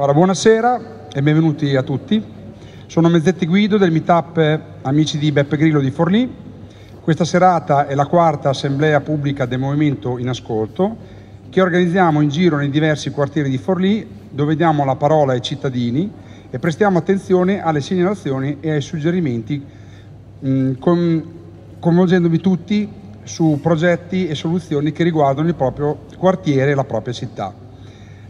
Allora, buonasera e benvenuti a tutti. Sono Mezzetti Guido del Meetup Amici di Beppe Grillo di Forlì. Questa serata è la quarta assemblea pubblica del Movimento in Ascolto che organizziamo in giro nei diversi quartieri di Forlì dove diamo la parola ai cittadini e prestiamo attenzione alle segnalazioni e ai suggerimenti mh, con, coinvolgendovi tutti su progetti e soluzioni che riguardano il proprio quartiere e la propria città.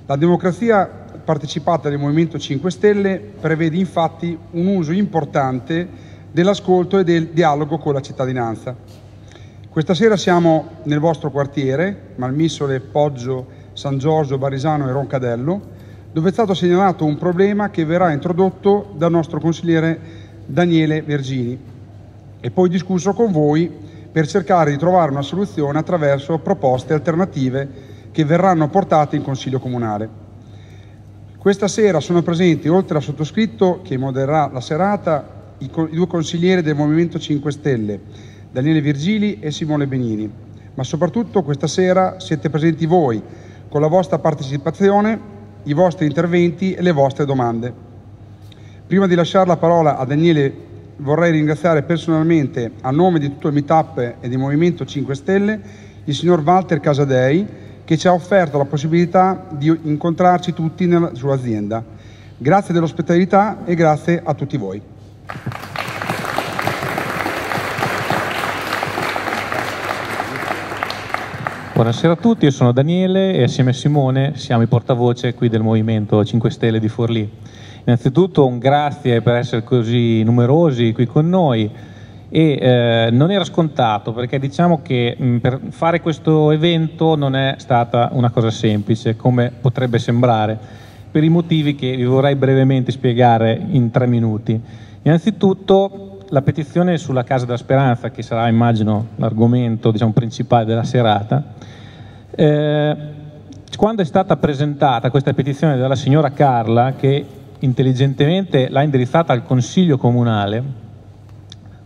La democrazia partecipata del Movimento 5 Stelle prevede infatti un uso importante dell'ascolto e del dialogo con la cittadinanza. Questa sera siamo nel vostro quartiere, Malmissole, Poggio, San Giorgio, Barisano e Roncadello, dove è stato segnalato un problema che verrà introdotto dal nostro consigliere Daniele Vergini e poi discusso con voi per cercare di trovare una soluzione attraverso proposte alternative che verranno portate in Consiglio Comunale. Questa sera sono presenti, oltre al sottoscritto che modererà la serata, i, i due consiglieri del Movimento 5 Stelle, Daniele Virgili e Simone Benini, ma soprattutto questa sera siete presenti voi con la vostra partecipazione, i vostri interventi e le vostre domande. Prima di lasciare la parola a Daniele vorrei ringraziare personalmente a nome di tutto il Meetup e del Movimento 5 Stelle il signor Walter Casadei che ci ha offerto la possibilità di incontrarci tutti nella sua azienda. Grazie dell'ospitalità e grazie a tutti voi. Buonasera a tutti, io sono Daniele e assieme a Simone siamo i portavoce qui del Movimento 5 Stelle di Forlì. Innanzitutto un grazie per essere così numerosi qui con noi e eh, non era scontato perché diciamo che mh, per fare questo evento non è stata una cosa semplice come potrebbe sembrare per i motivi che vi vorrei brevemente spiegare in tre minuti. Innanzitutto la petizione sulla Casa della Speranza che sarà immagino l'argomento diciamo, principale della serata eh, quando è stata presentata questa petizione dalla signora Carla che intelligentemente l'ha indirizzata al Consiglio Comunale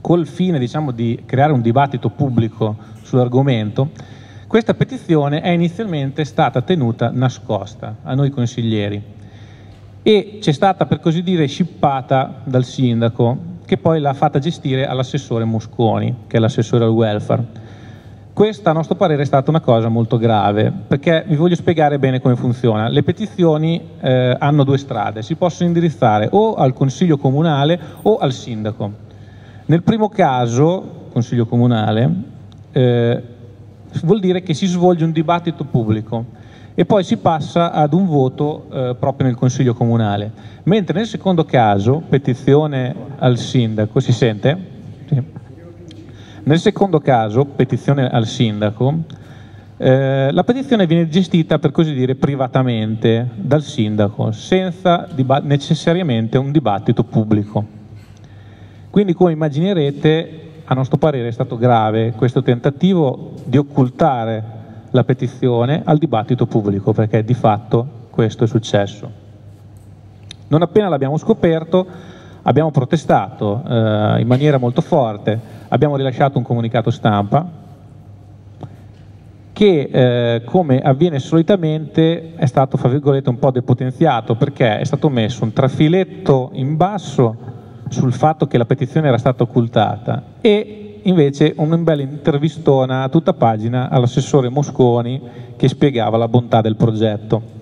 col fine diciamo, di creare un dibattito pubblico sull'argomento, questa petizione è inizialmente stata tenuta nascosta a noi consiglieri e ci è stata per così dire scippata dal sindaco che poi l'ha fatta gestire all'assessore Mosconi, che è l'assessore al welfare. Questa a nostro parere è stata una cosa molto grave, perché vi voglio spiegare bene come funziona. Le petizioni eh, hanno due strade, si possono indirizzare o al Consiglio Comunale o al Sindaco. Nel primo caso, Consiglio Comunale, eh, vuol dire che si svolge un dibattito pubblico e poi si passa ad un voto eh, proprio nel Consiglio Comunale. Mentre nel secondo caso, petizione al sindaco, si sente? Sì. Nel secondo caso, petizione al sindaco, eh, la petizione viene gestita per così dire privatamente dal sindaco, senza necessariamente un dibattito pubblico. Quindi come immaginerete, a nostro parere è stato grave questo tentativo di occultare la petizione al dibattito pubblico, perché di fatto questo è successo. Non appena l'abbiamo scoperto, abbiamo protestato eh, in maniera molto forte, abbiamo rilasciato un comunicato stampa che eh, come avviene solitamente è stato fra virgolette un po' depotenziato perché è stato messo un trafiletto in basso sul fatto che la petizione era stata occultata e invece un bel intervistona a tutta pagina all'assessore Mosconi che spiegava la bontà del progetto.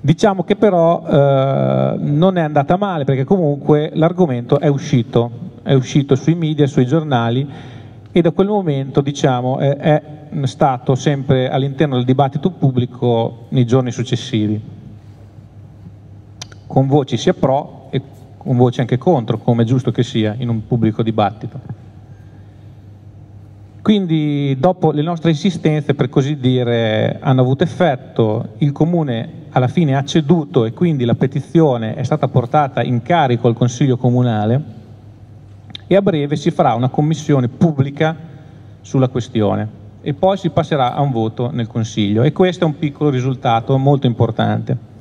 Diciamo che però eh, non è andata male perché comunque l'argomento è uscito, è uscito sui media, sui giornali e da quel momento diciamo, è, è stato sempre all'interno del dibattito pubblico nei giorni successivi, con voci sia pro con voce anche contro, come è giusto che sia in un pubblico dibattito. Quindi dopo le nostre insistenze, per così dire, hanno avuto effetto, il Comune alla fine ha ceduto e quindi la petizione è stata portata in carico al Consiglio Comunale e a breve si farà una commissione pubblica sulla questione e poi si passerà a un voto nel Consiglio e questo è un piccolo risultato molto importante.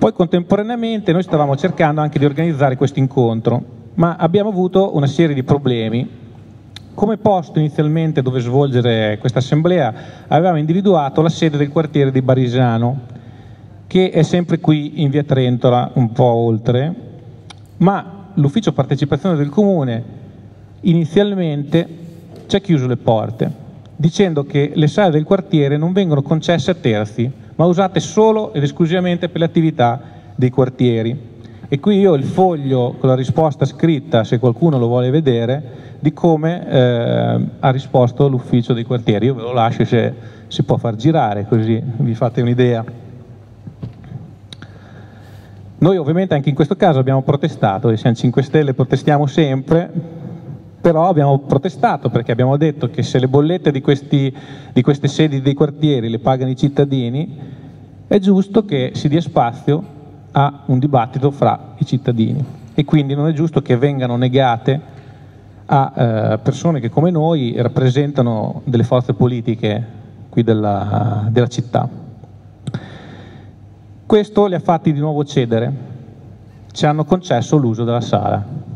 Poi contemporaneamente noi stavamo cercando anche di organizzare questo incontro, ma abbiamo avuto una serie di problemi. Come posto inizialmente dove svolgere questa assemblea avevamo individuato la sede del quartiere di Barisano che è sempre qui in via Trentola, un po' oltre, ma l'ufficio partecipazione del comune inizialmente ci ha chiuso le porte, dicendo che le sale del quartiere non vengono concesse a terzi, ma usate solo ed esclusivamente per le attività dei quartieri. E qui io ho il foglio con la risposta scritta, se qualcuno lo vuole vedere, di come eh, ha risposto l'ufficio dei quartieri. Io ve lo lascio se si può far girare, così vi fate un'idea. Noi ovviamente anche in questo caso abbiamo protestato, siamo 5 Stelle, protestiamo sempre, però abbiamo protestato perché abbiamo detto che se le bollette di, questi, di queste sedi dei quartieri le pagano i cittadini, è giusto che si dia spazio a un dibattito fra i cittadini. E quindi non è giusto che vengano negate a eh, persone che come noi rappresentano delle forze politiche qui della, della città. Questo li ha fatti di nuovo cedere, ci hanno concesso l'uso della sala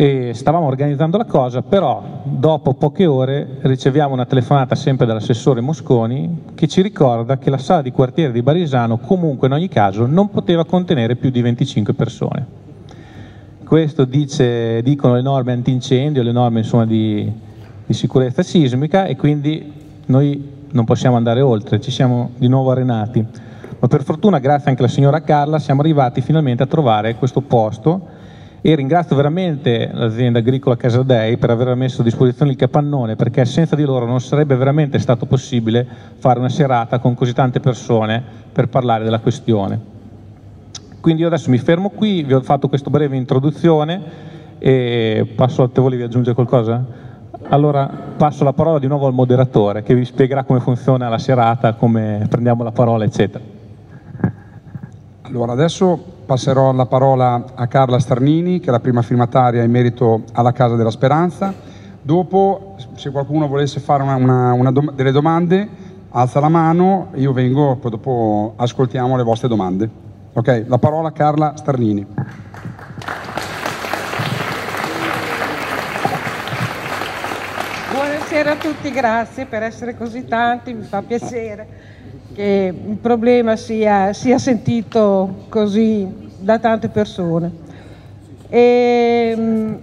e stavamo organizzando la cosa, però dopo poche ore riceviamo una telefonata sempre dall'assessore Mosconi che ci ricorda che la sala di quartiere di Barisano comunque in ogni caso non poteva contenere più di 25 persone. Questo dice, dicono le norme antincendio, le norme insomma, di, di sicurezza sismica e quindi noi non possiamo andare oltre, ci siamo di nuovo arenati. Ma per fortuna, grazie anche alla signora Carla, siamo arrivati finalmente a trovare questo posto e ringrazio veramente l'azienda agricola Casadei per aver messo a disposizione il capannone perché senza di loro non sarebbe veramente stato possibile fare una serata con così tante persone per parlare della questione. Quindi io adesso mi fermo qui, vi ho fatto questa breve introduzione e passo a te, volevi aggiungere qualcosa? Allora passo la parola di nuovo al moderatore che vi spiegherà come funziona la serata, come prendiamo la parola, eccetera. Allora adesso passerò la parola a Carla Starnini, che è la prima firmataria in merito alla Casa della Speranza. Dopo, se qualcuno volesse fare una, una, una delle domande, alza la mano, io vengo, poi dopo ascoltiamo le vostre domande. Ok, la parola a Carla Starnini. Buonasera a tutti, grazie per essere così tanti, mi fa piacere che il problema sia, sia sentito così da tante persone. E, ehm,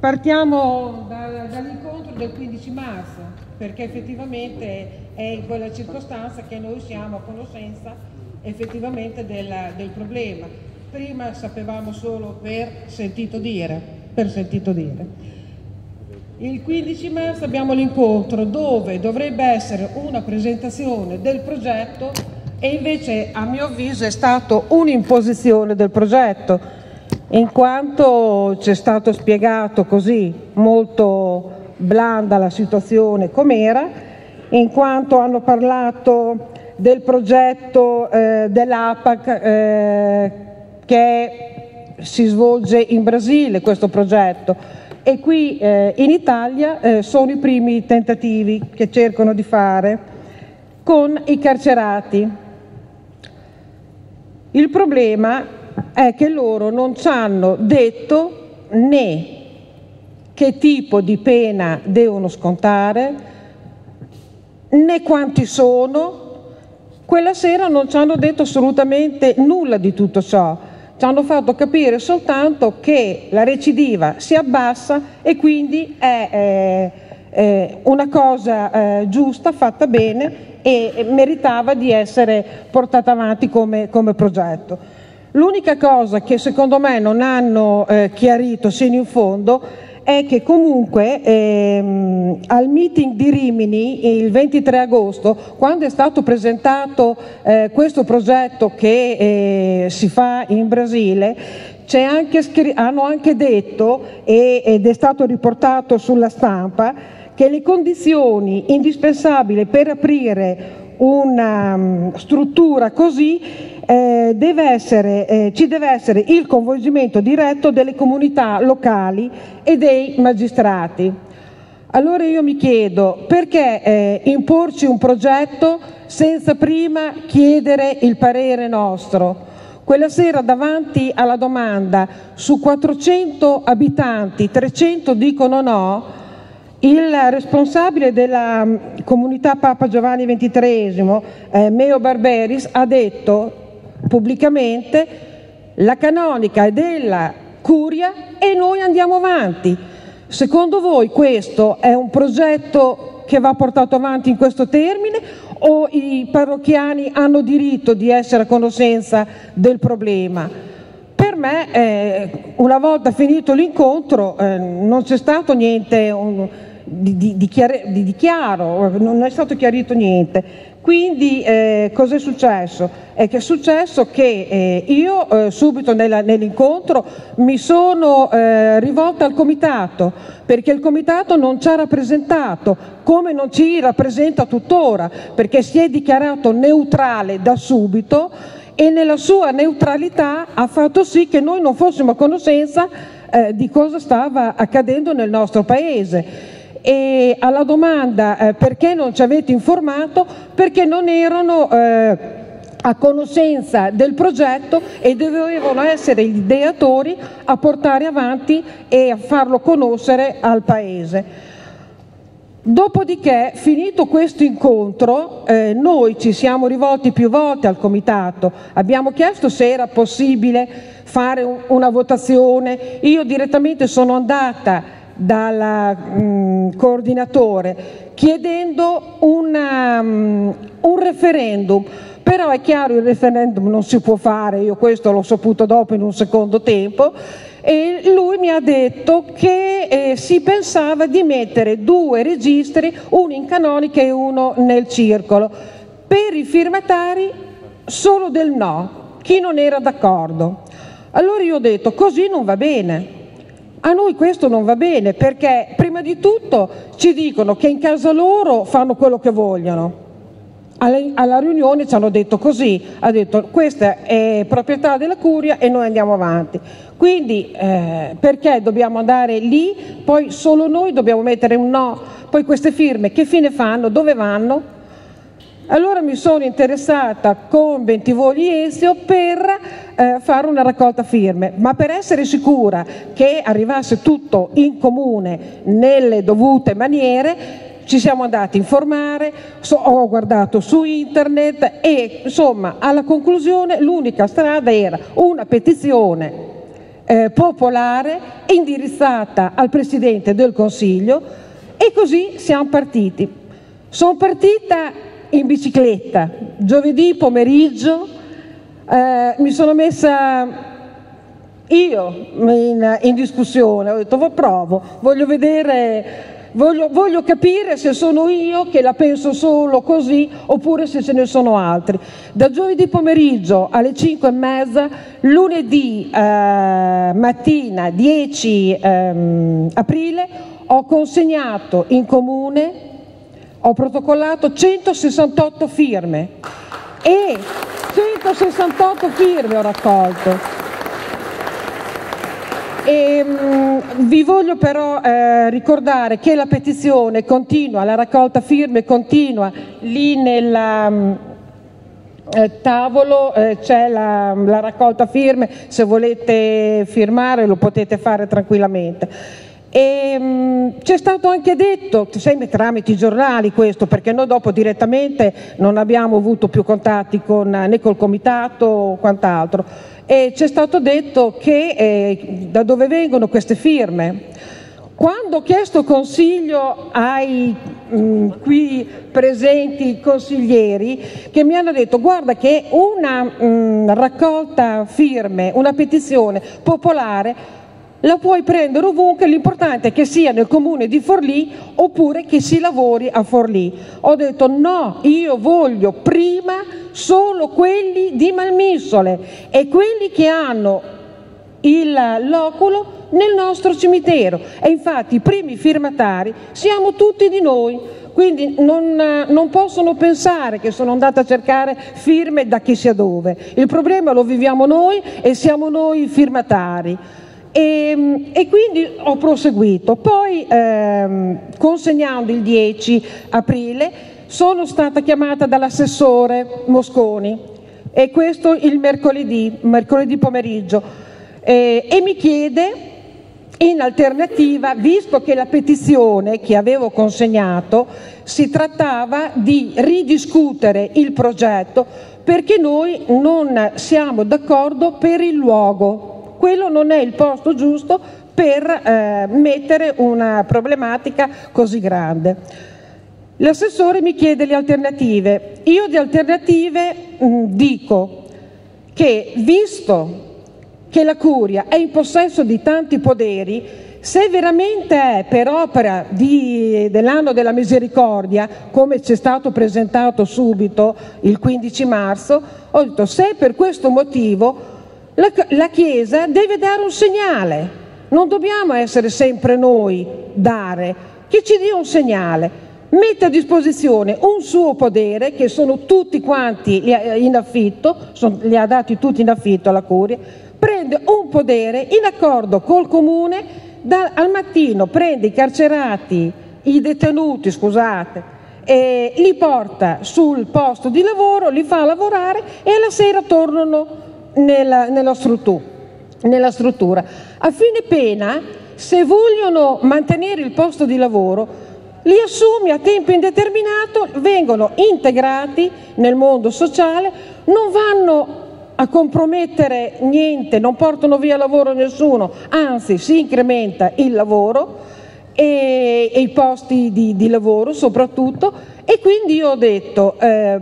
partiamo da, dall'incontro del 15 marzo, perché effettivamente è in quella circostanza che noi siamo a conoscenza effettivamente del, del problema. Prima sapevamo solo per sentito dire, per sentito dire. Il 15 marzo abbiamo l'incontro dove dovrebbe essere una presentazione del progetto e invece a mio avviso è stato un'imposizione del progetto in quanto ci è stato spiegato così molto blanda la situazione com'era, in quanto hanno parlato del progetto eh, dell'APAC eh, che si svolge in Brasile, questo progetto e qui eh, in Italia eh, sono i primi tentativi che cercano di fare con i carcerati. Il problema è che loro non ci hanno detto né che tipo di pena devono scontare, né quanti sono. Quella sera non ci hanno detto assolutamente nulla di tutto ciò ci hanno fatto capire soltanto che la recidiva si abbassa e quindi è eh, eh, una cosa eh, giusta, fatta bene e meritava di essere portata avanti come, come progetto. L'unica cosa che secondo me non hanno eh, chiarito sino in fondo è che comunque ehm, al meeting di Rimini il 23 agosto, quando è stato presentato eh, questo progetto che eh, si fa in Brasile, anche, hanno anche detto, e, ed è stato riportato sulla stampa, che le condizioni indispensabili per aprire una um, struttura così eh, deve essere, eh, ci deve essere il coinvolgimento diretto delle comunità locali e dei magistrati. Allora io mi chiedo perché eh, imporci un progetto senza prima chiedere il parere nostro? Quella sera davanti alla domanda su 400 abitanti 300 dicono no, il responsabile della mm, comunità Papa Giovanni XXIII, eh, Meo Barberis, ha detto pubblicamente la canonica è della curia e noi andiamo avanti. Secondo voi questo è un progetto che va portato avanti in questo termine o i parrocchiani hanno diritto di essere a conoscenza del problema? Per me, eh, una volta finito l'incontro, eh, non c'è stato niente... Un, di, di, di, chiare, di, chiaro, non è stato chiarito niente. Quindi eh, cosa è successo? È che è successo che eh, io eh, subito nella, nell'incontro mi sono eh, rivolta al comitato perché il comitato non ci ha rappresentato come non ci rappresenta tuttora perché si è dichiarato neutrale da subito e nella sua neutralità ha fatto sì che noi non fossimo a conoscenza eh, di cosa stava accadendo nel nostro paese e alla domanda eh, perché non ci avete informato, perché non erano eh, a conoscenza del progetto e dovevano essere gli ideatori a portare avanti e a farlo conoscere al Paese. Dopodiché, finito questo incontro, eh, noi ci siamo rivolti più volte al comitato, abbiamo chiesto se era possibile fare un, una votazione, io direttamente sono andata dal mm, coordinatore chiedendo una, um, un referendum. Però è chiaro il referendum non si può fare, io questo l'ho saputo dopo in un secondo tempo, e lui mi ha detto che eh, si pensava di mettere due registri, uno in canonica e uno nel circolo, per i firmatari solo del no, chi non era d'accordo. Allora io ho detto così non va bene, a noi questo non va bene perché prima di tutto ci dicono che in casa loro fanno quello che vogliono. Alla riunione ci hanno detto così, ha detto questa è proprietà della curia e noi andiamo avanti. Quindi eh, perché dobbiamo andare lì, poi solo noi dobbiamo mettere un no, poi queste firme che fine fanno, dove vanno? Allora mi sono interessata con Bentivogli Ezio per eh, fare una raccolta firme, ma per essere sicura che arrivasse tutto in comune nelle dovute maniere ci siamo andati a informare, so, ho guardato su internet e insomma alla conclusione l'unica strada era una petizione eh, popolare indirizzata al Presidente del Consiglio e così siamo partiti. Sono partita in bicicletta. Giovedì pomeriggio eh, mi sono messa io in, in, discussione, ho detto provo, voglio vedere, voglio, voglio, capire se sono io che la penso solo così oppure se ce ne sono altri. Da giovedì pomeriggio alle 5 e mezza, lunedì eh, mattina 10 eh, aprile ho consegnato in comune ho protocollato 168 firme e 168 firme ho raccolto. E, mh, vi voglio però eh, ricordare che la petizione continua, la raccolta firme continua lì nel mm, eh, tavolo, eh, c'è la, la raccolta firme, se volete firmare lo potete fare tranquillamente. E mm, c'è stato anche detto, sempre tramite i giornali questo, perché noi dopo direttamente non abbiamo avuto più contatti con, né col comitato o quant'altro, c'è stato detto che eh, da dove vengono queste firme. Quando ho chiesto consiglio ai mh, mm, qui presenti consiglieri che mi hanno detto guarda che una mh, mm, raccolta firme, una petizione popolare la puoi prendere ovunque, l'importante è che sia nel comune di Forlì oppure che si lavori a Forlì. Ho detto no, io voglio prima solo quelli di Malmissole e quelli che hanno il loculo nel nostro cimitero e infatti i primi firmatari siamo tutti di noi, quindi non, non, possono pensare che sono andata a cercare firme da chissà dove. Il problema lo viviamo noi e siamo noi i firmatari. E, ehm, e, quindi ho proseguito. Poi, ehm, consegnando il 10 aprile, sono stata chiamata dall'assessore Mosconi, e questo il mercoledì, mercoledì pomeriggio, eh, e mi chiede In alternativa, visto che la petizione che avevo consegnato si trattava di ridiscutere il progetto perché noi non siamo d'accordo per il luogo. Quello non è il posto giusto per eh, mettere una problematica così grande. L'assessore mi chiede le alternative. Io di alternative mh, dico che visto che la curia è in possesso di tanti poderi, se veramente è per opera dell'anno della misericordia, come ci è stato presentato subito il 15 marzo, ho detto se per questo motivo la, la Chiesa deve dare un segnale, non dobbiamo essere sempre noi dare, che ci dia un segnale? Mette a disposizione un suo podere, che sono tutti quanti in affitto, sono, li ha dati tutti in affitto alla Curia, prende un podere in accordo col comune, da, al mattino prende i carcerati, i detenuti, scusate, li porta sul posto di lavoro, li fa lavorare e alla sera tornano nella, nella, struttura, nella struttura. A fine pena, se vogliono mantenere il posto di lavoro, li assumi a tempo indeterminato, vengono integrati nel mondo sociale, non vanno a compromettere niente, non portano via lavoro nessuno, anzi si incrementa il lavoro e, e i posti di, di, lavoro soprattutto e quindi io ho detto eh,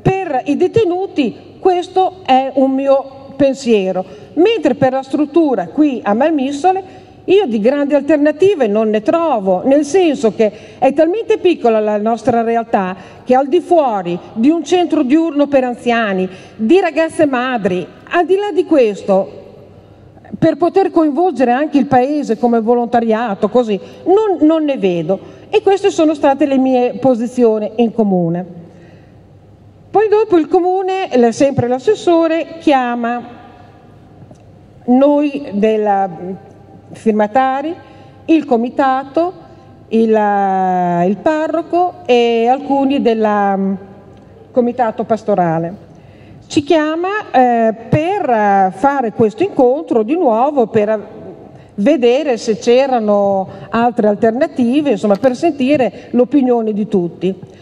per i detenuti questo è un mio pensiero, mentre per la struttura qui a Malmissole io di grandi alternative non ne trovo, nel senso che è talmente piccola la nostra realtà che al di fuori di un centro diurno per anziani, di ragazze madri, al di là di questo, per poter coinvolgere anche il paese come volontariato, così, non, non ne vedo. E queste sono state le mie posizioni in comune. Poi dopo il comune, sempre l'assessore, chiama noi della firmatari, il comitato, il, eh, il parroco e alcuni del mm, comitato pastorale. Ci chiama eh, per eh, fare questo incontro di nuovo, per vedere se c'erano altre alternative, insomma per sentire l'opinione di tutti.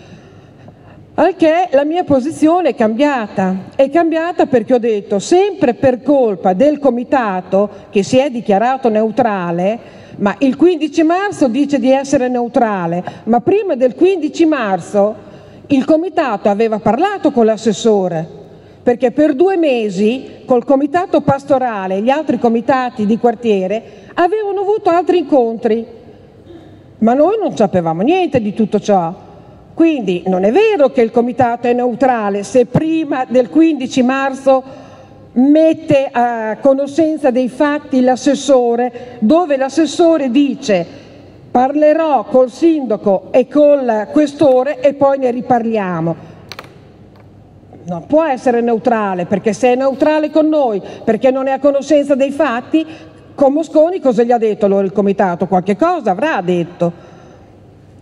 Al che la mia posizione è cambiata, è cambiata perché ho detto sempre per colpa del comitato che si è dichiarato neutrale, ma il 15 marzo dice di essere neutrale, ma prima del 15 marzo il comitato aveva parlato con l'assessore, perché per due mesi col comitato pastorale e gli altri comitati di quartiere avevano avuto altri incontri, ma noi non sapevamo niente di tutto ciò. Quindi non è vero che il comitato è neutrale se prima del 15 marzo mette a conoscenza dei fatti l'assessore, dove l'assessore dice parlerò col sindaco e col questore e poi ne riparliamo. Non può essere neutrale, perché se è neutrale con noi, perché non è a conoscenza dei fatti, con Mosconi cosa gli ha detto allora il comitato? Qualche cosa avrà detto.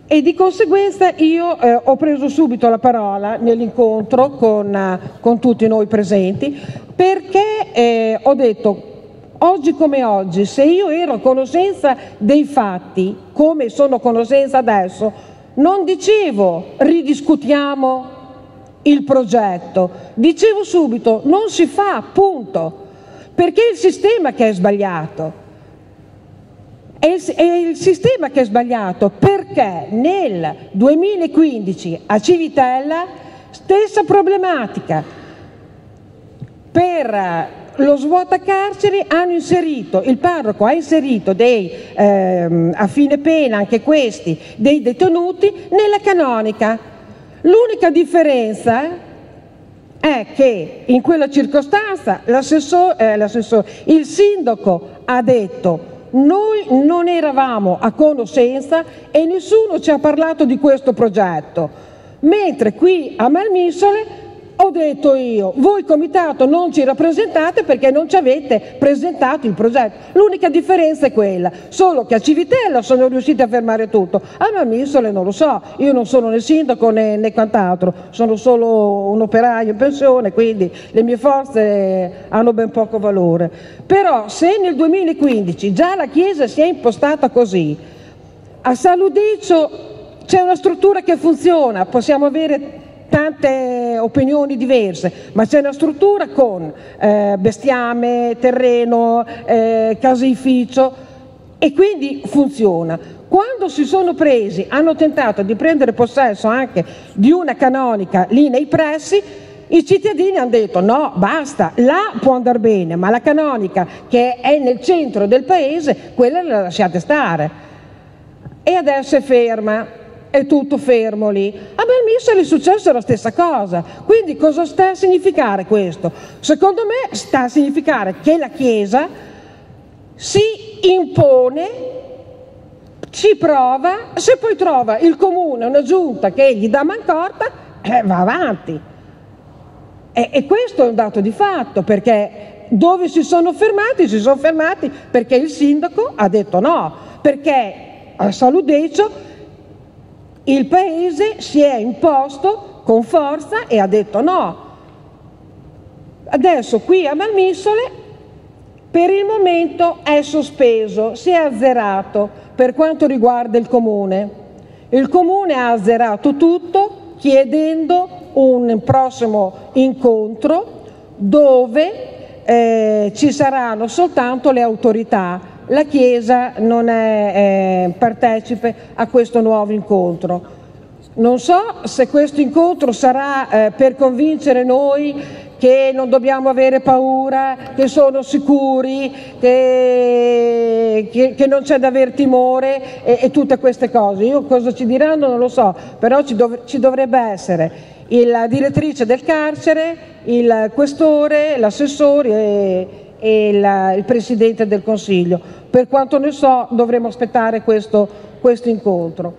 E di conseguenza io eh, ho preso subito la parola nell'incontro con, uh, con tutti noi presenti perché eh, ho detto oggi come oggi, se io ero a conoscenza dei fatti, come sono a conoscenza adesso, non dicevo ridiscutiamo il progetto, dicevo subito non si fa, punto, perché è il sistema che è sbagliato. È il, è il sistema che è sbagliato perché nel 2015 a Civitella stessa problematica. Per lo svuota carceri hanno inserito, il parroco ha inserito dei, ehm, a fine pena anche questi, dei detenuti nella canonica. L'unica differenza è che in quella circostanza eh, il sindaco ha detto noi non eravamo a conoscenza e nessuno ci ha parlato di questo progetto, mentre qui a Malmissole ho detto io, voi comitato non ci rappresentate perché non ci avete presentato il progetto. L'unica differenza è quella, solo che a Civitella sono riusciti a fermare tutto, a Mamisole non lo so, io non sono né sindaco né, né quant'altro, sono solo un operaio in pensione, quindi le mie forze hanno ben poco valore. Però se nel 2015 già la Chiesa si è impostata così, a San Ludicio c'è una struttura che funziona, possiamo avere tante opinioni diverse, ma c'è una struttura con eh, bestiame, terreno, eh, caseificio e quindi funziona. Quando si sono presi, hanno tentato di prendere possesso anche di una canonica lì nei pressi, i cittadini hanno detto no, basta, là può andare bene, ma la canonica che è nel centro del paese, quella la lasciate stare. E adesso è ferma è tutto fermo lì. A Belmissoli è successo la stessa cosa. Quindi cosa sta a significare questo? Secondo me sta a significare che la Chiesa si impone, ci prova, se poi trova il comune, una giunta che gli dà mancorta, eh, va avanti. E, e questo è un dato di fatto, perché dove si sono fermati? Si sono fermati perché il sindaco ha detto no, perché a Saludecio il paese si è imposto con forza e ha detto no. Adesso qui a Malmissole per il momento è sospeso, si è azzerato per quanto riguarda il comune. Il comune ha azzerato tutto chiedendo un prossimo incontro dove eh, ci saranno soltanto le autorità la Chiesa non è eh, partecipe a questo nuovo incontro. Non so se questo incontro sarà eh, per convincere noi che non dobbiamo avere paura, che sono sicuri, che, che, che non c'è da aver timore e, e, tutte queste cose. Io cosa ci diranno non lo so, però ci, dov- ci dovrebbe essere la direttrice del carcere, il questore, l'assessore e, la, il Presidente del Consiglio. Per quanto ne so dovremo aspettare questo, questo incontro.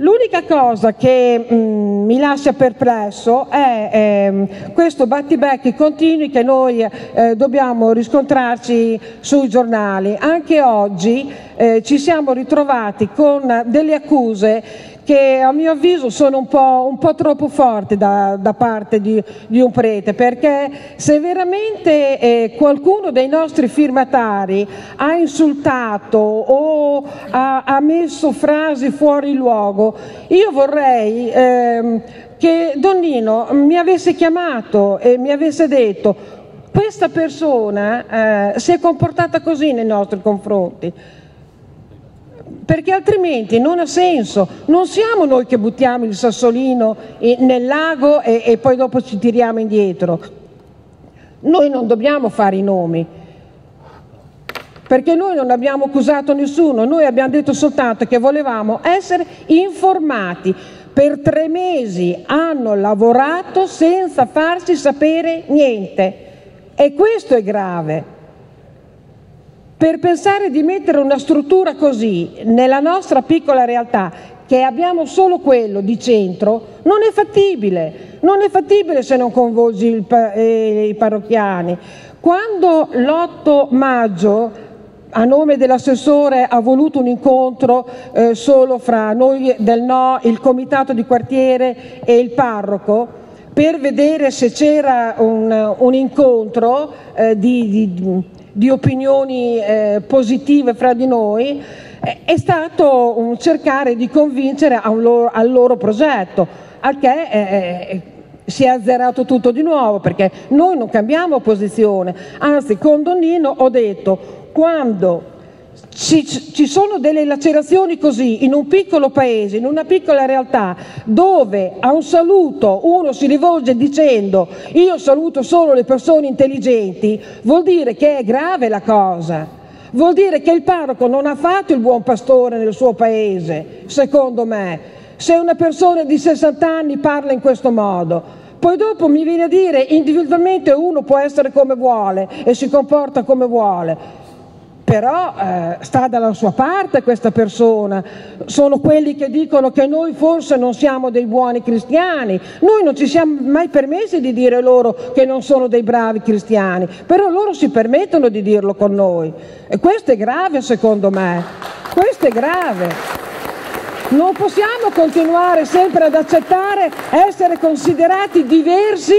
L'unica cosa che mh, mm, mi lascia perplesso è eh, questo battibecchi continui che noi eh, dobbiamo riscontrarci sui giornali. Anche oggi eh, ci siamo ritrovati con delle accuse che a mio avviso sono un po', un po troppo forti da, da parte di, di, un prete, perché se veramente eh, qualcuno dei nostri firmatari ha insultato o ha, ha messo frasi fuori luogo, io vorrei eh, che Donnino mi avesse chiamato e mi avesse detto questa persona eh, si è comportata così nei nostri confronti perché altrimenti non ha senso. Non siamo noi che buttiamo il sassolino nel lago e, e poi dopo ci tiriamo indietro. Noi non dobbiamo fare i nomi, perché noi non abbiamo accusato nessuno, noi abbiamo detto soltanto che volevamo essere informati. Per tre mesi hanno lavorato senza farci sapere niente e questo è grave. Per pensare di mettere una struttura così nella nostra piccola realtà, che abbiamo solo quello di centro, non è fattibile. Non è fattibile se non coinvolgi eh, i parrocchiani. Quando l'8 maggio a nome dell'assessore ha voluto un incontro eh, solo fra noi del No, il comitato di quartiere e il parroco per vedere se c'era un, un incontro eh, di, di, di opinioni eh, positive fra di noi, eh, è stato un cercare di convincere loro, al loro progetto, al che eh, eh, si è azzerato tutto di nuovo perché noi non cambiamo posizione, anzi con Donnino ho detto quando ci, ci, sono delle lacerazioni così in un piccolo paese, in una piccola realtà, dove a un saluto uno si rivolge dicendo io saluto solo le persone intelligenti, vuol dire che è grave la cosa. Vuol dire che il parroco non ha fatto il buon pastore nel suo paese, secondo me. Se una persona di 60 anni parla in questo modo, poi dopo mi viene a dire individualmente uno può essere come vuole e si comporta come vuole però eh, sta dalla sua parte questa persona, sono quelli che dicono che noi forse non siamo dei buoni cristiani, noi non ci siamo mai permessi di dire loro che non sono dei bravi cristiani, però loro si permettono di dirlo con noi. E questo è grave secondo me, questo è grave. Non possiamo continuare sempre ad accettare essere considerati diversi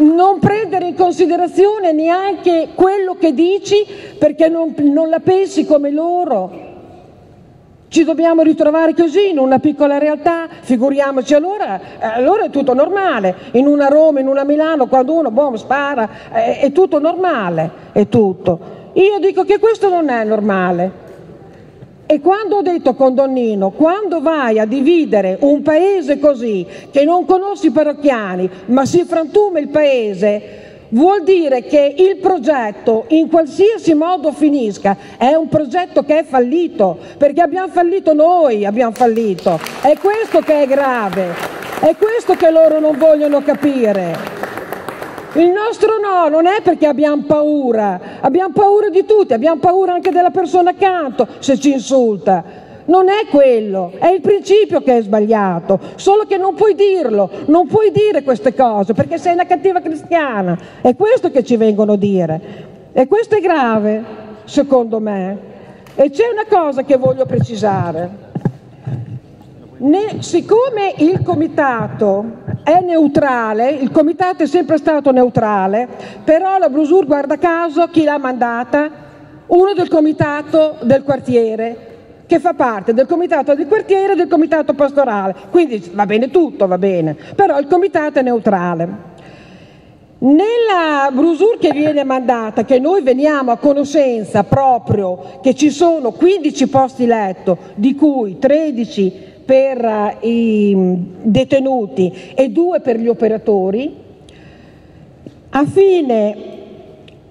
non prendere in considerazione neanche quello che dici perché non, non, la pensi come loro. Ci dobbiamo ritrovare così in una piccola realtà, figuriamoci allora, eh, allora è tutto normale, in una Roma, in una Milano, quando uno boom, spara, eh, è tutto normale, è tutto. Io dico che questo non è normale. E quando ho detto con Donnino, quando vai a dividere un paese così, che non conosci i parrocchiani, ma si frantuma il paese, vuol dire che il progetto, in qualsiasi modo finisca, è un progetto che è fallito, perché abbiamo fallito noi, abbiamo fallito. È questo che è grave, è questo che loro non vogliono capire. Il nostro no non è perché abbiamo paura, abbiamo paura di tutti, abbiamo paura anche della persona accanto se ci insulta. Non è quello, è il principio che è sbagliato, solo che non puoi dirlo, non puoi dire queste cose perché sei una cattiva cristiana. È questo che ci vengono a dire. E questo è grave, secondo me. E c'è una cosa che voglio precisare. Siccome il comitato è neutrale, il comitato è sempre stato neutrale, però la Brusur, guarda caso, chi l'ha mandata? Uno del comitato del quartiere, che fa parte del comitato del quartiere e del comitato pastorale, quindi va bene tutto, va bene, però il comitato è neutrale. Nella brusur che viene mandata, che noi veniamo a conoscenza proprio che ci sono 15 posti letto, di cui 13 per eh, i detenuti e due per gli operatori, a fine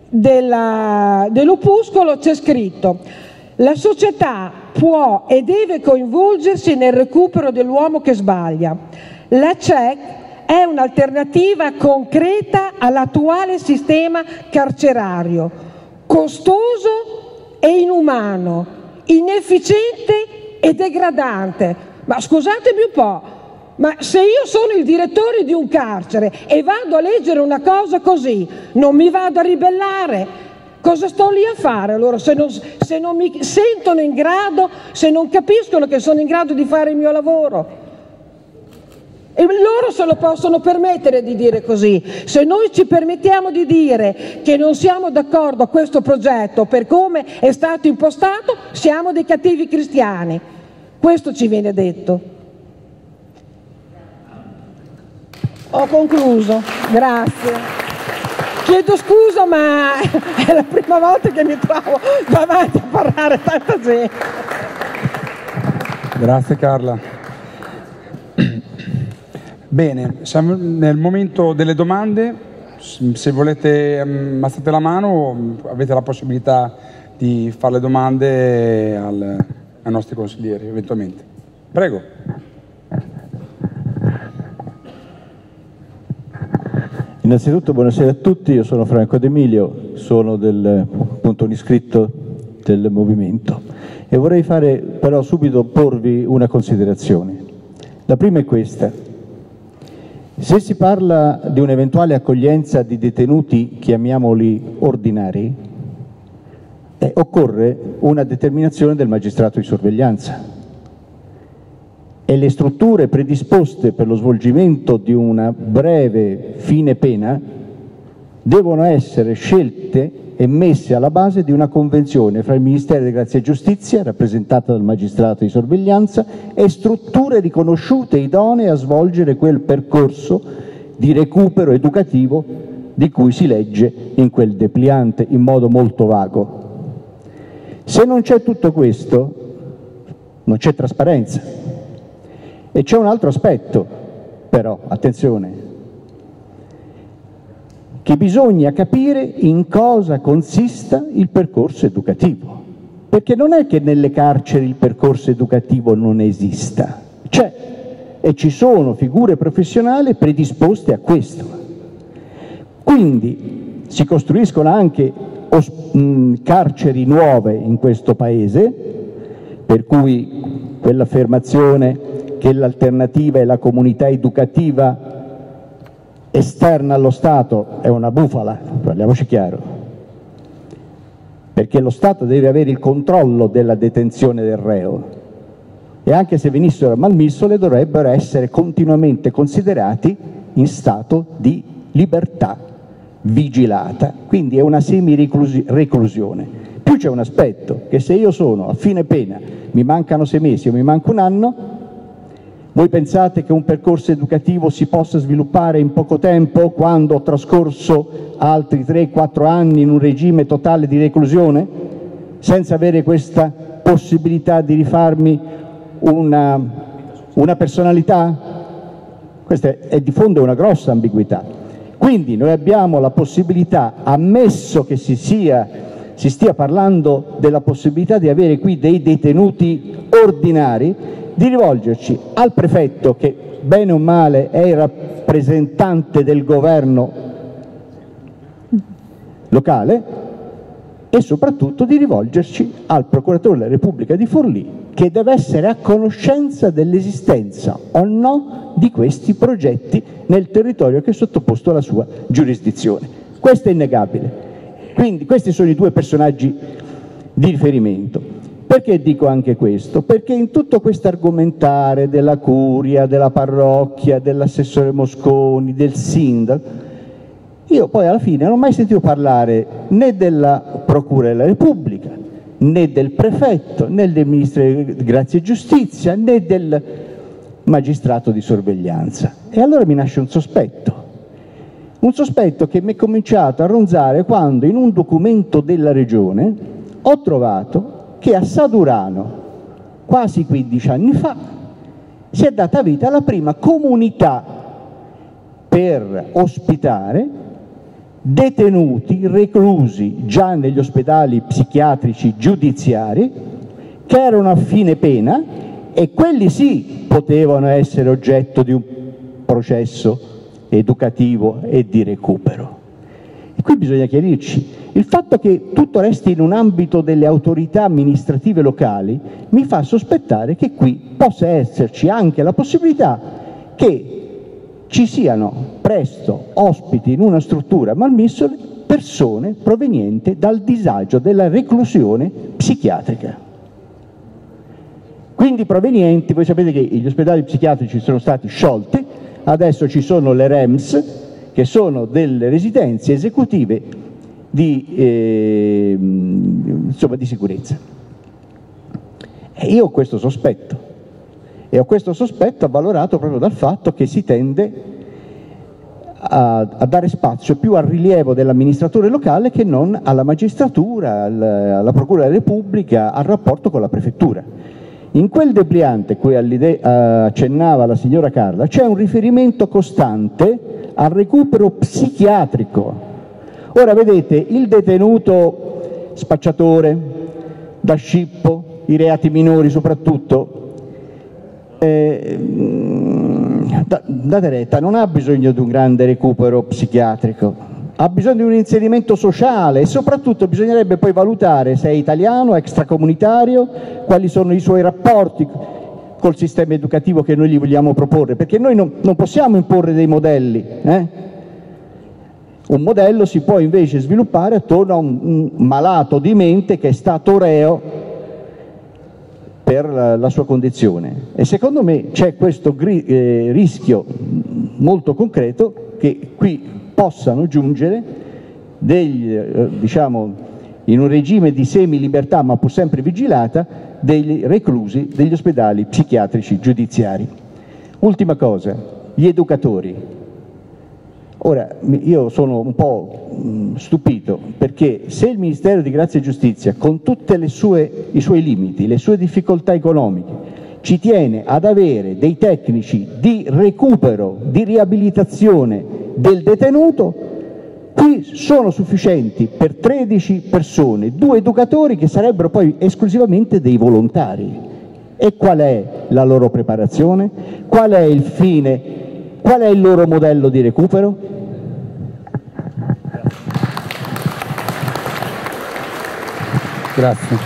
dell'opuscolo c'è scritto la società può e deve coinvolgersi nel recupero dell'uomo che sbaglia. La CEC è un'alternativa concreta all'attuale sistema carcerario, costoso e inumano, inefficiente e degradante, ma scusatemi un po', ma se io sono il direttore di un carcere e vado a leggere una cosa così, non mi vado a ribellare? Cosa sto lì a fare allora se non, se non mi sentono in grado, se non capiscono che sono in grado di fare il mio lavoro? E loro se lo possono permettere di dire così. Se noi ci permettiamo di dire che non siamo d'accordo a questo progetto per come è stato impostato, siamo dei cattivi cristiani. Questo ci viene detto. Ho concluso, grazie. Chiedo scusa ma è la prima volta che mi trovo davanti a parlare tanta gente. Grazie Carla. Bene, siamo nel momento delle domande. Se volete mm, alzate la mano avete la possibilità di fare le domande al, ai nostri consiglieri eventualmente. Prego. Innanzitutto buonasera a tutti, io sono Franco D'Emilio, sono del, appunto, un iscritto del movimento e vorrei fare però subito porvi una considerazione. La prima è questa. Se si parla di un'eventuale accoglienza di detenuti, chiamiamoli ordinari, eh, occorre una determinazione del magistrato di sorveglianza e le strutture predisposte per lo svolgimento di una breve fine pena devono essere scelte e messe alla base di una convenzione fra il Ministero di Grazia e Giustizia, rappresentata dal magistrato di sorveglianza, e strutture riconosciute idonee a svolgere quel percorso di recupero educativo di cui si legge in quel depliante in modo molto vago. Se non c'è tutto questo, non c'è trasparenza. E c'è un altro aspetto, però, attenzione, che bisogna capire in cosa consista il percorso educativo. Perché non è che nelle carceri il percorso educativo non esista, c'è e ci sono figure professionali predisposte a questo. Quindi si costruiscono anche carceri nuove in questo Paese, per cui quell'affermazione che l'alternativa è la comunità educativa esterna allo Stato è una bufala, parliamoci chiaro, perché lo Stato deve avere il controllo della detenzione del reo e anche se venissero malmissole dovrebbero essere continuamente considerati in stato di libertà vigilata, quindi è una semi-reclusione. Più c'è un aspetto, che se io sono a fine pena, mi mancano sei mesi o mi manca un anno, voi pensate che un percorso educativo si possa sviluppare in poco tempo quando ho trascorso altri 3-4 anni in un regime totale di reclusione, senza avere questa possibilità di rifarmi una, una personalità? Questa è di fondo una grossa ambiguità. Quindi noi abbiamo la possibilità, ammesso che si, sia, si stia parlando della possibilità di avere qui dei detenuti ordinari, di rivolgerci al prefetto che bene o male è il rappresentante del governo locale e soprattutto di rivolgerci al procuratore della Repubblica di Forlì che deve essere a conoscenza dell'esistenza o no di questi progetti nel territorio che è sottoposto alla sua giurisdizione. Questo è innegabile. Quindi questi sono i due personaggi di riferimento. Perché dico anche questo? Perché in tutto questo argomentare della curia, della parrocchia, dell'assessore Mosconi, del sindaco, io poi alla fine non ho mai sentito parlare né della Procura della Repubblica, né del prefetto, né del ministro di grazia e giustizia, né del magistrato di sorveglianza. E allora mi nasce un sospetto. Un sospetto che mi è cominciato a ronzare quando in un documento della regione ho trovato che a Sadurano, quasi 15 anni fa, si è data vita alla prima comunità per ospitare detenuti, reclusi già negli ospedali psichiatrici giudiziari, che erano a fine pena e quelli sì potevano essere oggetto di un processo educativo e di recupero. E qui bisogna chiarirci, il fatto che tutto resti in un ambito delle autorità amministrative locali mi fa sospettare che qui possa esserci anche la possibilità che ci siano presto ospiti in una struttura malmissole persone provenienti dal disagio della reclusione psichiatrica. Quindi provenienti, voi sapete che gli ospedali psichiatrici sono stati sciolti, adesso ci sono le REMS, che sono delle residenze esecutive di, eh, insomma, di sicurezza. E io ho questo sospetto e ho questo sospetto avvalorato proprio dal fatto che si tende a, a dare spazio più al rilievo dell'amministratore locale che non alla magistratura, al, alla Procura della Repubblica, al rapporto con la prefettura. In quel depliante cui accennava la signora Carla c'è un riferimento costante al recupero psichiatrico. Ora vedete, il detenuto spacciatore, da scippo, i reati minori soprattutto, eh, date retta, non ha bisogno di un grande recupero psichiatrico, ha bisogno di un inserimento sociale e soprattutto bisognerebbe poi valutare se è italiano, extracomunitario, quali sono i suoi rapporti col sistema educativo che noi gli vogliamo proporre, perché noi non, non possiamo imporre dei modelli. Eh? Un modello si può invece sviluppare attorno a un, un malato di mente che è stato reo per la, la sua condizione. E secondo me c'è questo gri, eh, rischio molto concreto che qui possano giungere degli, eh, diciamo, in un regime di semi-libertà ma pur sempre vigilata, dei reclusi degli ospedali psichiatrici giudiziari. Ultima cosa, gli educatori. Ora, io sono un po' stupito perché se il Ministero di Grazia e Giustizia, con tutti i suoi limiti, le sue difficoltà economiche, ci tiene ad avere dei tecnici di recupero, di riabilitazione del detenuto, qui sono sufficienti per 13 persone, due educatori che sarebbero poi esclusivamente dei volontari. E qual è la loro preparazione? Qual è il fine? Qual è il loro modello di recupero? Grazie.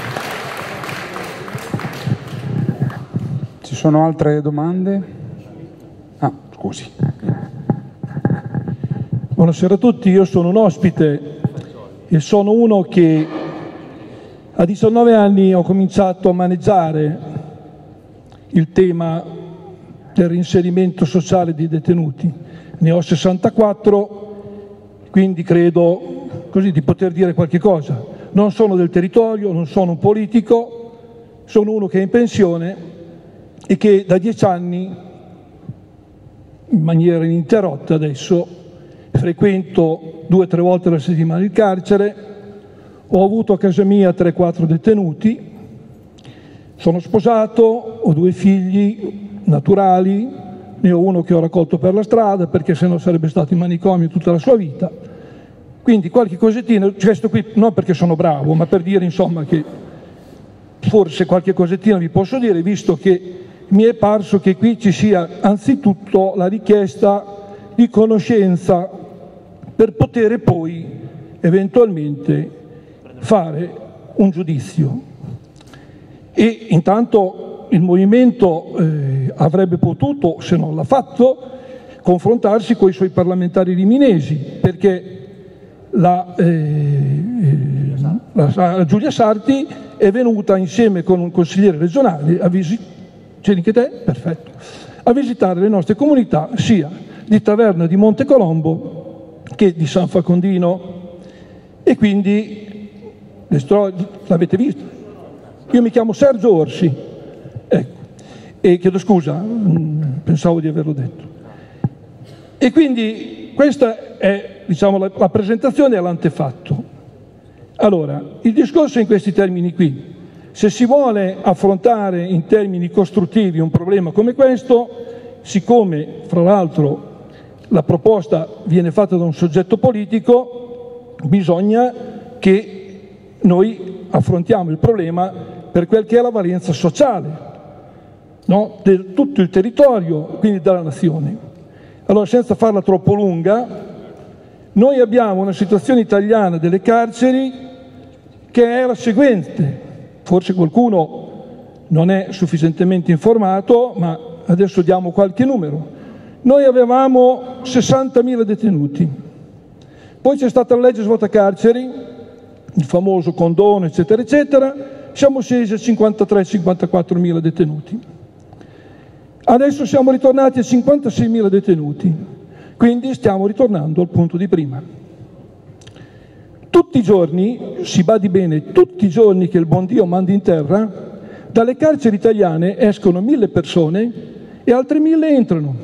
Ci sono altre domande? Ah, scusi. Buonasera a tutti, io sono un ospite e sono uno che a 19 anni ho cominciato a maneggiare il tema del reinserimento sociale dei detenuti. Ne ho 64, quindi credo così di poter dire qualche cosa. Non sono del territorio, non sono un politico, sono uno che è in pensione e che da dieci anni, in maniera ininterrotta adesso, frequento due o tre volte alla settimana il carcere, ho avuto a casa mia 3-4 detenuti, sono sposato, ho due figli naturali, ne ho uno che ho raccolto per la strada perché sennò sarebbe stato in manicomio tutta la sua vita quindi qualche cosettina, questo qui non perché sono bravo, ma per dire insomma che forse qualche cosettina vi posso dire, visto che mi è parso che qui ci sia anzitutto la richiesta di conoscenza per poter poi eventualmente fare un giudizio. E intanto il movimento eh, avrebbe potuto, se non l'ha fatto, confrontarsi con i suoi parlamentari riminesi, perché la, eh, eh, la, Giulia Sarti è venuta insieme con un consigliere regionale a, visi- Perfetto. a visitare le nostre comunità sia di Taverna di Montecolombo che di San Facondino e quindi l'avete visto? Io mi chiamo Sergio Orsi. E chiedo scusa, mm, pensavo di averlo detto. E quindi questa è diciamo, la, la presentazione e l'antefatto. Allora, il discorso è in questi termini qui. Se si vuole affrontare in termini costruttivi un problema come questo, siccome fra l'altro la proposta viene fatta da un soggetto politico, bisogna che noi affrontiamo il problema per quel che è la valenza sociale no? di tutto il territorio, quindi della nazione. Allora, senza farla troppo lunga, noi abbiamo una situazione italiana delle carceri che è la seguente, forse qualcuno non è sufficientemente informato, ma adesso diamo qualche numero. Noi avevamo 60.000 detenuti, poi c'è stata la legge svuota carceri, il famoso condono, eccetera, eccetera, siamo scesi a 53-54.000 detenuti. Adesso siamo ritornati a 56.000 detenuti. Quindi stiamo ritornando al punto di prima. Tutti i giorni, si badi bene, tutti i giorni che il buon Dio manda in terra, dalle carceri italiane escono mille persone e altre mille entrano.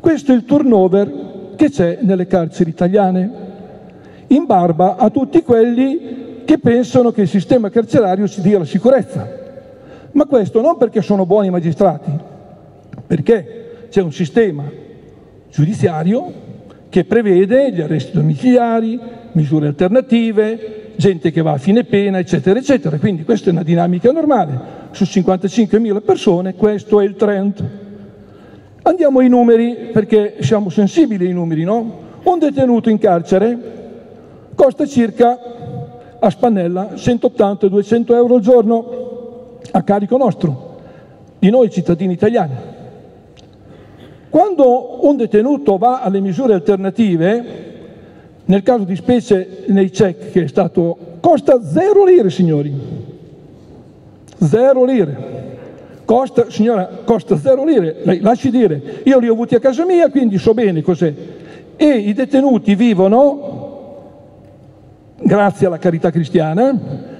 Questo è il turnover che c'è nelle carceri italiane, in barba a tutti quelli che pensano che il sistema carcerario si dia la sicurezza. Ma questo non perché sono buoni magistrati, perché c'è un sistema giudiziario che prevede gli arresti domiciliari, misure alternative, gente che va a fine pena, eccetera, eccetera. Quindi questa è una dinamica normale. Su 55.000 persone questo è il trend. Andiamo ai numeri perché siamo sensibili ai numeri, no? Un detenuto in carcere costa circa a Spannella 180-200 euro al giorno a carico nostro, di noi cittadini italiani. Quando un detenuto va alle misure alternative, nel caso di specie nei check che è stato, costa zero lire signori, zero lire. Costa, signora, costa zero lire, lei lasci dire, io li ho avuti a casa mia, quindi so bene cos'è. E i detenuti vivono, grazie alla carità cristiana,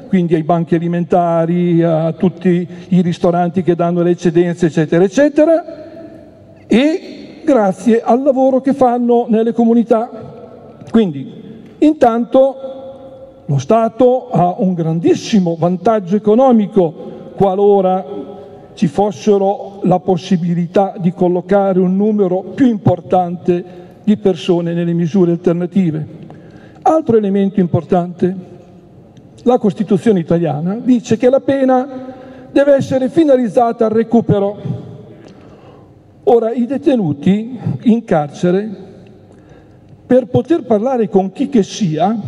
quindi ai banchi alimentari, a tutti i ristoranti che danno le eccedenze, eccetera, eccetera, e grazie al lavoro che fanno nelle comunità. Quindi, intanto, lo Stato ha un grandissimo vantaggio economico qualora ci fossero la possibilità di collocare un numero più importante di persone nelle misure alternative. Altro elemento importante, la Costituzione italiana dice che la pena deve essere finalizzata al recupero Ora, i detenuti in carcere, per poter parlare con chi che sia,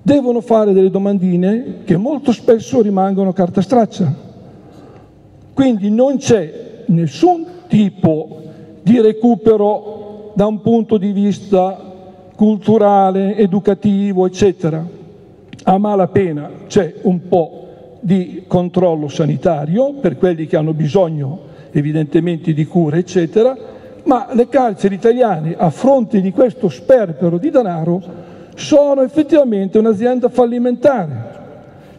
devono fare delle domandine che molto spesso rimangono carta straccia. Quindi non c'è nessun tipo di recupero da un punto di vista culturale, educativo, eccetera. A malapena c'è un po' di controllo sanitario per quelli che hanno bisogno evidentemente di cure, eccetera, ma le carceri italiane a fronte di questo sperpero di denaro sono effettivamente un'azienda fallimentare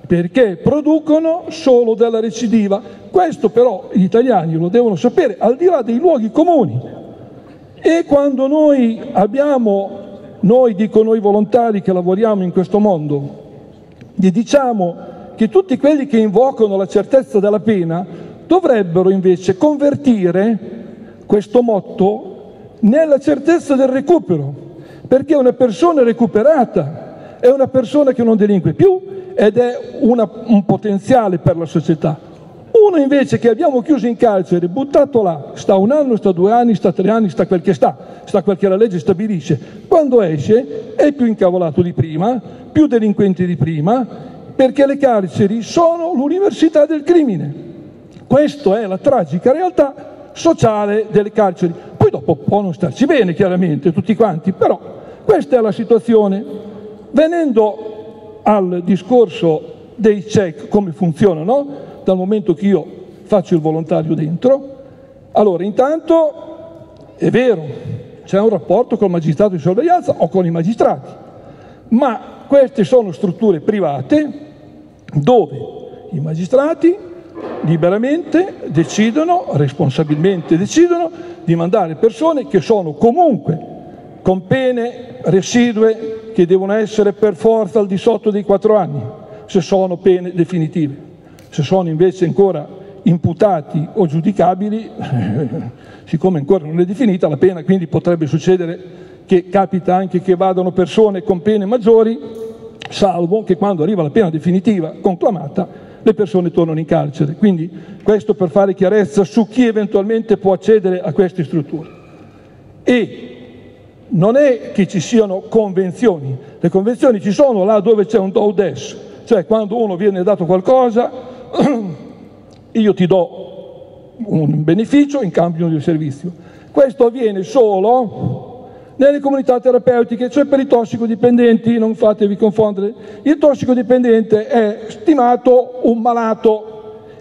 perché producono solo della recidiva. Questo però gli italiani lo devono sapere, al di là dei luoghi comuni. E quando noi abbiamo, noi dico noi volontari che lavoriamo in questo mondo, gli diciamo che tutti quelli che invocano la certezza della pena dovrebbero invece convertire questo motto nella certezza del recupero, perché una persona recuperata è una persona che non delinque più ed è una, un potenziale per la società. Uno invece che abbiamo chiuso in carcere, buttato là, sta un anno, sta due anni, sta tre anni, sta quel che sta, sta quel che la legge stabilisce. Quando esce è più incavolato di prima, più delinquente di prima, perché le carceri sono l'università del crimine. Questa è la tragica realtà sociale delle carceri. Poi dopo può non starci bene, chiaramente, tutti quanti, però questa è la situazione. Venendo al discorso dei check, come funzionano, dal momento che io faccio il volontario dentro, allora intanto è vero, c'è un rapporto con il magistrato di sorveglianza o con i magistrati, ma queste sono strutture private dove i magistrati liberamente decidono, responsabilmente decidono, di mandare persone che sono comunque con pene residue che devono essere per forza al di sotto dei quattro anni, se sono pene definitive. Se sono invece ancora imputati o giudicabili, siccome ancora non è definita la pena, quindi potrebbe succedere che capita anche che vadano persone con pene maggiori, salvo che quando arriva la pena definitiva conclamata le persone tornano in carcere. Quindi questo per fare chiarezza su chi eventualmente può accedere a queste strutture. E non è che ci siano convenzioni, le convenzioni ci sono là dove c'è un do des, cioè quando uno viene dato qualcosa, io ti do un beneficio in cambio di un servizio. Questo avviene solo nelle comunità terapeutiche, cioè per i tossicodipendenti, non fatevi confondere. Il tossicodipendente è stimato un malato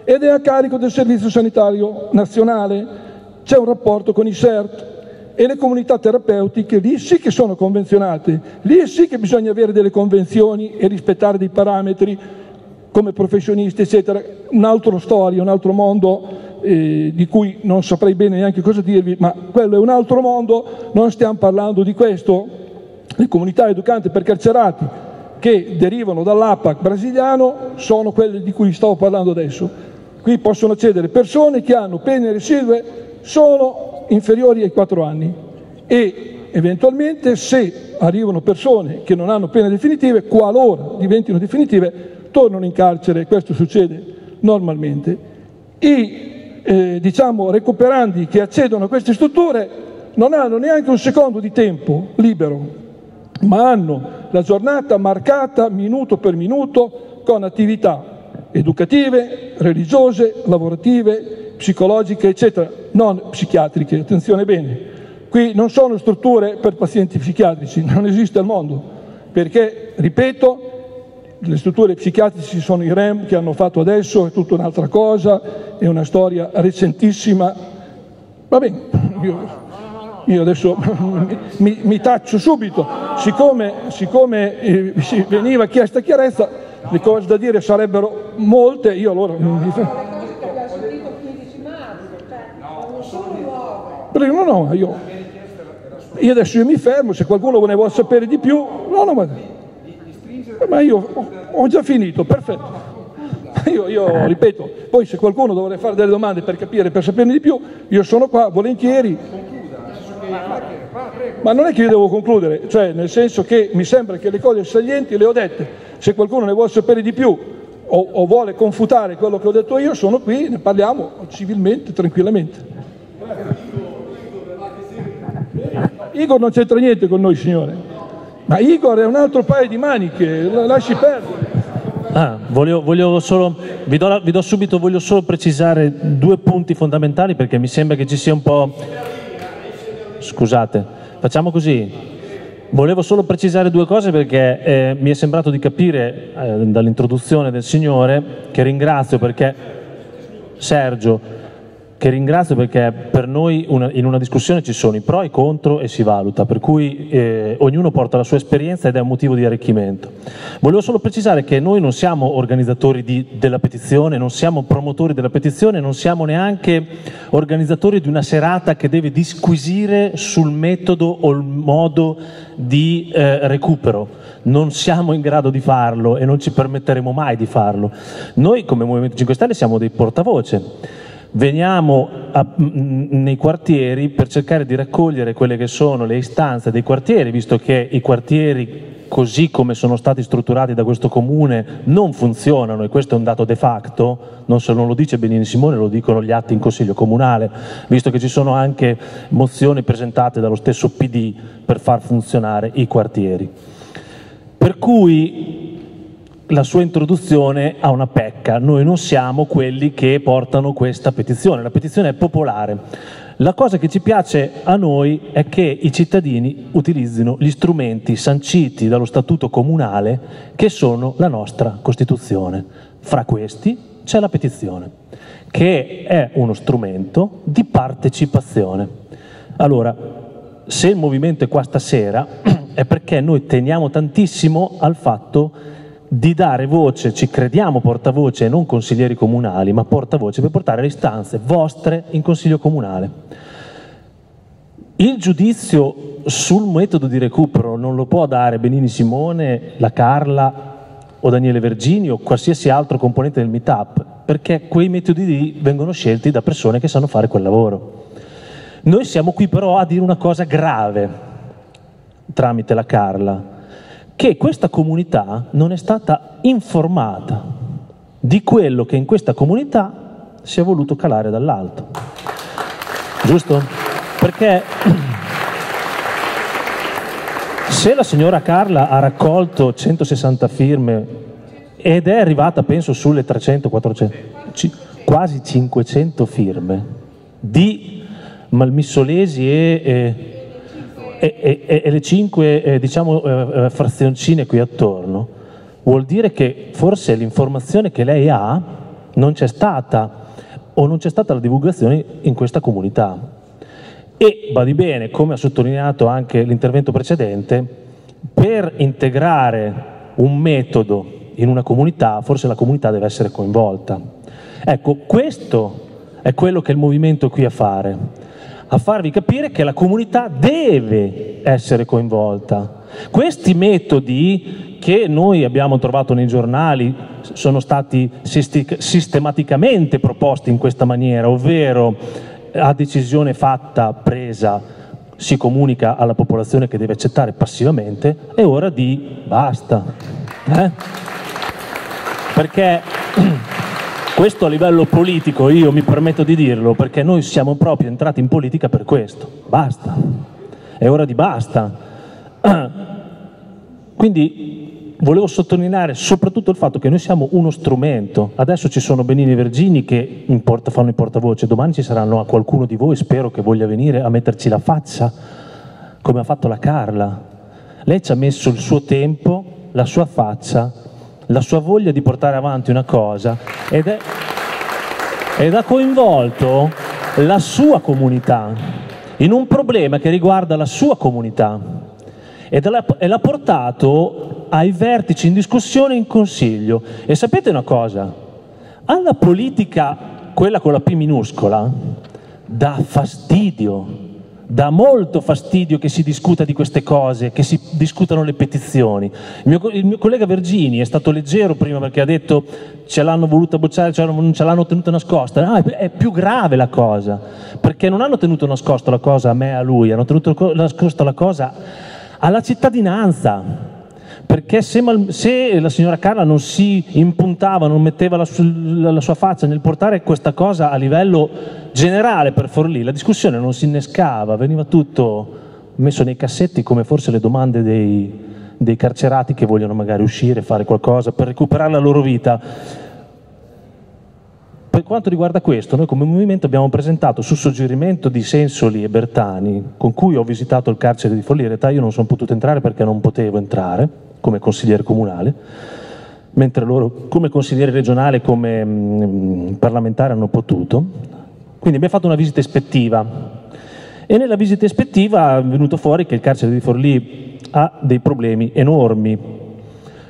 ed è a carico del Servizio Sanitario Nazionale, c'è un rapporto con i CERT e le comunità terapeutiche lì sì che sono convenzionate, lì sì che bisogna avere delle convenzioni e rispettare dei parametri come professionisti, eccetera. Un'altra storia, un altro mondo eh, di cui non saprei bene neanche cosa dirvi, ma quello è un altro mondo, non stiamo parlando di questo. Le comunità educanti per carcerati che derivano dall'APAC brasiliano sono quelle di cui stavo parlando adesso. Qui possono accedere persone che hanno pene residue solo inferiori ai 4 anni e eventualmente se arrivano persone che non hanno pene definitive, qualora diventino definitive, tornano in carcere, questo succede normalmente. I eh, diciamo, recuperandi che accedono a queste strutture non hanno neanche un secondo di tempo libero, ma hanno la giornata marcata minuto per minuto con attività educative, religiose, lavorative, psicologiche, eccetera, non psichiatriche, attenzione bene. Qui non sono strutture per pazienti psichiatrici, non esiste al mondo, perché, ripeto, le strutture psichiatrici sono i REM che hanno fatto adesso, è tutta un'altra cosa, è una storia recentissima. Va bene, io, io adesso mi, mi, taccio subito, siccome, siccome eh, veniva chiesta chiarezza, le cose da dire sarebbero molte, io allora... Mi... No, no, io, io adesso io mi fermo, se qualcuno ne vuole sapere di più, no, no, ma... Ma io ho già finito, perfetto. Io, io, ripeto, poi se qualcuno dovrebbe fare delle domande per capire, per saperne di più, io sono qua volentieri. Ma non è che io devo concludere, cioè nel senso che mi sembra che le cose salienti le ho dette. Se qualcuno ne vuole sapere di più o, o vuole confutare quello che ho detto io, sono qui, ne parliamo civilmente, tranquillamente. Igor non c'entra niente con noi, signore. Ma Igor è un altro paio di maniche, lasci perdere. Ah, voglio, voglio solo, vi do, vi do subito, voglio solo precisare due punti fondamentali perché mi sembra che ci sia un po'... Scusate, facciamo così. Volevo solo precisare due cose perché eh, mi è sembrato di capire eh, dall'introduzione del Signore, che ringrazio perché Sergio, che ringrazio perché per noi una, in una discussione ci sono i pro e i contro e si valuta, per cui eh, ognuno porta la sua esperienza ed è un motivo di arricchimento. Volevo solo precisare che noi non siamo organizzatori di, della petizione, non siamo promotori della petizione, non siamo neanche organizzatori di una serata che deve disquisire sul metodo o il modo di eh, recupero. Non siamo in grado di farlo e non ci permetteremo mai di farlo. Noi come Movimento 5 Stelle siamo dei portavoce veniamo a, nei quartieri per cercare di raccogliere quelle che sono le istanze dei quartieri, visto che i quartieri così come sono stati strutturati da questo comune non funzionano e questo è un dato de facto, non se non lo dice Benini Simone, lo dicono gli atti in consiglio comunale, visto che ci sono anche mozioni presentate dallo stesso PD per far funzionare i quartieri. Per cui la sua introduzione ha una pecca, noi non siamo quelli che portano questa petizione, la petizione è popolare. La cosa che ci piace a noi è che i cittadini utilizzino gli strumenti sanciti dallo statuto comunale che sono la nostra Costituzione. Fra questi c'è la petizione, che è uno strumento di partecipazione. Allora, se il movimento è qua stasera è perché noi teniamo tantissimo al fatto che di dare voce, ci crediamo portavoce e non consiglieri comunali, ma portavoce per portare le istanze vostre in consiglio comunale. Il giudizio sul metodo di recupero non lo può dare Benini Simone, la Carla o Daniele Vergini o qualsiasi altro componente del meetup, perché quei metodi vengono scelti da persone che sanno fare quel lavoro. Noi siamo qui però a dire una cosa grave tramite la Carla, che questa comunità non è stata informata di quello che in questa comunità si è voluto calare dall'alto. Giusto? Perché se la signora Carla ha raccolto 160 firme ed è arrivata, penso, sulle 300, 400, quasi 500 firme di malmissolesi e, e e, e, e le cinque eh, diciamo, eh, eh, frazioncine qui attorno, vuol dire che forse l'informazione che lei ha non c'è stata o non c'è stata la divulgazione in questa comunità. E badi bene, come ha sottolineato anche l'intervento precedente, per integrare un metodo in una comunità, forse la comunità deve essere coinvolta. Ecco, questo è quello che il movimento è qui a fare a farvi capire che la comunità deve essere coinvolta. Questi metodi che noi abbiamo trovato nei giornali sono stati sistematicamente proposti in questa maniera, ovvero a decisione fatta, presa, si comunica alla popolazione che deve accettare passivamente, è ora di basta. Eh? Perché questo a livello politico io mi permetto di dirlo perché noi siamo proprio entrati in politica per questo. Basta. È ora di basta. Quindi volevo sottolineare soprattutto il fatto che noi siamo uno strumento. Adesso ci sono Benini e Vergini che porta, fanno il portavoce, domani ci saranno a qualcuno di voi, spero che voglia venire a metterci la faccia, come ha fatto la Carla. Lei ci ha messo il suo tempo, la sua faccia la sua voglia di portare avanti una cosa ed, è, ed ha coinvolto la sua comunità in un problema che riguarda la sua comunità ed e l'ha portato ai vertici in discussione in consiglio. E sapete una cosa? Alla politica, quella con la P minuscola, dà fastidio dà molto fastidio che si discuta di queste cose, che si discutano le petizioni. Il mio, il mio collega Vergini è stato leggero prima perché ha detto ce l'hanno voluta bocciare, cioè non ce l'hanno tenuta nascosta. No, è, è, più grave la cosa, perché non hanno tenuto nascosta la cosa a me e a lui, hanno tenuto nascosta la cosa alla cittadinanza perché se, mal, se, la signora Carla non si impuntava, non metteva la, la, sua faccia nel portare questa cosa a livello generale per Forlì, la discussione non si innescava, veniva tutto messo nei cassetti come forse le domande dei, dei carcerati che vogliono magari uscire, fare qualcosa per recuperare la loro vita. Per quanto riguarda questo, noi come movimento abbiamo presentato su suggerimento di Sensoli e Bertani, con cui ho visitato il carcere di Follia, in realtà io non sono potuto entrare perché non potevo entrare come consigliere comunale, mentre loro come consigliere regionale e come mm, parlamentare hanno potuto. Quindi abbiamo fatto una visita ispettiva e nella visita ispettiva è venuto fuori che il carcere di Forlì ha dei problemi enormi,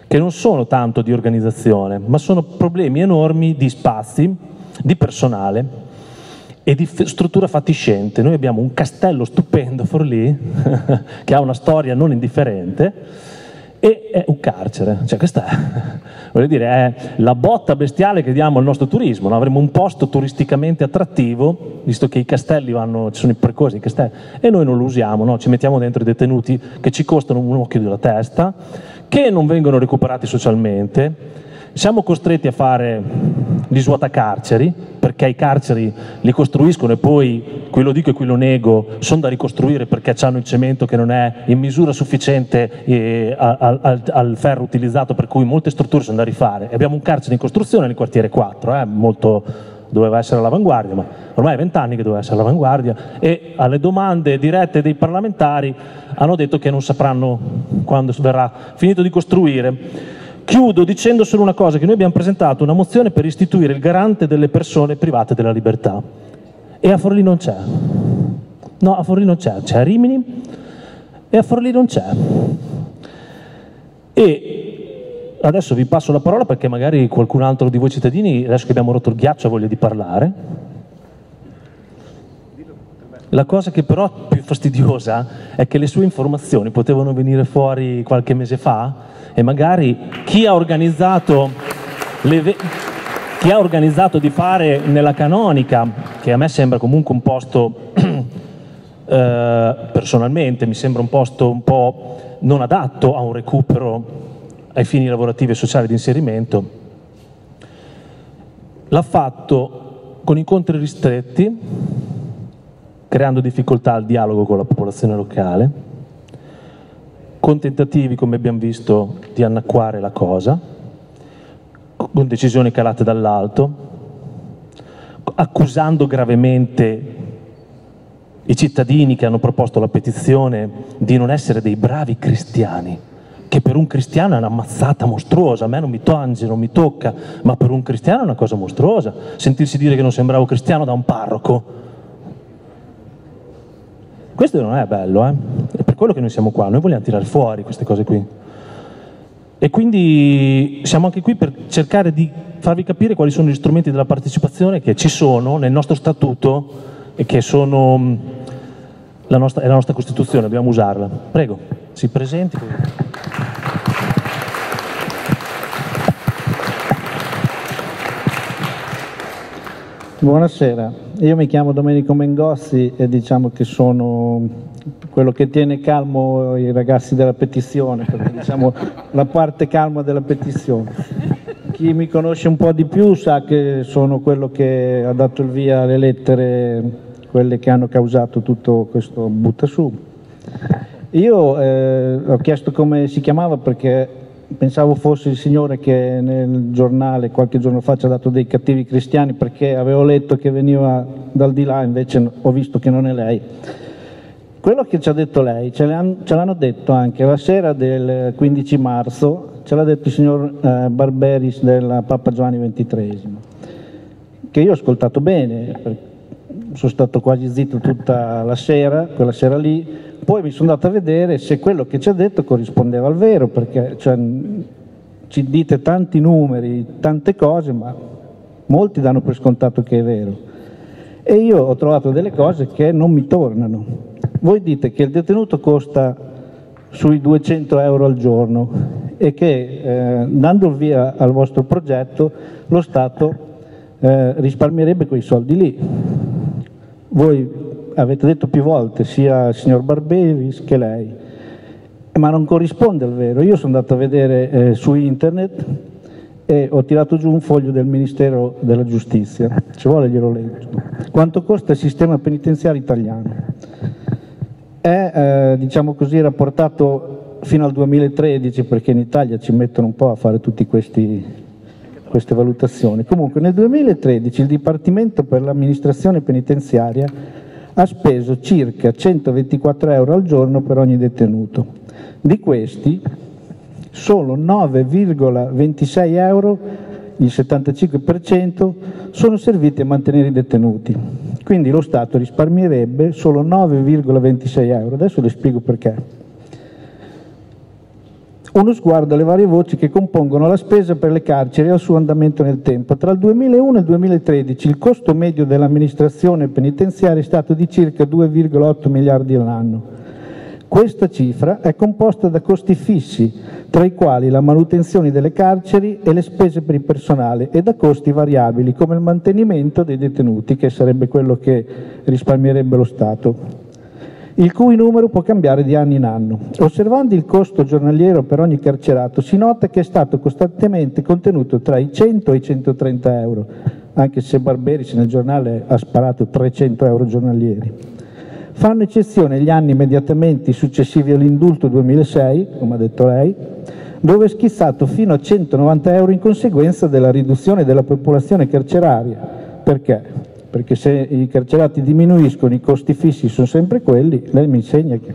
che non sono tanto di organizzazione, ma sono problemi enormi di spazi, di personale e di struttura fatiscente. Noi abbiamo un castello stupendo Forlì, che ha una storia non indifferente, e è un carcere. Cioè, questa è, dire, è la botta bestiale che diamo al nostro turismo. No? Avremo un posto turisticamente attrattivo, visto che i castelli vanno, ci sono i percorsi, i castelli, e noi non lo usiamo, no? ci mettiamo dentro i detenuti che ci costano un occhio della testa, che non vengono recuperati socialmente siamo costretti a fare gli svuotacarceri, perché i carceri li costruiscono e poi, qui lo dico e qui lo nego, sono da ricostruire perché hanno il cemento che non è in misura sufficiente eh, al, al, al, ferro utilizzato, per cui molte strutture sono da rifare. Abbiamo un carcere in costruzione nel quartiere 4, eh, molto, doveva essere all'avanguardia, ma ormai è vent'anni che doveva essere all'avanguardia, e alle domande dirette dei parlamentari hanno detto che non sapranno quando verrà finito di costruire. Chiudo dicendo solo una cosa, che noi abbiamo presentato una mozione per istituire il garante delle persone private della libertà e a Forlì non c'è. No, a Forlì non c'è, c'è a Rimini e a Forlì non c'è. E adesso vi passo la parola perché magari qualcun altro di voi cittadini, adesso che abbiamo rotto il ghiaccio, ha voglia di parlare. La cosa che però è più fastidiosa è che le sue informazioni potevano venire fuori qualche mese fa e magari chi ha organizzato, le, chi ha organizzato di fare nella canonica, che a me sembra comunque un posto, eh, personalmente mi sembra un posto un po' non adatto a un recupero ai fini lavorativi e sociali di inserimento, l'ha fatto con incontri ristretti, creando difficoltà al dialogo con la popolazione locale, con tentativi, come abbiamo visto, di annacquare la cosa, con decisioni calate dall'alto, accusando gravemente i cittadini che hanno proposto la petizione di non essere dei bravi cristiani, che per un cristiano è una mazzata mostruosa, a me non mi tange, non mi tocca, ma per un cristiano è una cosa mostruosa, sentirsi dire che non sembravo cristiano da un parroco, questo non è bello, eh? è per quello che noi siamo qua, noi vogliamo tirare fuori queste cose qui. E quindi siamo anche qui per cercare di farvi capire quali sono gli strumenti della partecipazione che ci sono nel nostro statuto e che sono mm, la nostra, è la nostra Costituzione, dobbiamo usarla. Prego, si presenti. Buonasera, io mi chiamo Domenico Mengozzi e diciamo che sono quello che tiene calmo i ragazzi della petizione, perché diciamo la parte calma della petizione. Chi mi conosce un po' di più sa che sono quello che ha dato il via alle lettere, quelle che hanno causato tutto questo buttasù. Io eh, ho chiesto come si chiamava perché pensavo fosse il signore che nel giornale qualche giorno fa ci ha dato dei cattivi cristiani perché avevo letto che veniva dal di là, invece ho visto che non è lei. Quello che ci ha detto lei, ce l'hanno detto anche la sera del 15 marzo, ce l'ha detto il signor eh, Barberis del Papa Giovanni XXIII, che io ho ascoltato bene, sono stato quasi zitto tutta la sera, quella sera lì, poi mi sono andato a vedere se quello che ci ha detto corrispondeva al vero, perché cioè, ci dite tanti numeri, tante cose, ma molti danno per scontato che è vero. E io ho trovato delle cose che non mi tornano. Voi dite che il detenuto costa sui 200 euro al giorno e che eh, dando il via al vostro progetto lo Stato eh, risparmierebbe quei soldi lì. Voi avete detto più volte, sia il signor Barberis che lei, ma non corrisponde al vero. Io sono andato a vedere eh, su internet e ho tirato giù un foglio del Ministero della Giustizia, ci vuole glielo leggo. Quanto costa il sistema penitenziario italiano? È, eh, diciamo così, rapportato fino al 2013 perché in Italia ci mettono un po' a fare tutte queste valutazioni. Comunque nel 2013 il Dipartimento per l'amministrazione penitenziaria ha speso circa 124 euro al giorno per ogni detenuto. Di questi solo 9,26 euro, il 75%, sono serviti a mantenere i detenuti. Quindi lo Stato risparmierebbe solo 9,26 euro. Adesso le spiego perché. Uno sguardo alle varie voci che compongono la spesa per le carceri e al suo andamento nel tempo. Tra il 2001 e il 2013 il costo medio dell'amministrazione penitenziaria è stato di circa 2,8 miliardi all'anno. Questa cifra è composta da costi fissi, tra i quali la manutenzione delle carceri e le spese per il personale, e da costi variabili, come il mantenimento dei detenuti, che sarebbe quello che risparmierebbe lo Stato il cui numero può cambiare di anno in anno. Osservando il costo giornaliero per ogni carcerato si nota che è stato costantemente contenuto tra i 100 e i 130 euro, anche se Barberis nel giornale ha sparato 300 euro giornalieri. Fanno eccezione gli anni immediatamente successivi all'indulto 2006, come ha detto lei, dove è schizzato fino a 190 euro in conseguenza della riduzione della popolazione carceraria. Perché? Perché se i carcerati diminuiscono, i costi fissi sono sempre quelli, lei mi insegna che...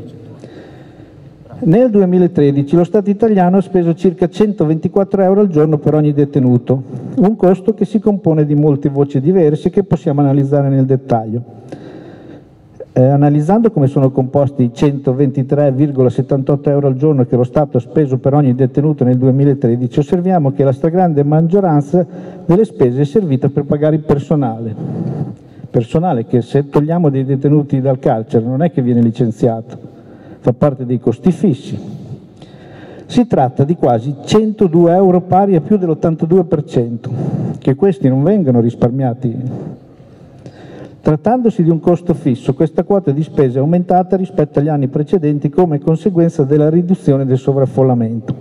Nel 2013 lo Stato italiano ha speso circa 124 euro al giorno per ogni detenuto, un costo che si compone di molte voci diverse che possiamo analizzare nel dettaglio. Eh, analizzando come sono composti i 123,78 euro al giorno che lo Stato ha speso per ogni detenuto nel 2013, osserviamo che la stragrande maggioranza delle spese è servita per pagare il personale. Personale che se togliamo dei detenuti dal carcere non è che viene licenziato, fa parte dei costi fissi. Si tratta di quasi 102 euro pari a più dell'82%, che questi non vengono risparmiati Trattandosi di un costo fisso, questa quota di spesa è aumentata rispetto agli anni precedenti come conseguenza della riduzione del sovraffollamento.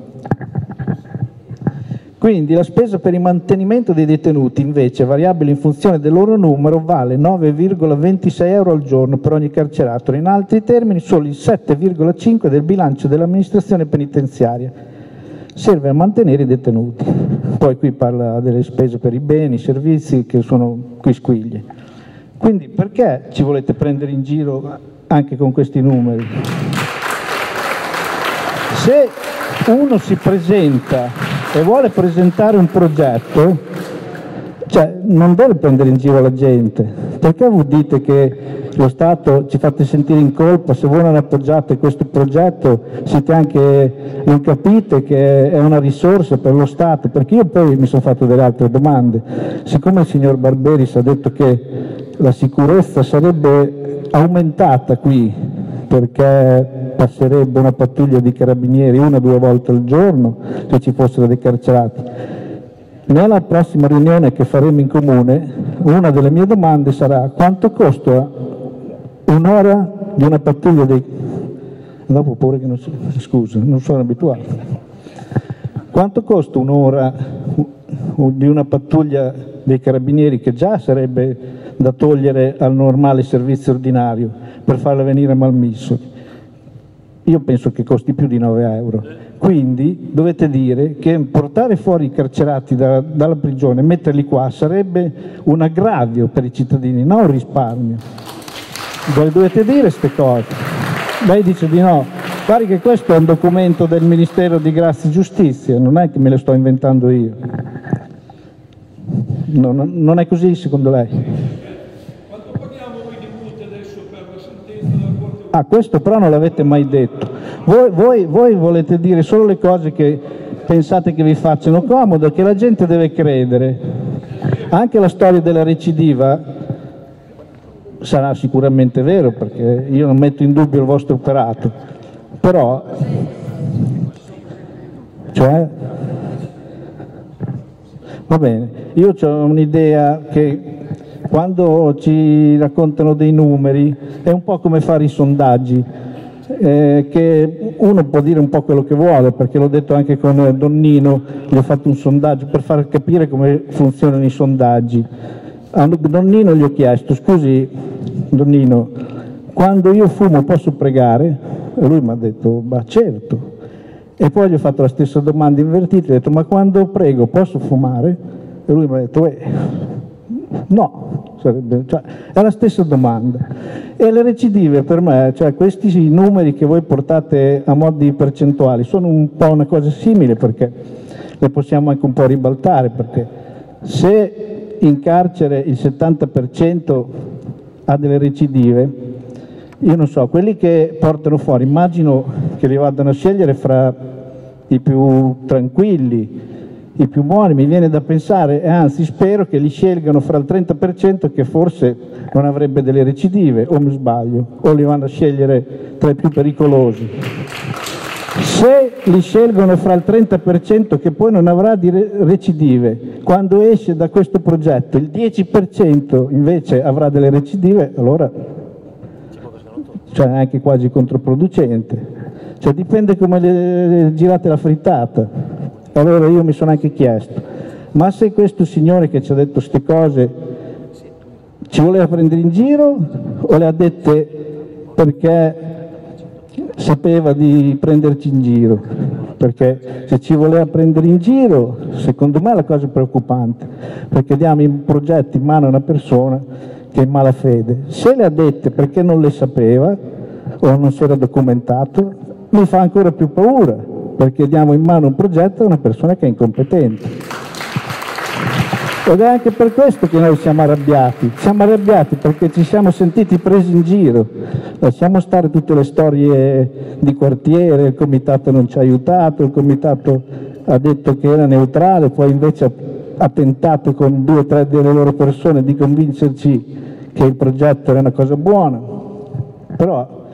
Quindi la spesa per il mantenimento dei detenuti, invece, variabile in funzione del loro numero, vale 9,26 euro al giorno per ogni carcerato, in altri termini solo il 7,5 del bilancio dell'amministrazione penitenziaria. Serve a mantenere i detenuti. Poi qui parla delle spese per i beni, i servizi, che sono quisquiglie. Quindi perché ci volete prendere in giro anche con questi numeri? Se uno si presenta e vuole presentare un progetto, cioè non deve prendere in giro la gente. Perché voi dite che lo Stato ci fate sentire in colpa se voi non appoggiate questo progetto, siete anche, non capite che è una risorsa per lo Stato? Perché io poi mi sono fatto delle altre domande. Siccome il signor Barberis ha detto che la sicurezza sarebbe aumentata qui perché passerebbe una pattuglia di carabinieri una o due volte al giorno se ci fossero dei carcerati. Nella prossima riunione che faremo in comune, una delle mie domande sarà quanto costa un'ora di una pattuglia dei... Dopo pure che non si... scusa, non sono abituato. Quanto costa un'ora di una pattuglia dei carabinieri che già sarebbe da togliere al normale servizio ordinario per farla venire a Malmissoli. Io penso che costi più di 9 euro. Quindi dovete dire che portare fuori i carcerati da, dalla prigione e metterli qua sarebbe un aggravio per i cittadini, non un risparmio. Voi dovete dire queste cose. Lei dice di no. Guardi che questo è un documento del Ministero di Grazia e Giustizia, non è che me lo sto inventando io. Non, non è così secondo lei? Ah, questo però non l'avete mai detto. Voi, voi, voi, volete dire solo le cose che pensate che vi facciano comodo, che la gente deve credere. Anche la storia della recidiva sarà sicuramente vero, perché io non metto in dubbio il vostro operato, però, cioè, va bene, io ho un'idea che quando ci raccontano dei numeri è un po' come fare i sondaggi, eh, che uno può dire un po' quello che vuole, perché l'ho detto anche con Donnino, gli ho fatto un sondaggio per far capire come funzionano i sondaggi. A Donnino gli ho chiesto, scusi Donnino, quando io fumo posso pregare? E lui mi ha detto, ma certo. E poi gli ho fatto la stessa domanda invertita, gli ho detto ma quando prego posso fumare? E lui mi ha detto eh, no, sarebbe, cioè, è la stessa domanda. E le recidive per me, cioè questi numeri che voi portate a mo' di percentuali, sono un po' una cosa simile perché le possiamo anche un po' ribaltare, perché se in carcere il 70% ha delle recidive, io non so, quelli che portano fuori, immagino che li vadano a scegliere fra i più tranquilli, i più buoni, mi viene da pensare, e anzi spero che li scelgano fra il 30% che forse non avrebbe delle recidive, o mi sbaglio, o li vanno a scegliere tra i più pericolosi. Se li scelgono fra il 30% che poi non avrà di recidive, quando esce da questo progetto il 10% invece avrà delle recidive, allora cioè anche quasi controproducente. Cioè dipende come girate la frittata. Allora io mi sono anche chiesto, ma se questo signore che ci ha detto queste cose ci voleva prendere in giro o le ha dette perché sapeva di prenderci in giro? Perché se ci voleva prendere in giro, secondo me è la cosa preoccupante, perché diamo in progetti in mano a una persona che è in malafede. Se le ha dette perché non le sapeva o non si era documentato, mi fa ancora più paura, perché diamo in mano un progetto a una persona che è incompetente. Ed è anche per questo che noi siamo arrabbiati, siamo arrabbiati perché ci siamo sentiti presi in giro, lasciamo stare tutte le storie di quartiere, il comitato non ci ha aiutato, il comitato ha detto che era neutrale, poi invece ha tentato con due o tre delle loro persone di convincerci che il progetto era una cosa buona, però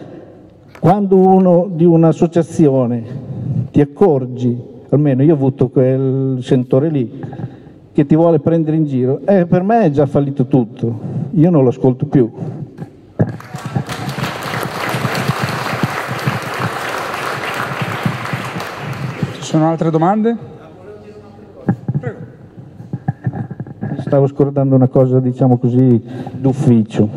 quando uno di un'associazione ti accorgi, almeno io ho avuto quel sentore lì, che ti vuole prendere in giro, eh, per me è già fallito tutto, io non lo ascolto più. Ci sono altre domande? Stavo scordando una cosa, diciamo così, d'ufficio.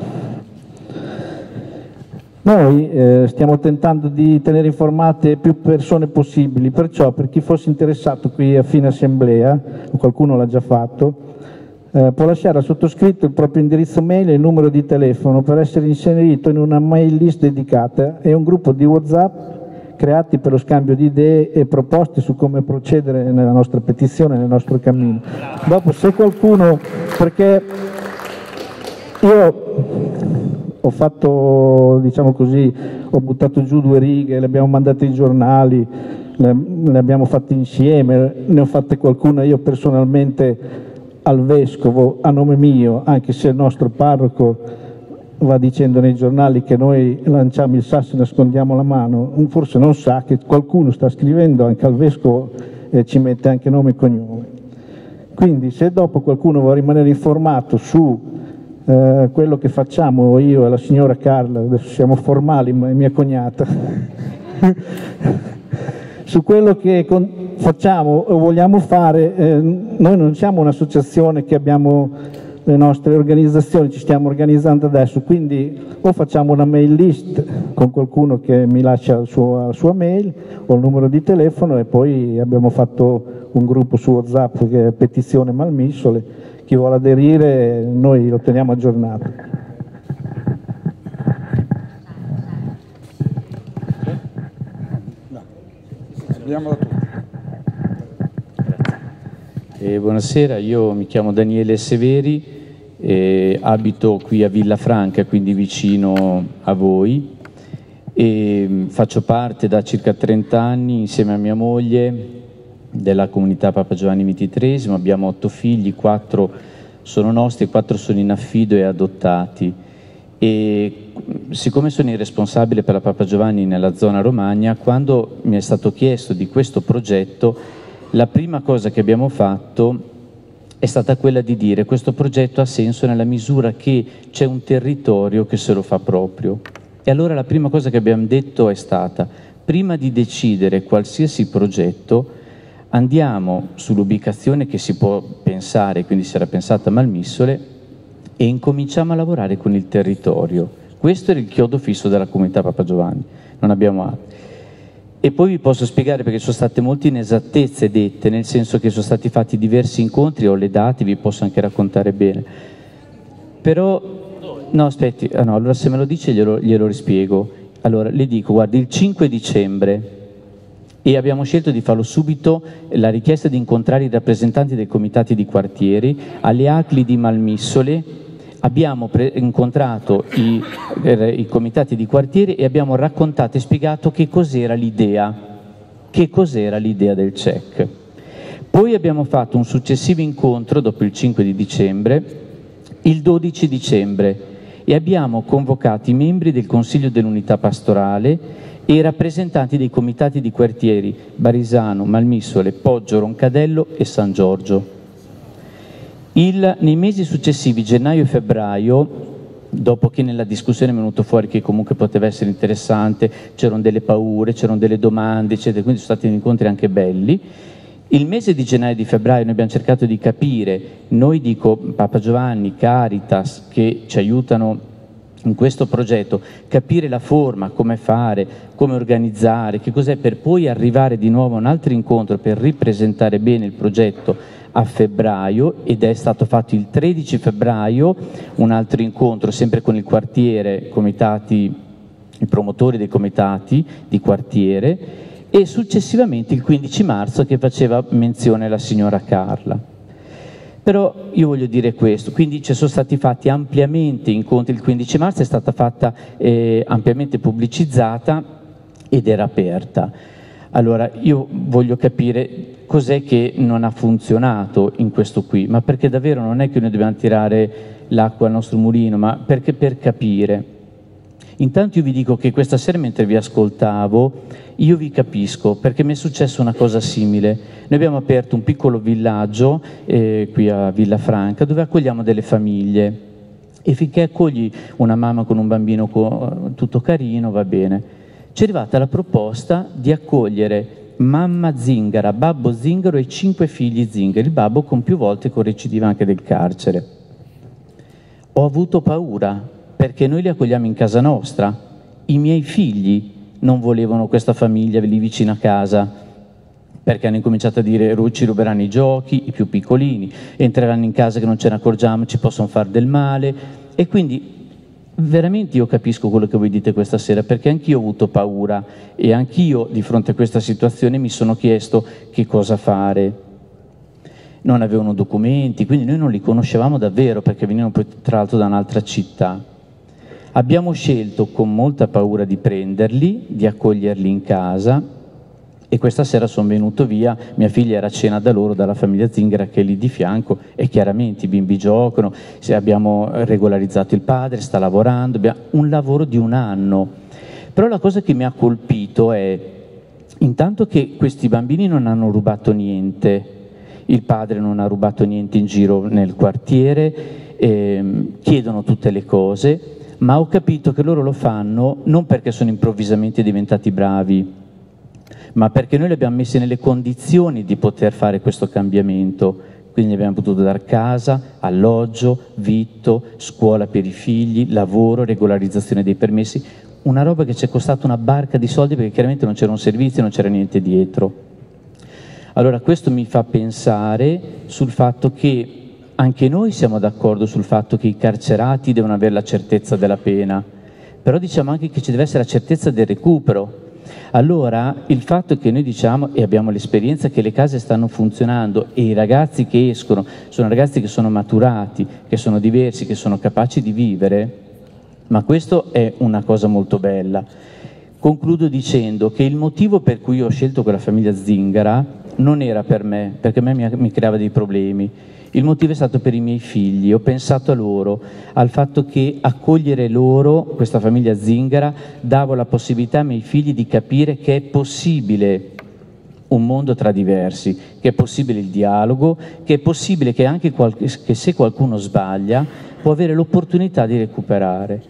Noi eh, stiamo tentando di tenere informate più persone possibili, perciò per chi fosse interessato qui a fine assemblea, qualcuno l'ha già fatto, eh, può lasciare al sottoscritto il proprio indirizzo mail e il numero di telefono per essere inserito in una mail list dedicata e un gruppo di Whatsapp creati per lo scambio di idee e proposte su come procedere nella nostra petizione, nel nostro cammino. Dopo se qualcuno, perché io ho fatto, diciamo così, ho buttato giù due righe, le abbiamo mandate ai giornali, le, le abbiamo fatte insieme, ne ho fatte qualcuna io personalmente al vescovo a nome mio, anche se il nostro parroco va dicendo nei giornali che noi lanciamo il sasso e nascondiamo la mano, forse non sa che qualcuno sta scrivendo anche al vescovo e ci mette anche nome e cognome. Quindi se dopo qualcuno vuole rimanere informato su eh, quello che facciamo io e la signora Carla, adesso siamo formali, ma è mia cognata, su quello che con, facciamo o vogliamo fare, eh, noi non siamo un'associazione che abbiamo le nostre organizzazioni, ci stiamo organizzando adesso, quindi o facciamo una mail list con qualcuno che mi lascia la sua, la sua mail o il numero di telefono e poi abbiamo fatto un gruppo su WhatsApp che è petizione Malmissole chi vuole aderire noi lo teniamo aggiornato. Eh, buonasera, io mi chiamo Daniele Severi, eh, abito qui a Villafranca, quindi vicino a voi. E mm, faccio parte da circa 30 anni insieme a mia moglie della comunità Papa Giovanni XXIII, abbiamo otto figli, quattro sono nostri, quattro sono in affido e adottati. E siccome sono il responsabile per la Papa Giovanni nella zona Romagna, quando mi è stato chiesto di questo progetto, la prima cosa che abbiamo fatto è stata quella di dire questo progetto ha senso nella misura che c'è un territorio che se lo fa proprio. E allora la prima cosa che abbiamo detto è stata, prima di decidere qualsiasi progetto, andiamo sull'ubicazione che si può pensare, quindi si era pensata Malmissole, e incominciamo a lavorare con il territorio. Questo era il chiodo fisso della comunità Papa Giovanni, non abbiamo altro. E poi vi posso spiegare perché sono state molte inesattezze dette, nel senso che sono stati fatti diversi incontri, ho le date, vi posso anche raccontare bene. Però, no aspetti, ah no, allora se me lo dice glielo, glielo rispiego. Allora, le dico, guardi, il 5 dicembre e abbiamo scelto di farlo subito la richiesta di incontrare i rappresentanti dei comitati di quartieri alle ACLI di Malmissole abbiamo incontrato i, eh, i, comitati di quartiere e abbiamo raccontato e spiegato che cos'era l'idea, che cos'era l'idea del CEC. Poi abbiamo fatto un successivo incontro dopo il 5 di dicembre, il 12 dicembre, e abbiamo convocato i membri del Consiglio dell'Unità Pastorale e i rappresentanti dei comitati di quartieri Barisano, Malmissole, Poggio, Roncadello e San Giorgio. Il, nei mesi successivi, gennaio e febbraio, dopo che nella discussione è venuto fuori che comunque poteva essere interessante, c'erano delle paure, c'erano delle domande, eccetera, quindi sono stati incontri anche belli. Il mese di gennaio e di febbraio noi abbiamo cercato di capire, noi dico Papa Giovanni, Caritas, che ci aiutano in questo progetto, capire la forma, come fare, come organizzare, che cos'è per poi arrivare di nuovo a un altro incontro per ripresentare bene il progetto a febbraio ed è stato fatto il 13 febbraio un altro incontro sempre con il quartiere, comitati, i promotori dei comitati di quartiere e successivamente il 15 marzo che faceva menzione la signora Carla. Però io voglio dire questo, quindi ci sono stati fatti ampiamente incontri, il 15 marzo è stata fatta eh, ampiamente pubblicizzata ed era aperta. Allora io voglio capire cos'è che non ha funzionato in questo qui, ma perché davvero non è che noi dobbiamo tirare l'acqua al nostro mulino, ma perché per capire. Intanto io vi dico che questa sera mentre vi ascoltavo, io vi capisco perché mi è successa una cosa simile. Noi abbiamo aperto un piccolo villaggio eh, qui a Villafranca dove accogliamo delle famiglie e finché accogli una mamma con un bambino co- tutto carino va bene. Ci è arrivata la proposta di accogliere mamma zingara, babbo zingaro e cinque figli zingari, il babbo con più volte con recidiva anche del carcere. Ho avuto paura perché noi li accogliamo in casa nostra, i miei figli non volevano questa famiglia lì vicino a casa perché hanno incominciato a dire ci ruberanno i giochi, i più piccolini, entreranno in casa che non ce ne accorgiamo, ci possono fare del male e quindi veramente io capisco quello che voi dite questa sera, perché anch'io ho avuto paura e anch'io di fronte a questa situazione mi sono chiesto che cosa fare. Non avevano documenti, quindi noi non li conoscevamo davvero perché venivano poi tra l'altro da un'altra città. Abbiamo scelto con molta paura di prenderli, di accoglierli in casa e questa sera sono venuto via, mia figlia era a cena da loro, dalla famiglia Zingara che è lì di fianco e chiaramente i bimbi giocano, abbiamo regolarizzato il padre, sta lavorando, abbiamo un lavoro di un anno. Però la cosa che mi ha colpito è intanto che questi bambini non hanno rubato niente, il padre non ha rubato niente in giro nel quartiere, eh, chiedono tutte le cose, ma ho capito che loro lo fanno non perché sono improvvisamente diventati bravi, ma perché noi li abbiamo messi nelle condizioni di poter fare questo cambiamento. Quindi abbiamo potuto dare casa, alloggio, vitto, scuola per i figli, lavoro, regolarizzazione dei permessi, una roba che ci è costata una barca di soldi perché chiaramente non c'era un servizio, non c'era niente dietro. Allora questo mi fa pensare sul fatto che anche noi siamo d'accordo sul fatto che i carcerati devono avere la certezza della pena, però diciamo anche che ci deve essere la certezza del recupero, allora il fatto che noi diciamo e abbiamo l'esperienza che le case stanno funzionando e i ragazzi che escono sono ragazzi che sono maturati, che sono diversi, che sono capaci di vivere, ma questo è una cosa molto bella. Concludo dicendo che il motivo per cui ho scelto quella famiglia zingara non era per me, perché a me mi, creava dei problemi il motivo è stato per i miei figli, ho pensato a loro, al fatto che accogliere loro, questa famiglia zingara, davo la possibilità ai miei figli di capire che è possibile un mondo tra diversi, che è possibile il dialogo, che è possibile che anche che se qualcuno sbaglia può avere l'opportunità di recuperare.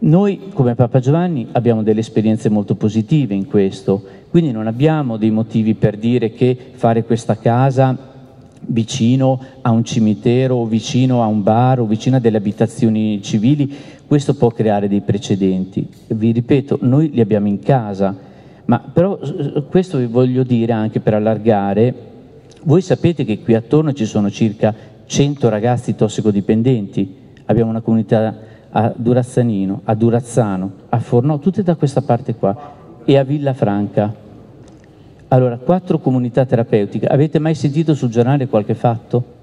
Noi come Papa Giovanni abbiamo delle esperienze molto positive in questo, quindi non abbiamo dei motivi per dire che fare questa casa vicino a un cimitero o vicino a un bar o vicino a delle abitazioni civili, questo può creare dei precedenti. Vi ripeto, noi li abbiamo in casa, Ma però questo vi voglio dire anche per allargare, voi sapete che qui attorno ci sono circa 100 ragazzi tossicodipendenti, abbiamo una comunità a Durazzanino, a Durazzano, a Fornò, tutte da questa parte qua, e a Villafranca. Allora, quattro comunità terapeutiche. Avete mai sentito sul giornale qualche fatto?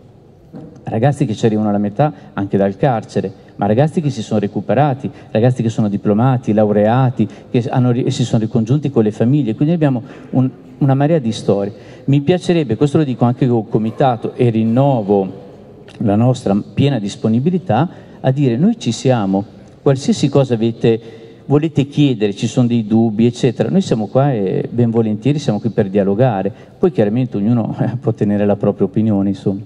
Ragazzi che ci arrivano alla metà anche dal carcere, ma ragazzi che si sono recuperati, ragazzi che sono diplomati, laureati, che hanno, si sono ricongiunti con le famiglie, quindi abbiamo un, una marea di storie. Mi piacerebbe, questo lo dico anche col comitato e rinnovo la nostra piena disponibilità a dire noi ci siamo, qualsiasi cosa avete, volete chiedere, ci sono dei dubbi, eccetera, noi siamo qua e ben volentieri siamo qui per dialogare, poi chiaramente ognuno può tenere la propria opinione, insomma.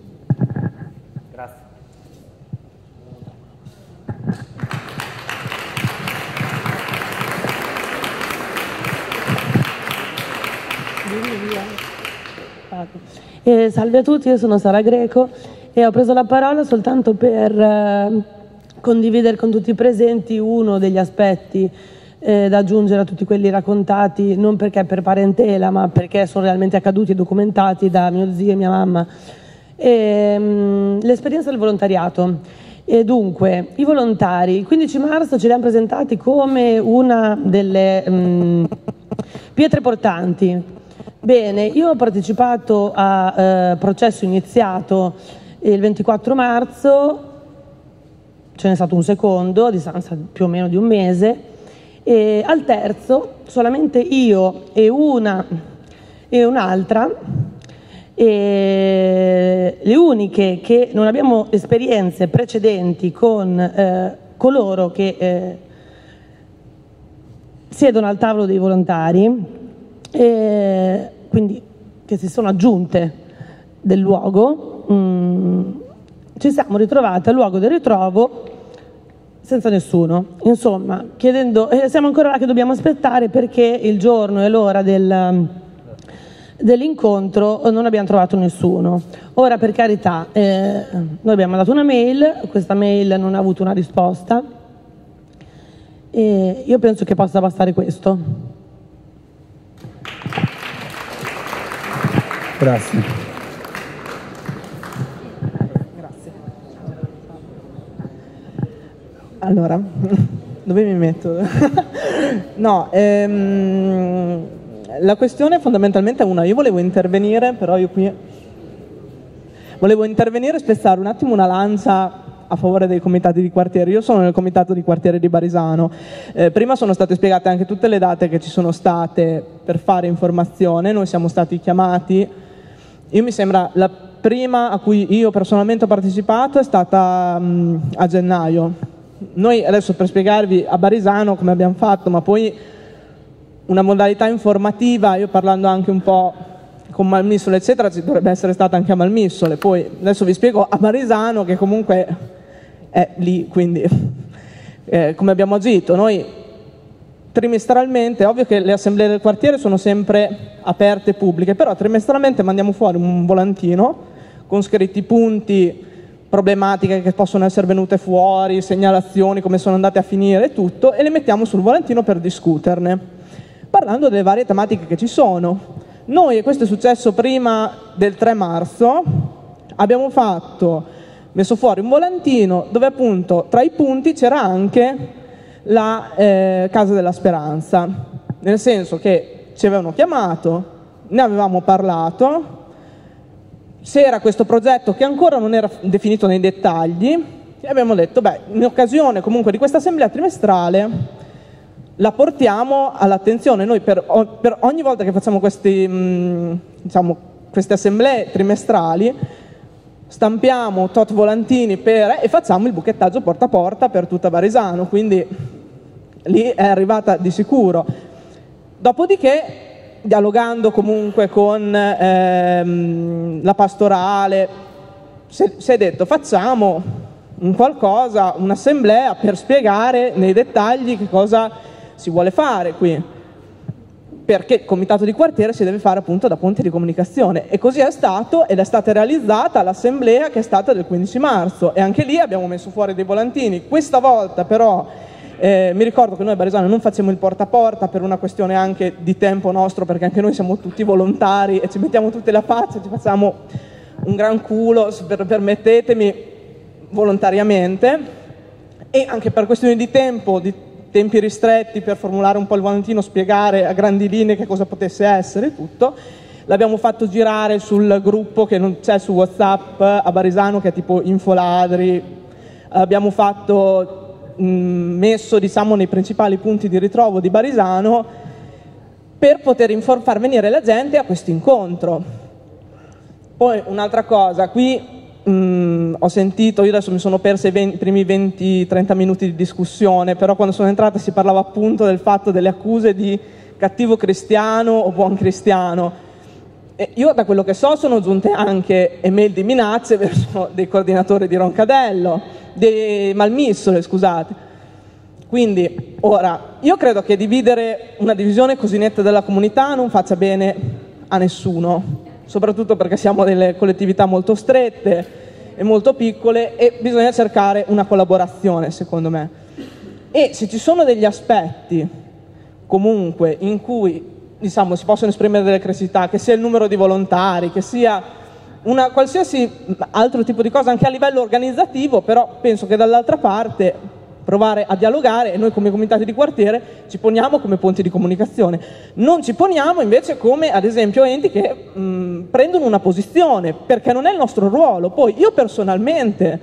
Eh, salve a tutti, io sono Sara Greco e ho preso la parola soltanto per eh, condividere con tutti i presenti uno degli aspetti eh, da aggiungere a tutti quelli raccontati, non perché per parentela, ma perché sono realmente accaduti e documentati da mio zio e mia mamma. Ehm, l'esperienza del volontariato. E dunque, i volontari, il 15 marzo ce li hanno presentati come una delle mh, mm, pietre portanti. Bene, io ho partecipato a eh, processo iniziato il 24 marzo, ce n'è stato un secondo, a distanza più o meno di un mese, e al terzo solamente io e una e un'altra e le uniche che non abbiamo esperienze precedenti con eh, coloro che eh, siedono al tavolo dei volontari, eh, quindi che si sono aggiunte del luogo, mh, mm, ci siamo ritrovate al luogo del ritrovo senza nessuno. Insomma, chiedendo, eh, siamo ancora là che dobbiamo aspettare perché il giorno e l'ora del dell'incontro non abbiamo trovato nessuno. Ora per carità, eh, noi abbiamo mandato una mail, questa mail non ha avuto una risposta e io penso che possa bastare questo. Grazie. Allora, dove mi metto? no, ehm, la questione fondamentalmente è una, io volevo intervenire, però io qui volevo intervenire e spezzare un attimo una lancia a favore dei comitati di quartiere. Io sono nel comitato di quartiere di Barisano. Eh, prima sono state spiegate anche tutte le date che ci sono state per fare informazione, noi siamo stati chiamati. Io mi sembra la prima a cui io personalmente ho partecipato è stata mh, a gennaio. Noi adesso per spiegarvi a Barisano come abbiamo fatto, ma poi una modalità informativa, io parlando anche un po' con Malmissole eccetera, ci dovrebbe essere stata anche a Malmissole, poi adesso vi spiego a Marisano che comunque è lì, quindi eh, come abbiamo agito. Noi trimestralmente, ovvio che le assemblee del quartiere sono sempre aperte e pubbliche, però trimestralmente mandiamo fuori un volantino con scritti punti, problematiche che possono essere venute fuori, segnalazioni, come sono andate a finire e tutto, e le mettiamo sul volantino per discuterne parlando delle varie tematiche che ci sono. Noi, e questo è successo prima del 3 marzo, abbiamo fatto, messo fuori un volantino dove appunto tra i punti c'era anche la eh, Casa della Speranza, nel senso che ci avevano chiamato, ne avevamo parlato, c'era questo progetto che ancora non era definito nei dettagli e abbiamo detto, beh, in occasione comunque di questa assemblea trimestrale la portiamo all'attenzione. Noi per, per, ogni volta che facciamo questi, mh, mm, diciamo, queste assemblee trimestrali stampiamo tot volantini per, e facciamo il buchettaggio porta a porta per tutta Barisano, quindi lì è arrivata di sicuro. Dopodiché, dialogando comunque con ehm, la pastorale, si è detto facciamo un qualcosa, un'assemblea per spiegare nei dettagli che cosa si vuole fare qui, perché il comitato di quartiere si deve fare appunto da ponte di comunicazione. E così è stato ed è stata realizzata l'assemblea che è stata del 15 marzo. E anche lì abbiamo messo fuori dei volantini. Questa volta però Eh, mi ricordo che noi a Barisano non facciamo il porta a porta per una questione anche di tempo nostro, perché anche noi siamo tutti volontari e ci mettiamo tutte la faccia, ci facciamo un gran culo, per, permettetemi, volontariamente e anche per questioni di tempo, di tempi ristretti per formulare un po' il volantino, spiegare a grandi linee che cosa potesse essere tutto. L'abbiamo fatto girare sul gruppo che non c'è su WhatsApp a Barisano che è tipo Infoladri. Abbiamo fatto messo diciamo nei principali punti di ritrovo di Barisano per poter infor- far venire la gente a questo incontro. Poi un'altra cosa, qui Mm, ho sentito, io adesso mi sono persa i, 20, i primi 20-30 minuti di discussione, però quando sono entrata si parlava appunto del fatto delle accuse di cattivo cristiano o buon cristiano. E io da quello che so sono giunte anche email di minacce verso dei coordinatori di Roncadello, dei Malmissole, scusate. Quindi, ora, io credo che dividere una divisione così netta della comunità non faccia bene a nessuno, soprattutto perché siamo delle collettività molto strette e molto piccole e bisogna cercare una collaborazione, secondo me. E se ci sono degli aspetti comunque in cui diciamo, si possono esprimere delle criticità, che sia il numero di volontari, che sia una qualsiasi altro tipo di cosa anche a livello organizzativo, però penso che dall'altra parte provare a dialogare e noi come comitati di quartiere ci poniamo come ponti di comunicazione. Non ci poniamo invece come ad esempio enti che mh, prendono una posizione, perché non è il nostro ruolo. Poi io personalmente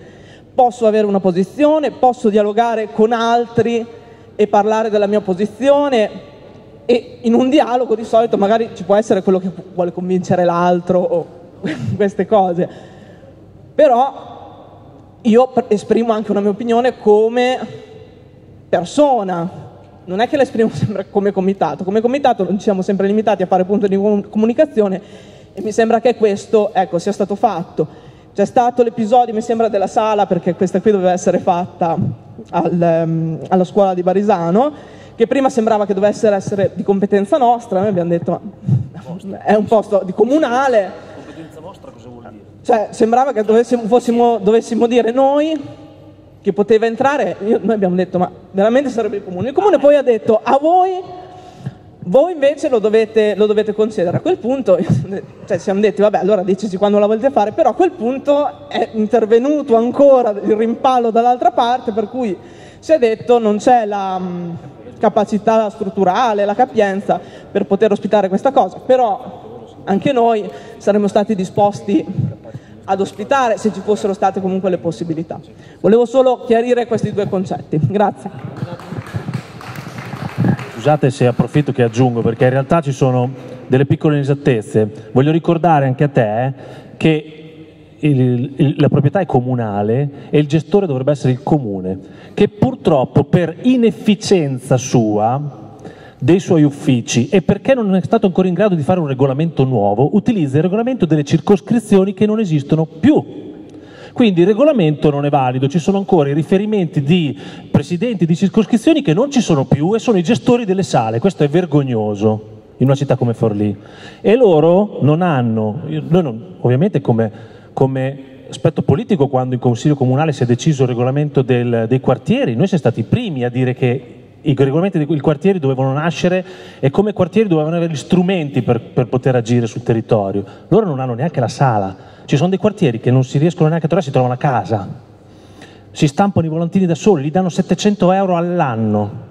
posso avere una posizione, posso dialogare con altri e parlare della mia posizione e in un dialogo di solito magari ci può essere quello che vuole convincere l'altro o queste cose. Però io esprimo anche una mia opinione come persona, non è che l'esprimo sempre come comitato, come comitato non siamo sempre limitati a fare punto di comunicazione e mi sembra che questo ecco, sia stato fatto. C'è stato l'episodio, mi sembra, della sala, perché questa qui doveva essere fatta al, um, alla scuola di Barisano, che prima sembrava che dovesse essere di competenza nostra, noi abbiamo detto ma è un posto di comunale, cioè, sembrava che dovessimo, fossimo, dovessimo dire noi che poteva entrare, io, noi abbiamo detto ma veramente sarebbe il comune. Il comune poi ha detto a voi, voi invece lo dovete, lo dovete concedere. A quel punto cioè, siamo detti vabbè allora diceci quando la volete fare, però a quel punto è intervenuto ancora il rimpallo dall'altra parte per cui si è detto non c'è la mh, capacità strutturale, la capienza per poter ospitare questa cosa, però anche noi saremmo stati disposti ad ospitare se ci fossero state comunque le possibilità. Volevo solo chiarire questi due concetti. Grazie. Scusate se approfitto che aggiungo perché in realtà ci sono delle piccole inesattezze. Voglio ricordare anche a te che il, il, la proprietà è comunale e il gestore dovrebbe essere il comune, che purtroppo per inefficienza sua dei suoi uffici e perché non è stato ancora in grado di fare un regolamento nuovo, utilizza il regolamento delle circoscrizioni che non esistono più. Quindi il regolamento non è valido, ci sono ancora i riferimenti di presidenti di circoscrizioni che non ci sono più e sono i gestori delle sale, questo è vergognoso in una città come Forlì. E loro non hanno, non, ovviamente come, come aspetto politico quando in Consiglio Comunale si è deciso il regolamento del, dei quartieri, noi siamo stati i primi a dire che i regolamenti dei quartieri dovevano nascere e come quartieri dovevano avere gli strumenti per, per, poter agire sul territorio. Loro non hanno neanche la sala. Ci sono dei quartieri che non si riescono neanche a trovare, si trovano a casa. Si stampano i volantini da soli, gli danno 700 euro all'anno.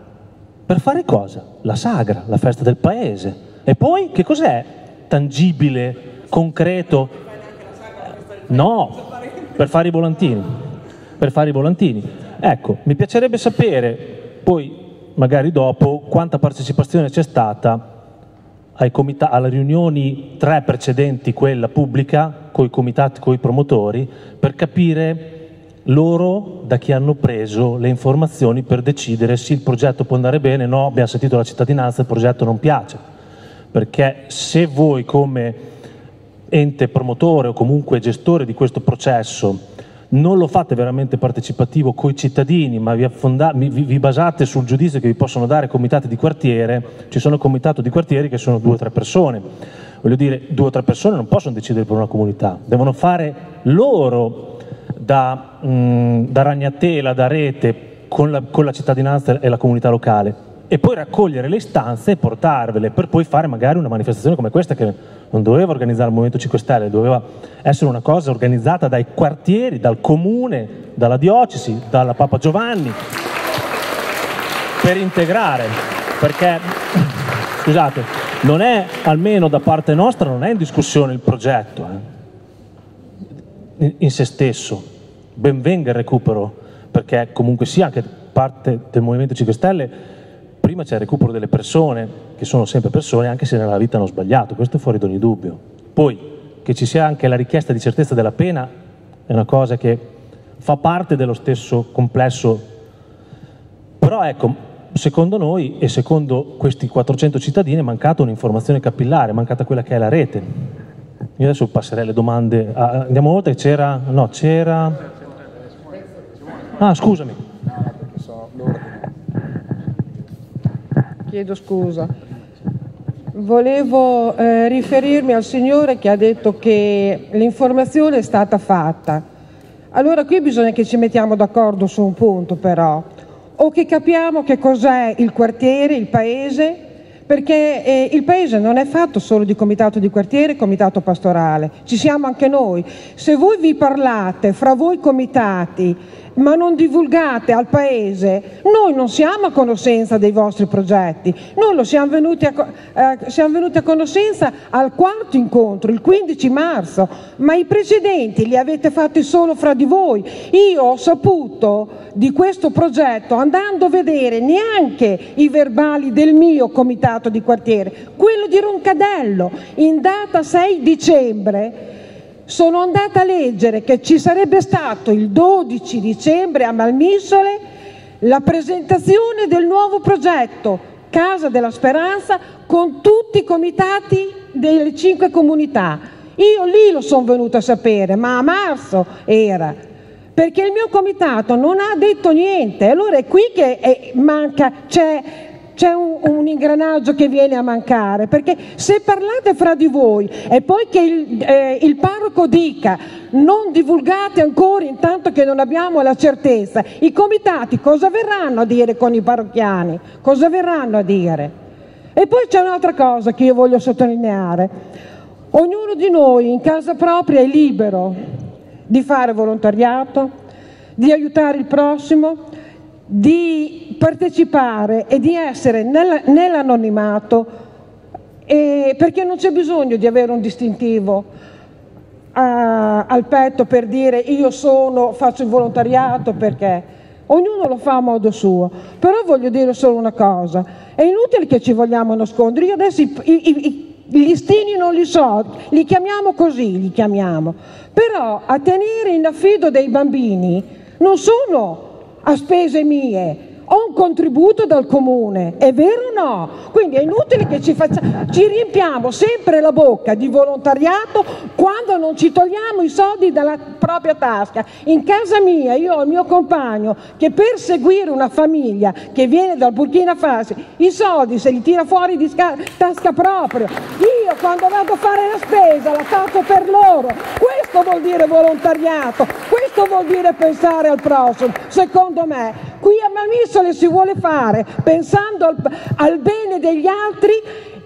Per fare cosa? La sagra, la festa del paese. E poi che cos'è? Tangibile, concreto? No, per fare i volantini. Per fare i volantini. Ecco, mi piacerebbe sapere, poi magari dopo, quanta partecipazione c'è stata alle riunioni tre precedenti, quella pubblica, con i comitati, con i promotori, per capire loro da chi hanno preso le informazioni per decidere se il progetto può andare bene, no, abbiamo sentito la cittadinanza, il progetto non piace. Perché se voi come ente promotore o comunque gestore di questo processo non lo fate veramente partecipativo con i cittadini, ma vi, affonda- vi, vi, basate sul giudizio che vi possono dare comitati di quartiere, ci sono comitati di quartieri che sono due o tre persone. Voglio dire, due o tre persone non possono decidere per una comunità, devono fare loro da, mh, da ragnatela, da rete, con la, con la cittadinanza e la comunità locale e poi raccogliere le istanze e portarvele per poi fare magari una manifestazione come questa che non doveva organizzare il Movimento 5 Stelle, doveva essere una cosa organizzata dai quartieri, dal comune, dalla diocesi, dalla Papa Giovanni per integrare, perché scusate, non è almeno da parte nostra non è in discussione il progetto eh, in, se stesso, ben venga il recupero, perché comunque sia anche parte del Movimento 5 Stelle prima c'è il recupero delle persone, che sono sempre persone, anche se nella vita hanno sbagliato, questo è fuori da ogni dubbio. Poi, che ci sia anche la richiesta di certezza della pena, è una cosa che fa parte dello stesso complesso. Però ecco, secondo noi e secondo questi 400 cittadini è mancata un'informazione capillare, è mancata quella che è la rete. Io adesso passerei le domande. Ah, andiamo oltre, c'era... No, c'era... Ah, scusami. Chiedo scusa. Volevo eh, riferirmi al Signore che ha detto che l'informazione è stata fatta. Allora qui bisogna che ci mettiamo d'accordo su un punto però, o che capiamo che cos'è il quartiere, il paese, perché eh, il paese non è fatto solo di comitato di quartiere e comitato pastorale, ci siamo anche noi. Se voi vi parlate fra voi comitati ma non divulgate al Paese, noi non siamo a conoscenza dei vostri progetti, noi lo siamo venuti a, eh, siamo venuti a conoscenza al quarto incontro, il 15 marzo, ma i precedenti li avete fatti solo fra di voi. Io ho saputo di questo progetto andando a vedere neanche i verbali del mio comitato di quartiere, quello di Roncadello, in data 6 dicembre sono andata a leggere che ci sarebbe stato il 12 dicembre a Malmissole la presentazione del nuovo progetto Casa della Speranza con tutti i comitati delle cinque comunità. Io lì lo sono venuta a sapere, ma a marzo era, perché il mio comitato non ha detto niente. Allora è qui che è, manca, c'è c'è un, un, ingranaggio che viene a mancare, perché se parlate fra di voi e poi che il, eh, il parroco dica non divulgate ancora intanto che non abbiamo la certezza, i comitati cosa verranno a dire con i parrocchiani? Cosa verranno a dire? E poi c'è un'altra cosa che io voglio sottolineare. Ognuno di noi in casa propria è libero di fare volontariato, di aiutare il prossimo, di partecipare e di essere nell'anonimato perché non c'è bisogno di avere un distintivo uh, al petto per dire io sono, faccio il volontariato perché ognuno lo fa a modo suo però voglio dire solo una cosa è inutile che ci vogliamo nascondere io adesso i, i, i gli listini non li so, li chiamiamo così, li chiamiamo. Però a tenere in affido dei bambini non sono a spese mie, ho un contributo dal comune, è vero o no? Quindi è inutile che ci, faccia, ci riempiamo sempre la bocca di volontariato quando non ci togliamo i soldi dalla propria tasca. In casa mia io ho il mio compagno che per seguire una famiglia che viene dal Burkina Faso i soldi se li tira fuori di tasca proprio. Io quando vado a fare la spesa la faccio per loro. Questo vuol dire volontariato, questo vuol dire pensare al prossimo, secondo me. Qui a Malmissole si vuole fare pensando al, al bene degli altri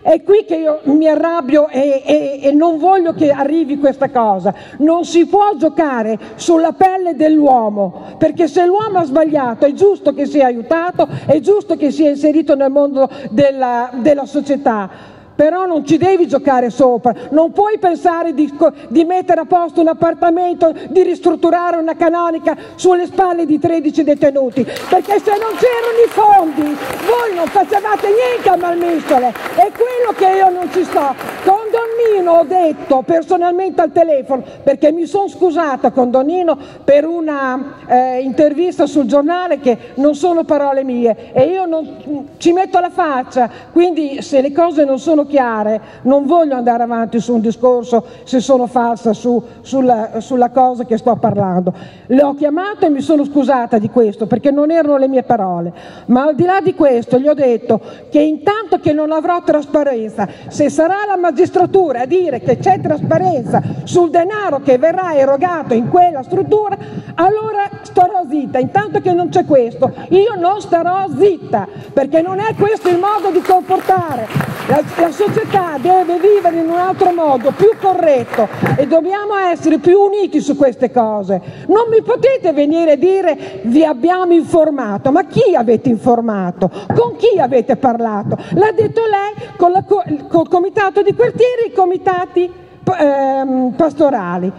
è qui che io mi arrabbio e, e, e, non voglio che arrivi questa cosa. Non si può giocare sulla pelle dell'uomo, perché se l'uomo ha sbagliato è giusto che sia aiutato, è giusto che sia inserito nel mondo della, della società però non ci devi giocare sopra, non puoi pensare di, di, mettere a posto un appartamento, di ristrutturare una canonica sulle spalle di 13 detenuti, perché se non c'erano i fondi voi non facevate niente a Malmistole, è quello che io non ci sto. Con Donnino ho detto personalmente al telefono, perché mi sono scusata con Donnino per una eh, intervista sul giornale che non sono parole mie. E io non, ci metto la faccia, quindi se le cose non sono chiare, non voglio andare avanti su un discorso se sono falsa su, sulla, sulla cosa che sto parlando. Le ho chiamate e mi sono scusata di questo perché non erano le mie parole, ma al di là di questo gli ho detto che intanto che non avrò trasparenza, se sarà la magistratura a dire che c'è trasparenza sul denaro che verrà erogato in quella struttura, allora starò zitta. Intanto che non c'è questo, io non starò zitta, perché non è questo il modo di comportare. La, la società deve vivere in un altro modo, più corretto e dobbiamo essere più uniti su queste cose. Non mi potete venire a dire vi abbiamo informato, ma chi avete informato? Con chi avete parlato? L'ha detto lei con, la, col comitato di quartiere e i comitati ehm, pastorali.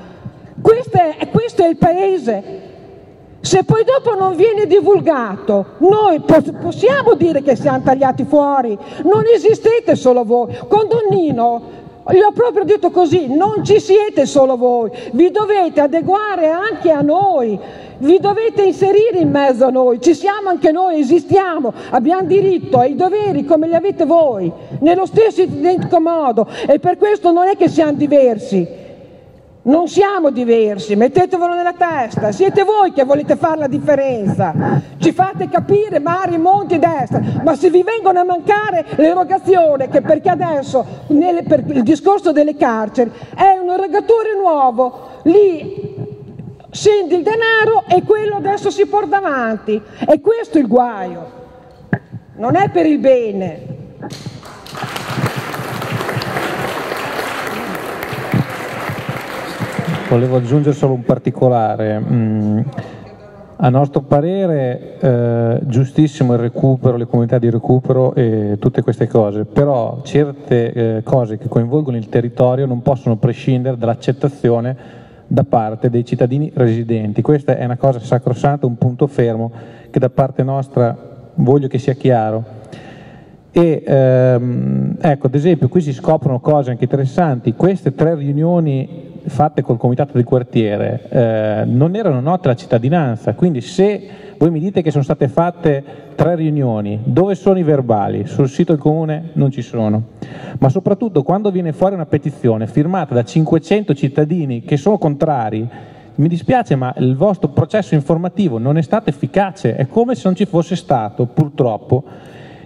Questo è, questo è il paese. Se poi dopo non viene divulgato, noi possiamo dire che siamo tagliati fuori, non esistete solo voi. Con Donnino gli ho proprio detto così, non ci siete solo voi, vi dovete adeguare anche a noi, vi dovete inserire in mezzo a noi, ci siamo anche noi, esistiamo, abbiamo diritto ai doveri come li avete voi, nello stesso identico modo. E per questo non è che siamo diversi. Non siamo diversi, mettetevelo nella testa, siete voi che volete fare la differenza, ci fate capire mari, monti e destra, ma se vi vengono a mancare l'erogazione, che perché adesso nelle, per il discorso delle carceri è un erogatore nuovo, lì scendi il denaro e quello adesso si porta avanti, e questo è il guaio, non è per il bene. Volevo aggiungere solo un particolare. Mm, a nostro parere eh, giustissimo il recupero, le comunità di recupero e tutte queste cose, però certe eh, cose che coinvolgono il territorio non possono prescindere dall'accettazione da parte dei cittadini residenti. Questa è una cosa sacrosanta, un punto fermo che da parte nostra voglio che sia chiaro. E ehm, ecco, ad esempio, qui si scoprono cose anche interessanti. Queste tre riunioni fatte col comitato di quartiere eh, non erano note alla cittadinanza, quindi se voi mi dite che sono state fatte tre riunioni, dove sono i verbali? Sul sito del comune non ci sono, ma soprattutto quando viene fuori una petizione firmata da 500 cittadini che sono contrari, mi dispiace ma il vostro processo informativo non è stato efficace, è come se non ci fosse stato purtroppo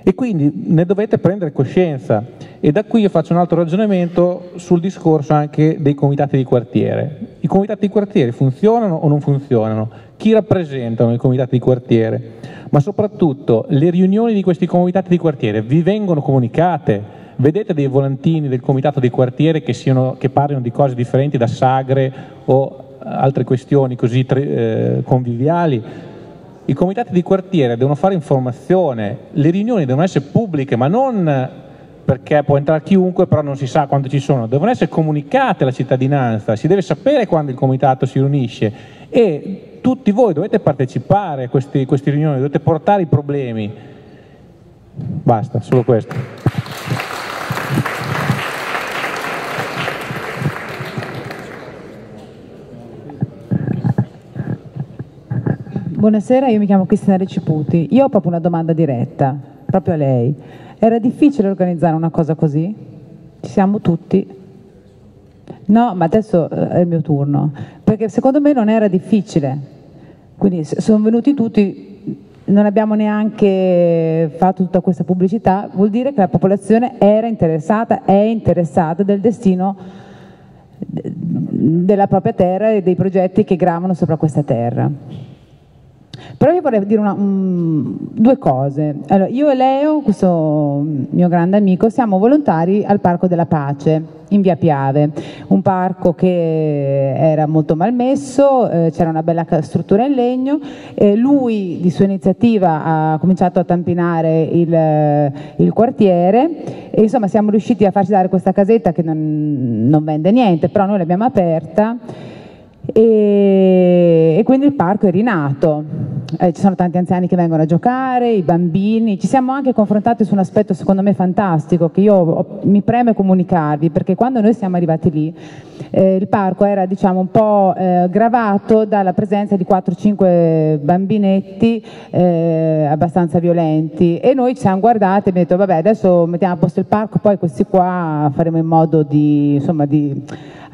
e quindi ne dovete prendere coscienza e da qui io faccio un altro ragionamento sul discorso anche dei comitati di quartiere. I comitati di quartiere funzionano o non funzionano? Chi rappresentano i comitati di quartiere? Ma soprattutto le riunioni di questi comitati di quartiere vi vengono comunicate? Vedete dei volantini del comitato di quartiere che, siano, che parlino di cose differenti da sagre o altre questioni così eh, conviviali? I comitati di quartiere devono fare informazione, le riunioni devono essere pubbliche, ma non perché può entrare chiunque, però non si sa quando ci sono, devono essere comunicate alla cittadinanza, si deve sapere quando il comitato si riunisce e tutti voi dovete partecipare a queste, riunioni, dovete portare i problemi. Basta, solo questo. Buonasera, io mi chiamo Cristina Reciputi. Io ho proprio una domanda diretta, proprio a lei. Era difficile organizzare una cosa così? Ci siamo tutti? No, ma adesso eh, è il mio turno. Perché secondo me non era difficile. Quindi sono venuti tutti, non abbiamo neanche fatto tutta questa pubblicità, vuol dire che la popolazione era interessata, è interessata del destino della propria terra e dei progetti che gravano sopra questa terra. Però io vorrei dire una, um, due cose. Allora, io e Leo, questo mio grande amico, siamo volontari al Parco della Pace in via Piave, un parco che era molto malmesso, eh, c'era una bella struttura in legno, e lui di sua iniziativa ha cominciato a tampinare il, il quartiere. E insomma siamo riusciti a farci dare questa casetta che non, non vende niente, però noi l'abbiamo aperta e, e, quindi il parco è rinato. Eh, ci sono tanti anziani che vengono a giocare, i bambini, ci siamo anche confrontati su un aspetto secondo me fantastico che io ho, mi preme comunicarvi perché quando noi siamo arrivati lì eh, il parco era diciamo un po' eh, gravato dalla presenza di 4-5 bambinetti eh, abbastanza violenti e noi ci siamo guardati e abbiamo detto vabbè adesso mettiamo a posto il parco poi questi qua faremo in modo di, insomma, di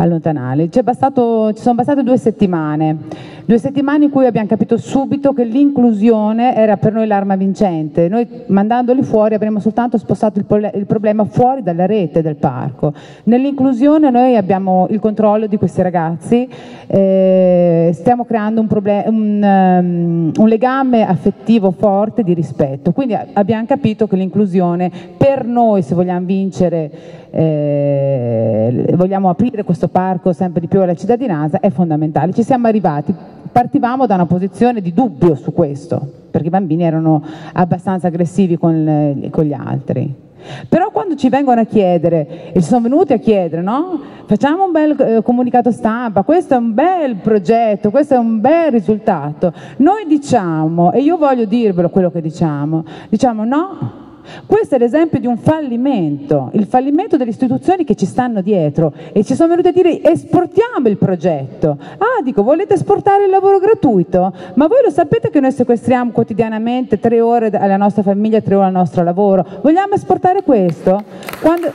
allontanarli. Bastato, ci sono bastate due settimane, due settimane in cui abbiamo capito subito che l'inclusione era per noi l'arma vincente. Noi mandandoli fuori avremmo soltanto spostato il, il problema fuori dalla rete del parco. Nell'inclusione noi abbiamo il controllo di questi ragazzi, eh, stiamo creando un, un, um, un legame affettivo forte di rispetto. Quindi abbiamo capito che l'inclusione per noi, se vogliamo vincere, eh, vogliamo aprire questo parco sempre di più alla cittadinanza, è fondamentale. Ci siamo arrivati, partivamo da una posizione di dubbio su questo, perché i bambini erano abbastanza aggressivi con, con gli altri. Però quando ci vengono a chiedere, e ci sono venuti a chiedere, no? Facciamo un bel eh, comunicato stampa, questo è un bel progetto, questo è un bel risultato. Noi diciamo, e io voglio dirvelo quello che diciamo, diciamo no, questo è l'esempio di un fallimento, il fallimento delle istituzioni che ci stanno dietro e ci sono venute a dire esportiamo il progetto. Ah, dico, volete esportare il lavoro gratuito? Ma voi lo sapete che noi sequestriamo quotidianamente tre ore alla nostra famiglia, tre ore al nostro lavoro? Vogliamo esportare questo? Quando...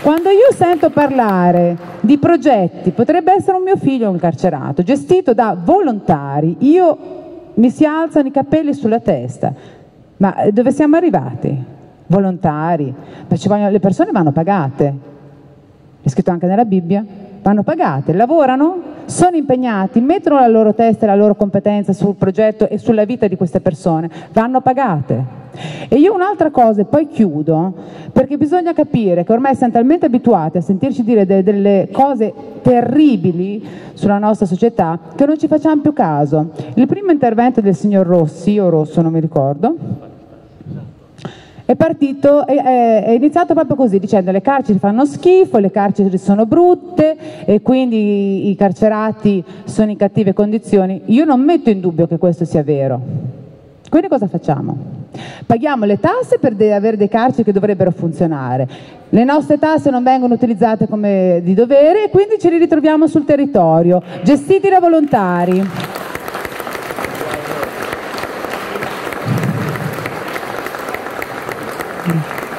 Quando io sento parlare di progetti, potrebbe essere un mio figlio un carcerato, gestito da volontari, io mi si alzano i capelli sulla testa. Ma eh, dove siamo arrivati? Volontari, le persone vanno pagate, è scritto anche nella Bibbia, vanno pagate, lavorano, sono impegnati, mettono la loro testa e la loro competenza sul progetto e sulla vita di queste persone, vanno pagate. E io un'altra cosa, e poi chiudo, perché bisogna capire che ormai siamo talmente abituati a sentirci dire de delle cose terribili sulla nostra società che non ci facciamo più caso. Il primo intervento del signor Rossi, o Rosso non mi ricordo, è partito, è, è, iniziato proprio così, dicendo le carceri fanno schifo, le carceri sono brutte e quindi i carcerati sono in cattive condizioni. Io non metto in dubbio che questo sia vero. Quindi cosa facciamo? Paghiamo le tasse per de avere dei carceri che dovrebbero funzionare. Le nostre tasse non vengono utilizzate come di dovere e quindi ce li ritroviamo sul territorio, gestiti da volontari.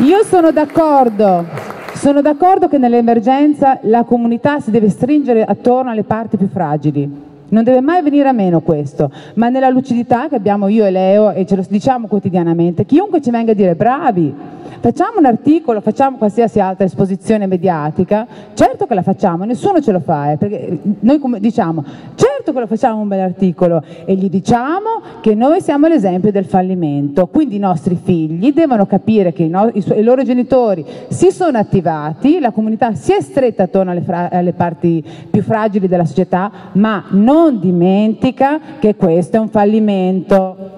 Io sono d'accordo, sono d'accordo che nell'emergenza la comunità si deve stringere attorno alle parti più fragili. Non deve mai venire a meno questo, ma nella lucidità che abbiamo io e Leo e ce lo diciamo quotidianamente, chiunque ci venga a dire bravi, facciamo un articolo, facciamo qualsiasi altra esposizione mediatica, certo che la facciamo, nessuno ce lo fa, eh, perché noi diciamo certo che lo facciamo un bel articolo e gli diciamo che noi siamo l'esempio del fallimento, quindi i nostri figli devono capire che i, no i, i loro genitori si sono attivati, la comunità si è stretta attorno alle, alle parti più fragili della società, ma non dimentica che questo è un fallimento.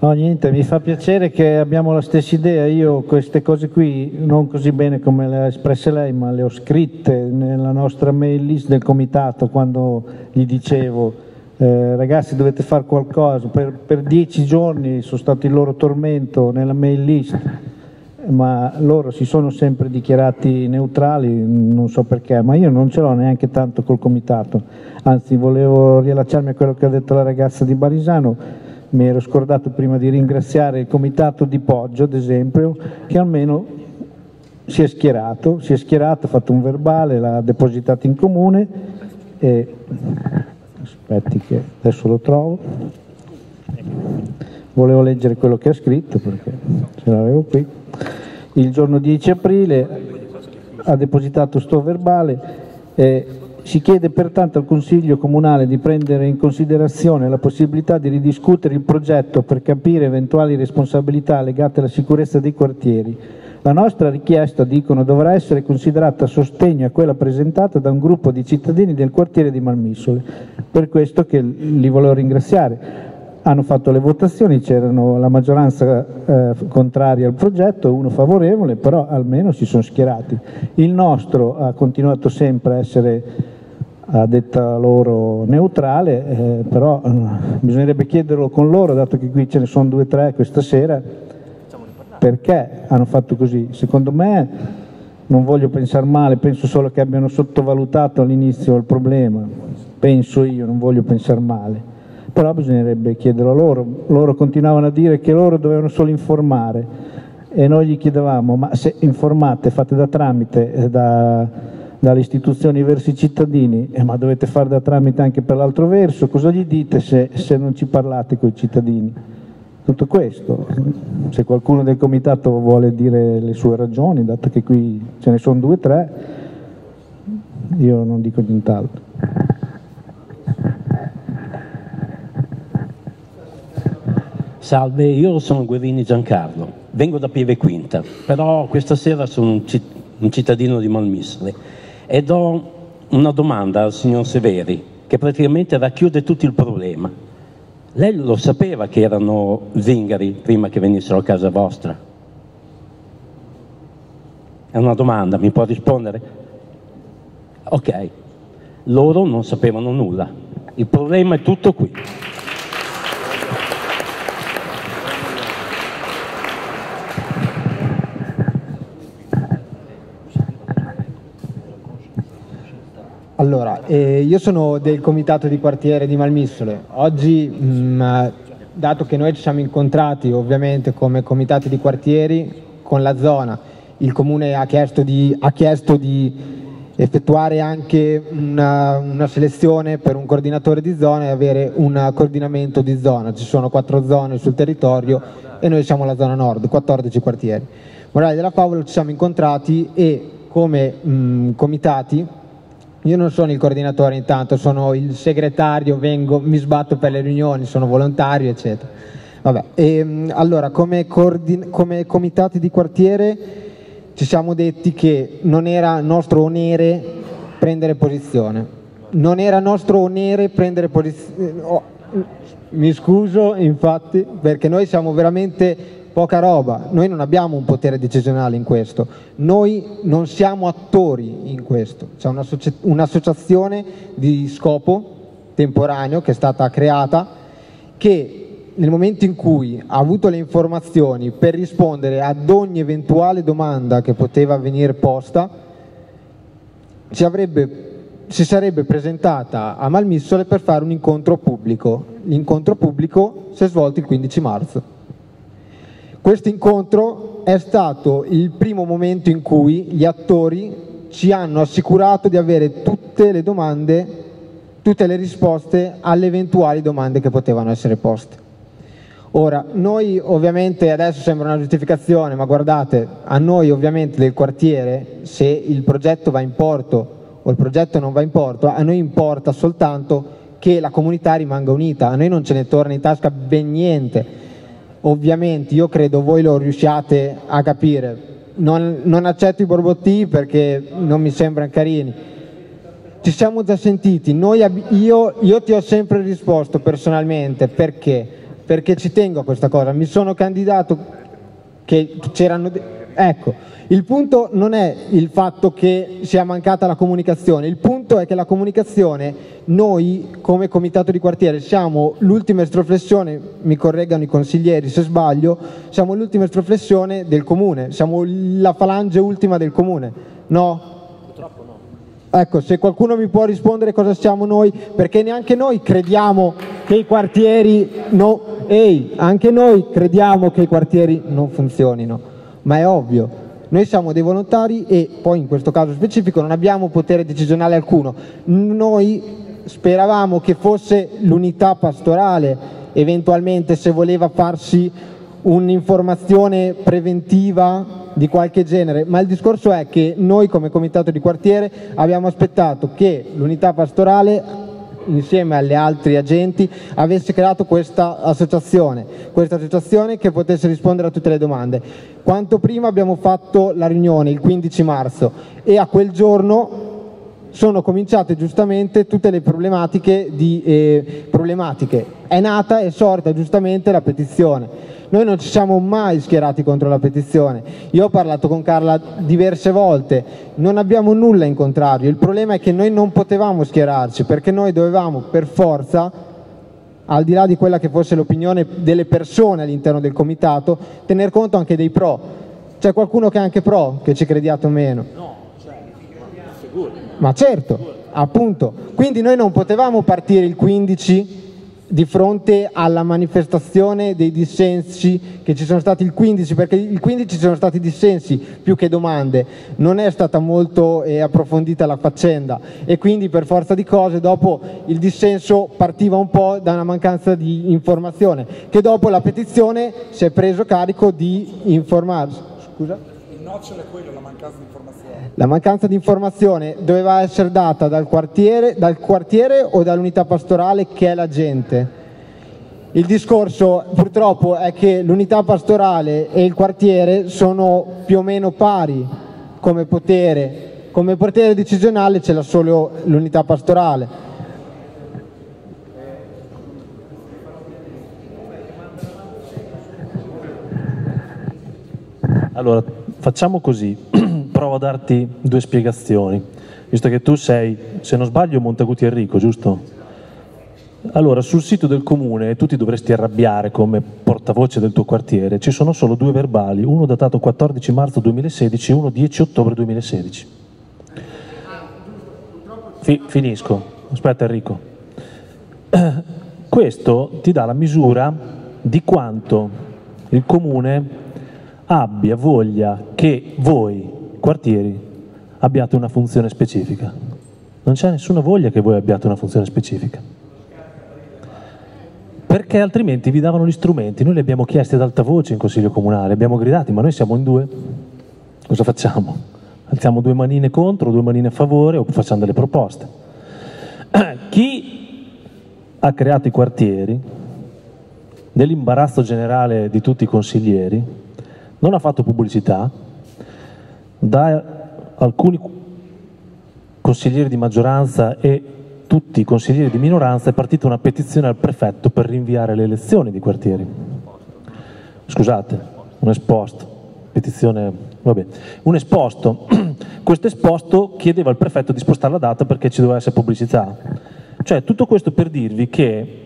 No, niente, mi fa piacere che abbiamo la stessa idea. Io queste cose qui, non così bene come le ha espresse lei, ma le ho scritte nella nostra mail list del comitato quando gli dicevo eh, ragazzi dovete fare qualcosa. Per, per, dieci giorni sono stato il loro tormento nella mail list, ma loro si sono sempre dichiarati neutrali, non so perché, ma io non ce l'ho neanche tanto col comitato. Anzi, volevo riallacciarmi a quello che ha detto la ragazza di Barisano mi ero scordato prima di ringraziare il comitato di Poggio, ad esempio, che almeno si è schierato, si è schierato, ha fatto un verbale, l'ha depositato in comune e aspetti che adesso lo trovo. Volevo leggere quello che ha scritto perché ce l'avevo qui. Il giorno 10 aprile ha depositato sto verbale e si chiede pertanto al Consiglio Comunale di prendere in considerazione la possibilità di ridiscutere il progetto per capire eventuali responsabilità legate alla sicurezza dei quartieri. La nostra richiesta, dicono, dovrà essere considerata sostegno a quella presentata da un gruppo di cittadini del quartiere di Malmissole. Per questo che li volevo ringraziare. Hanno fatto le votazioni, c'erano la maggioranza eh, contraria al progetto, uno favorevole, però almeno si sono schierati. Il nostro ha continuato sempre a essere a detta loro neutrale, eh, però eh, bisognerebbe chiederlo con loro, dato che qui ce ne sono due o tre questa sera, perché hanno fatto così. Secondo me, non voglio pensare male, penso solo che abbiano sottovalutato all'inizio il problema, penso io, non voglio pensare male. però bisognerebbe chiederlo a loro. Loro continuavano a dire che loro dovevano solo informare e noi gli chiedevamo ma se informate, fate da tramite eh, da, dalle istituzioni verso i cittadini, eh, ma dovete fare da tramite anche per l'altro verso, cosa gli dite se, se non ci parlate con i cittadini? Tutto questo, se qualcuno del comitato vuole dire le sue ragioni, dato che qui ce ne sono due o tre, io non dico nient'altro. Salve, io sono Guerini Giancarlo, vengo da Pieve Quinta, però questa sera sono un, citt- un cittadino di Malmissole ed ho una domanda al signor Severi che praticamente racchiude tutto il problema. Lei lo sapeva che erano zingari prima che venissero a casa vostra? È una domanda, mi può rispondere? Ok, loro non sapevano nulla. Il problema è tutto qui. Allora, eh, io sono del comitato di quartiere di Malmissole. Oggi, mh, dato che noi ci siamo incontrati ovviamente come comitati di quartieri con la zona, il comune ha chiesto di, ha chiesto di effettuare anche una, una, selezione per un coordinatore di zona e avere un coordinamento di zona. Ci sono quattro zone sul territorio e noi siamo la zona nord, 14 quartieri. Morale della favola ci siamo incontrati e come mh, comitati io non sono il coordinatore intanto, sono il segretario, vengo, mi sbatto per le riunioni, sono volontario, eccetera. Vabbè, e, ehm, allora, come, come comitati di quartiere ci siamo detti che non era nostro onere prendere posizione. Non era nostro onere prendere posizione. Oh, mi scuso, infatti, perché noi siamo veramente poca roba, noi non abbiamo un potere decisionale in questo, noi non siamo attori in questo, c'è un'associazione di scopo temporaneo che è stata creata che nel momento in cui ha avuto le informazioni per rispondere ad ogni eventuale domanda che poteva venire posta, si, avrebbe, si sarebbe presentata a Malmissole per fare un incontro pubblico. L'incontro pubblico si è svolto il 15 marzo. Questo incontro è stato il primo momento in cui gli attori ci hanno assicurato di avere tutte le domande, tutte le risposte alle eventuali domande che potevano essere poste. Ora, noi ovviamente adesso sembra una giustificazione, ma guardate, a noi ovviamente del quartiere, se il progetto va in porto o il progetto non va in porto, a noi importa soltanto che la comunità rimanga unita, a noi non ce ne torna in tasca ben niente ovviamente io credo voi lo riusciate a capire. Non, non accetto i borbotti perché non mi sembrano carini. Ci siamo già sentiti, Noi, io, io ti ho sempre risposto personalmente perché? Perché ci tengo a questa cosa. Mi sono candidato che c'erano... Ecco, il punto non è il fatto che sia mancata la comunicazione, il punto è che la comunicazione, noi come comitato di quartiere siamo l'ultima estroflessione, mi correggano i consiglieri se sbaglio, siamo l'ultima estroflessione del comune, siamo la falange ultima del comune, no? Purtroppo no. Ecco, se qualcuno mi può rispondere cosa siamo noi, perché neanche noi crediamo che i quartieri no, ehi, anche noi crediamo che i quartieri non funzionino, ma è ovvio noi siamo dei volontari e poi in questo caso specifico non abbiamo potere decisionale alcuno. Noi speravamo che fosse l'unità pastorale, eventualmente se voleva farsi un'informazione preventiva di qualche genere, ma il discorso è che noi come comitato di quartiere abbiamo aspettato che l'unità pastorale insieme alle altri agenti avesse creato questa associazione, questa associazione che potesse rispondere a tutte le domande. Quanto prima abbiamo fatto la riunione, il 15 marzo, e a quel giorno sono cominciate giustamente tutte le problematiche, di, eh, problematiche. È nata e sorta giustamente la petizione. Noi non ci siamo mai schierati contro la petizione. Io ho parlato con Carla diverse volte, non abbiamo nulla in contrario. Il problema è che noi non potevamo schierarci perché noi dovevamo per forza, al di là di quella che fosse l'opinione delle persone all'interno del comitato, tener conto anche dei pro. C'è qualcuno che è anche pro, che ci crediate o meno? No, sicuro. Ma certo, appunto. Quindi noi non potevamo partire il 15 di fronte alla manifestazione dei dissensi che ci sono stati il 15, perché il 15 ci sono stati dissensi più che domande, non è stata molto eh, approfondita la faccenda e quindi per forza di cose dopo il dissenso partiva un po' da una mancanza di informazione, che dopo la petizione si è preso carico di informarsi. Scusa? Il nocciolo è quello, la mancanza di informazione. La mancanza di informazione doveva essere data dal quartiere, dal quartiere o dall'unità pastorale che è la gente. Il discorso purtroppo è che l'unità pastorale e il quartiere sono più o meno pari come potere, come potere decisionale c'è solo l'unità pastorale. Allora, facciamo così, provo a darti due spiegazioni, visto che tu sei, se non sbaglio, Montaguti Enrico, giusto? Allora, sul sito del comune, tu ti dovresti arrabbiare come portavoce del tuo quartiere, ci sono solo due verbali, uno datato 14 marzo 2016 e uno 10 ottobre 2016. Fi- finisco, aspetta Enrico. Questo ti dà la misura di quanto il comune abbia voglia che voi, quartieri, abbiate una funzione specifica. Non c'è nessuna voglia che voi abbiate una funzione specifica. Perché altrimenti vi davano gli strumenti, noi li abbiamo chiesti ad alta voce in consiglio comunale, abbiamo gridati, ma noi siamo in due. Cosa facciamo? Alziamo due manine contro, due manine a favore o facciamo delle proposte. Chi ha creato i quartieri, nell'imbarazzo generale di tutti i consiglieri, non ha fatto pubblicità, da alcuni consiglieri di maggioranza e tutti i consiglieri di minoranza è partita una petizione al prefetto per rinviare le elezioni di quartieri. Scusate, un esposto, petizione, vabbè, un esposto. Questo esposto chiedeva al prefetto di spostare la data perché ci doveva essere pubblicità. Cioè, tutto questo per dirvi che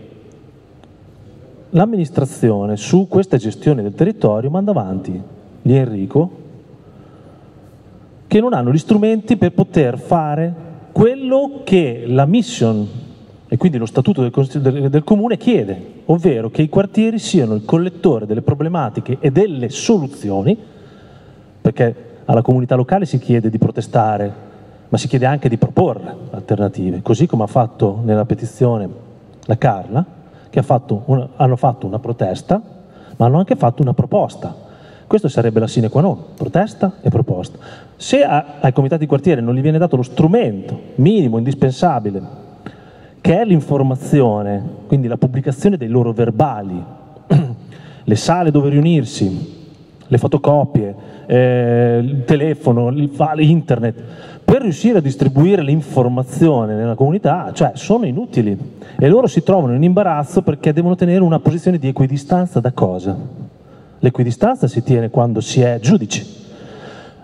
l'amministrazione su questa gestione del territorio manda avanti gli Enrico che non hanno gli strumenti per poter fare quello che la mission e quindi lo statuto del, del, del, comune chiede, ovvero che i quartieri siano il collettore delle problematiche e delle soluzioni, perché alla comunità locale si chiede di protestare, ma si chiede anche di proporre alternative, così come ha fatto nella petizione la Carla, che ha fatto una, hanno fatto una protesta, ma hanno anche fatto una proposta. Questo sarebbe la sine qua non, protesta e proposta. Se a, ai comitati di quartiere non gli viene dato lo strumento minimo, indispensabile, che è l'informazione, quindi la pubblicazione dei loro verbali, le sale dove riunirsi, le fotocopie, eh, il telefono, il internet, per riuscire a distribuire l'informazione nella comunità, cioè sono inutili e loro si trovano in imbarazzo perché devono tenere una posizione di equidistanza da cosa? L'equidistanza si tiene quando si è giudici,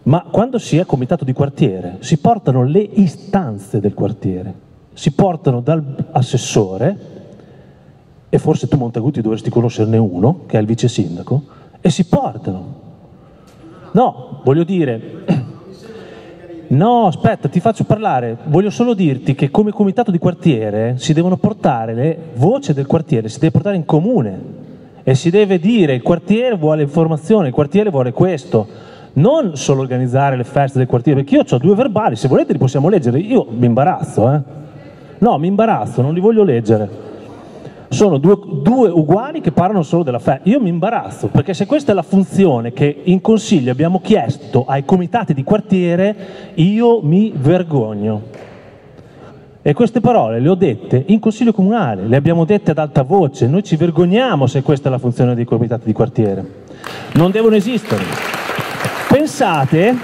ma quando si è comitato di quartiere si portano le istanze del quartiere, si portano dall'assessore, e forse tu Montaguti dovresti conoscerne uno, che è il vice sindaco, e si portano. No, voglio dire, no, aspetta, ti faccio parlare, voglio solo dirti che come comitato di quartiere si devono portare le voci del quartiere, si deve portare in comune e si deve dire il quartiere vuole informazione, il quartiere vuole questo, non solo organizzare le feste del quartiere, perché io ho due verbali, se volete li possiamo leggere, io mi imbarazzo, eh? no, mi imbarazzo, non li voglio leggere. Sono due, due uguali che parlano solo della festa. Io mi imbarazzo, perché se questa è la funzione che in consiglio abbiamo chiesto ai comitati di quartiere, io mi vergogno. E queste parole le ho dette in consiglio comunale, le abbiamo dette ad alta voce, noi ci vergogniamo se questa è la funzione dei comitati di quartiere. Non devono esistere. Pensate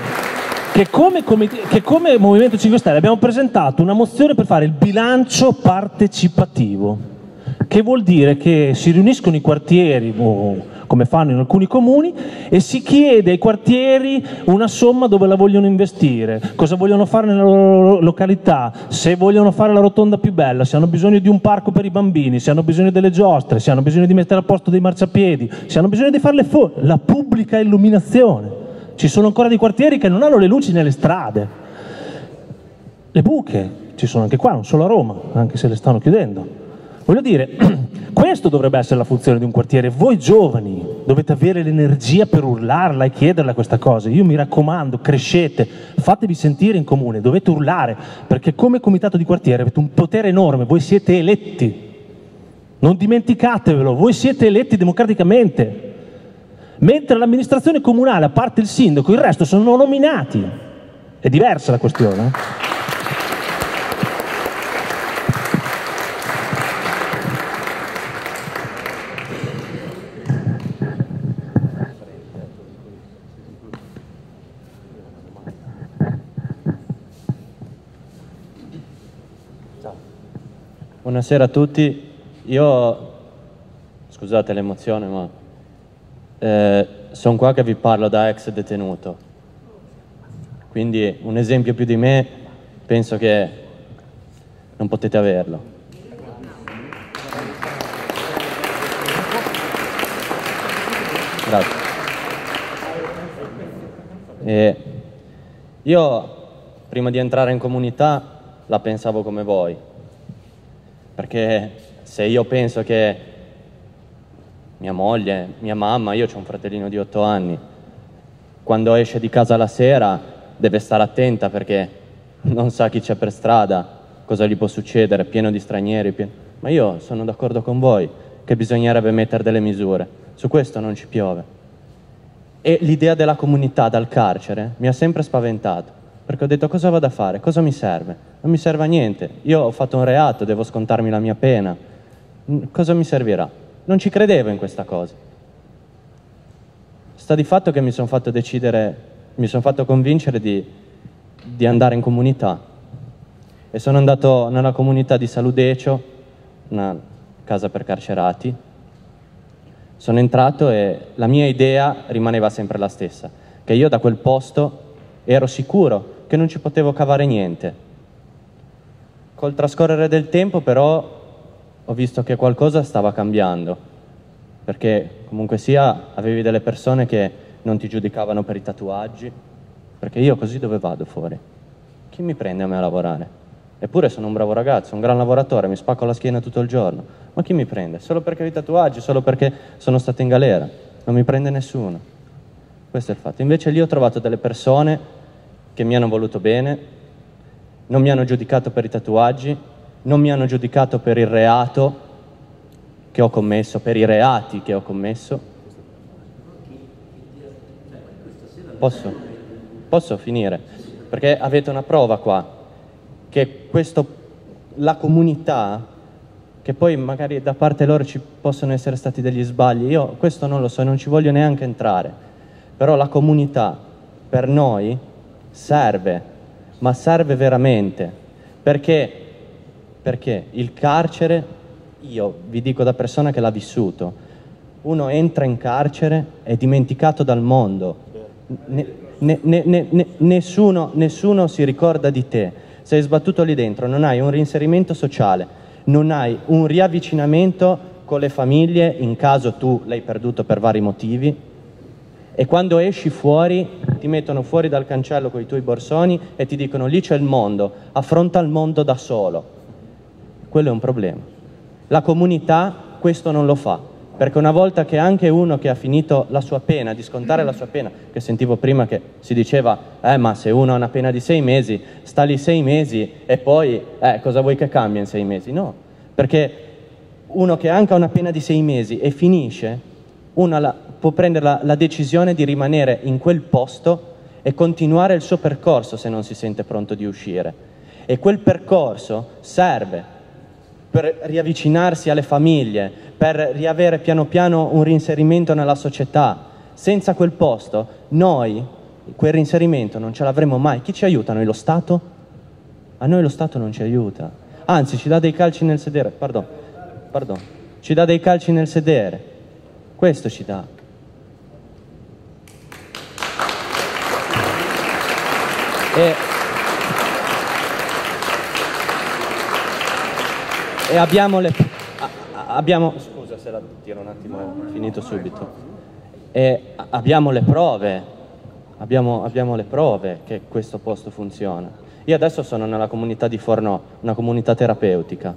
che come, che come Movimento 5 Stelle abbiamo presentato una mozione per fare il bilancio partecipativo, che vuol dire che si riuniscono i quartieri, come fanno in alcuni comuni, e si chiede ai quartieri una somma dove la vogliono investire, cosa vogliono fare nella loro località, se vogliono fare la rotonda più bella, se hanno bisogno di un parco per i bambini, se hanno bisogno delle giostre, se hanno bisogno di mettere a posto dei marciapiedi, se hanno bisogno di fare le la pubblica illuminazione. Ci sono ancora dei quartieri che non hanno le luci nelle strade. Le buche, ci sono anche qua, non solo a Roma, anche se le stanno chiudendo. Voglio dire, questo dovrebbe essere la funzione di un quartiere. Voi giovani dovete avere l'energia per urlarla e chiederla questa cosa. Io mi raccomando, crescete, fatevi sentire in comune, dovete urlare, perché come comitato di quartiere avete un potere enorme, voi siete eletti. Non dimenticatevelo, voi siete eletti democraticamente. Mentre l'amministrazione comunale, a parte il sindaco, il resto sono nominati. È diversa la questione. Buonasera a tutti. Io, scusate l'emozione, ma eh, sono qua che vi parlo da ex detenuto. Quindi un esempio più di me penso che non potete averlo. Grazie. E io prima di entrare in comunità la pensavo come voi, perché se io penso che mia moglie, mia mamma, io ho un fratellino di 8 anni, quando esce di casa la sera deve stare attenta perché non sa chi c'è per strada, cosa gli può succedere, pieno di stranieri. pien- Ma io sono d'accordo con voi che bisognerebbe mettere delle misure, su questo non ci piove. E l'idea della comunità dal carcere mi ha sempre spaventato, perché ho detto cosa vado a fare, cosa mi serve? Non mi serve a niente, io ho fatto un reato, devo scontarmi la mia pena, cosa mi servirà? Non ci credevo in questa cosa. Sta di fatto che mi sono fatto decidere, mi sono fatto convincere di, di andare in comunità e sono andato nella comunità di Saludecio, una casa per carcerati. Sono entrato e la mia idea rimaneva sempre la stessa, che io da quel posto ero sicuro che non ci potevo cavare niente. Col trascorrere del tempo però ho visto che qualcosa stava cambiando, perché comunque sia avevi delle persone che non ti giudicavano per i tatuaggi, perché io così dove vado fuori? Chi mi prende a me a lavorare? Eppure sono un bravo ragazzo, un gran lavoratore, mi spacco la schiena tutto il giorno. Ma chi mi prende? Solo perché ho i tatuaggi, solo perché sono stato in galera. Non mi prende nessuno. Questo è il fatto. Invece lì ho trovato delle persone che mi hanno voluto bene, non mi hanno giudicato per i tatuaggi, non mi hanno giudicato per il reato che ho commesso, per i reati che ho commesso. Posso? Posso finire? Perché avete una prova qua, che questo, la comunità, che poi magari da parte loro ci possono essere stati degli sbagli, io questo non lo so, non ci voglio neanche entrare, però la comunità per noi serve, ma serve veramente, perché, perché il carcere, io vi dico da persona che l'ha vissuto, uno entra in carcere, è dimenticato dal mondo, Ne- ne- ne- ne- ne- nessuno, nessuno si ricorda di te, sei sbattuto lì dentro, non hai un reinserimento sociale, non hai un riavvicinamento con le famiglie in caso tu l'hai perduto per vari motivi e quando esci fuori ti mettono fuori dal cancello con i tuoi borsoni e ti dicono lì c'è il mondo, affronta il mondo da solo. Quello è un problema. La comunità questo non lo fa, perché una volta che anche uno che ha finito la sua pena, di scontare la sua pena, che sentivo prima che si diceva, eh ma se uno ha una pena di sei mesi, sta lì sei mesi e poi, eh cosa vuoi che cambia in sei mesi? No, perché uno che anche ha una pena di sei mesi e finisce, uno la- può prendere la, la decisione di rimanere in quel posto e continuare il suo percorso se non si sente pronto di uscire. E quel percorso serve per riavvicinarsi alle famiglie, per riavere piano piano un reinserimento nella società. Senza quel posto noi quel reinserimento non ce l'avremo mai. Chi ci aiuta? Noi lo Stato? A noi lo Stato non ci aiuta. Anzi, ci dà dei calci nel sedere. Pardon, pardon. Ci dà dei calci nel sedere. Questo ci dà. E, e abbiamo le... Abbiamo, scusa se la tiro un attimo, è finito subito. E abbiamo le prove, abbiamo, abbiamo le prove che questo posto funziona. Io adesso sono nella comunità di Fornò, una comunità terapeutica.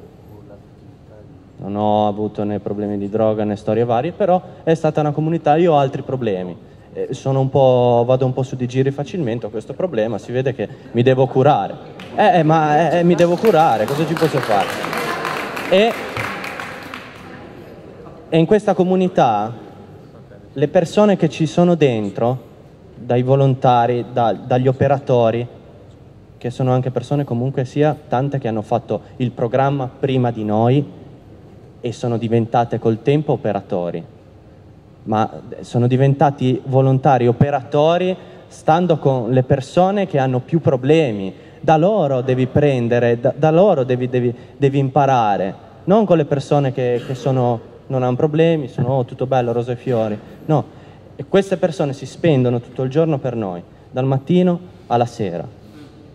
non ho avuto né problemi di droga né storie varie, però è stata una comunità, io ho altri problemi. Eh, un vado un po' su di giri facilmente, ho questo problema, si vede che mi devo curare. Eh, eh, ma eh, mi devo curare, cosa ci posso fare? E, e in questa comunità le persone che ci sono dentro, dai volontari, da- dagli operatori, che sono anche persone comunque sia tante che hanno fatto il programma prima di noi e sono diventate col tempo operatori, ma sono diventati volontari operatori stando con le persone che hanno più problemi. Da loro devi prendere, da, da loro devi, devi- devi imparare, non con le persone che, che sono, non hanno problemi, sono oh, tutto bello, rose e fiori. No, e queste persone si spendono tutto il giorno per noi, dal mattino alla sera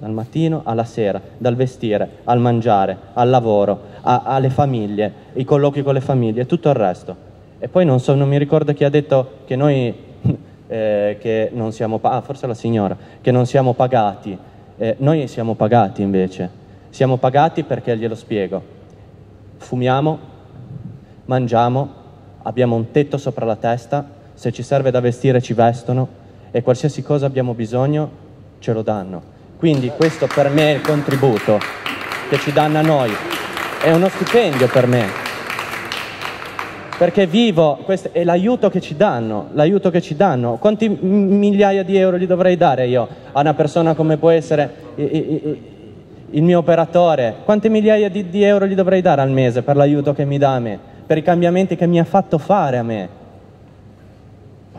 dal mattino alla sera, dal vestire al mangiare, al lavoro, a- alle famiglie, i colloqui con le famiglie tutto il resto. E poi non, so, non mi ricordo chi ha detto che noi eh, che non siamo ah, forse la signora, che non siamo pagati. Eh, noi siamo pagati invece. Siamo pagati perché glielo spiego. Fumiamo, mangiamo, abbiamo un tetto sopra la testa, se ci serve da vestire ci vestono e qualsiasi cosa abbiamo bisogno ce lo danno. Quindi questo per me è il contributo che ci danno a noi. È uno stipendio per me. Perché vivo, questo è l'aiuto che ci danno, l'aiuto che ci danno. Quanti migliaia di euro gli dovrei dare io a una persona come può essere il mio operatore? Quante migliaia di, di euro gli dovrei dare al mese per l'aiuto che mi dà a me, per i cambiamenti che mi ha fatto fare a me?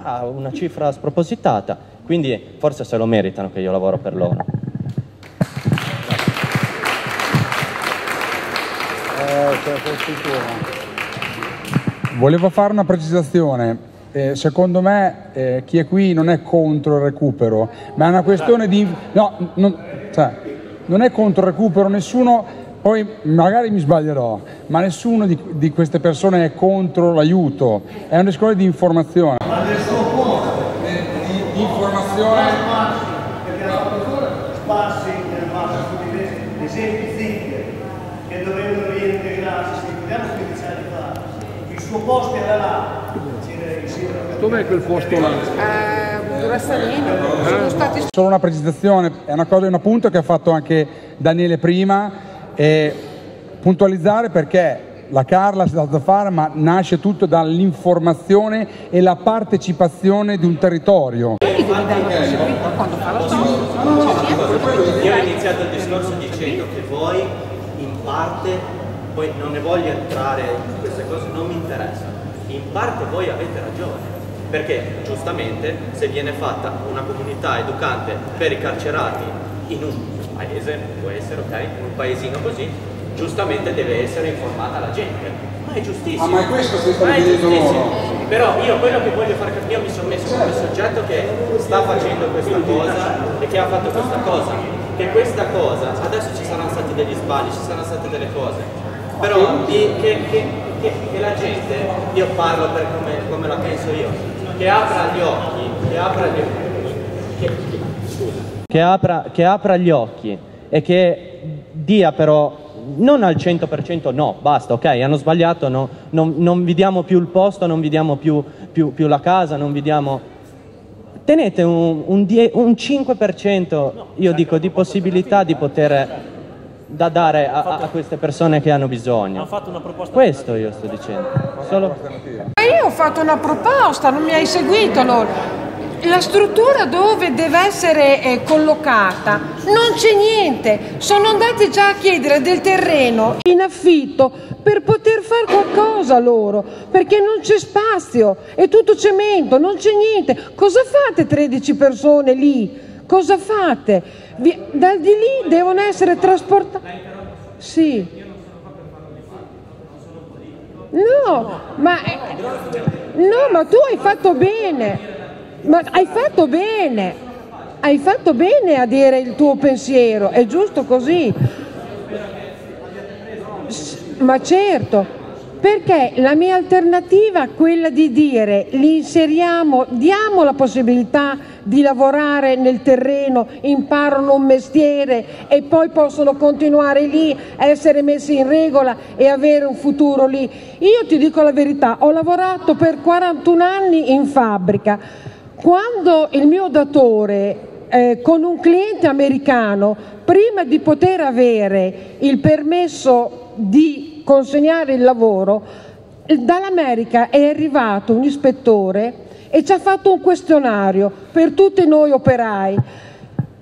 Ah, una cifra spropositata. Quindi forse se lo meritano che io lavoro per loro. Volevo fare una precisazione. Eh, secondo me eh, chi è qui non è contro il recupero, ma è una questione di... No, non, cioè, non è contro il recupero, nessuno, poi magari mi sbaglierò, ma nessuno di, di queste persone è contro l'aiuto, è una questione di informazione. Di, informazione... Perché la professore sparsi nel basso su di me esempi zinghe che dovevano reintegrarsi, se vediamo 15 anni fa, posto era là, Dov'è quel posto là? Grassalino, sono stati Solo una precisazione, è una cosa, un appunto che ha fatto anche Daniele prima, e puntualizzare perché la Carla si è data fare, ma nasce tutto dall'informazione e la partecipazione di un territorio. Io ho iniziato il discorso dicendo che voi in parte, poi non ne voglio entrare in queste cose, non mi interessa, in parte voi avete ragione, perché giustamente se viene fatta una comunità educante per i carcerati in un paese, può essere ok, in un paesino così, giustamente deve essere informata la gente. Ma è giustissimo. Ah, ma è questo che giustissimo. loro. Però io quello che voglio far capire, io mi sono messo come soggetto che sta facendo questa cosa e che ha fatto questa cosa. Che questa cosa, adesso ci saranno stati degli sbagli, ci saranno state delle cose. Però di- che, che- che- che la gente, io parlo per come, come la penso io, che apra gli occhi, che apra gli occhi. Che, scusa. che apra, che apra gli occhi e che dia però non al 100% no, basta, ok, hanno sbagliato, no, non, non vi diamo più il posto, non vi diamo più, più- più la casa, non vi diamo... Tenete un, un die- un 5%, io dico, di possibilità di poter da dare a, a- queste persone che hanno bisogno. Questo io sto dicendo. Solo... Io ho fatto una proposta, non mi hai seguito allora. La struttura dove deve essere eh, collocata non c'è niente. Sono andati già a chiedere del terreno in affitto per poter fare qualcosa loro, perché non c'è spazio, è tutto cemento, non c'è niente. Cosa fate 13 persone lì? Cosa fate? Vi- da di lì devono essere trasportate. Sì. No, ma, no, ma tu hai fatto bene, ma hai fatto bene, hai fatto bene a dire il tuo pensiero, è giusto così. Ma certo, perché la mia alternativa è quella di dire li inseriamo, diamo la possibilità di lavorare nel terreno, imparano un mestiere e poi possono continuare lì, essere messi in regola e avere un futuro lì. Io ti dico la verità, ho lavorato per 41 anni in fabbrica. Quando il mio datore eh, con un cliente americano, prima di poter avere il permesso di consegnare il lavoro, dall'America è arrivato un ispettore e ci ha fatto un questionario per tutti noi operai.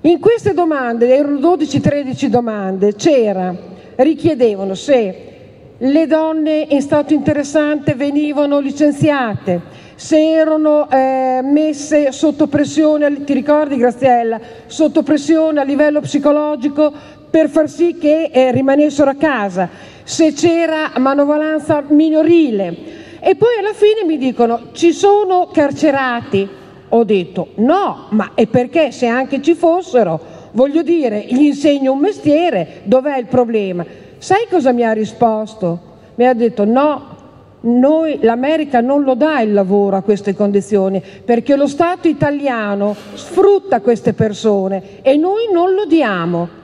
In queste domande, erano 12-13 domande, c'era, richiedevano se le donne in stato interessante venivano licenziate, se erano eh, messe sotto pressione, ti ricordi Graziella, sotto pressione a livello psicologico per far sì che eh, rimanessero a casa, se c'era manovalanza minorile. E poi alla fine mi dicono ci sono carcerati. Ho detto no, ma è perché se anche ci fossero, voglio dire, gli insegno un mestiere, dov'è il problema? Sai cosa mi ha risposto? Mi ha detto no, noi, l'America non lo dà il lavoro a queste condizioni perché lo Stato italiano sfrutta queste persone e noi non lo diamo.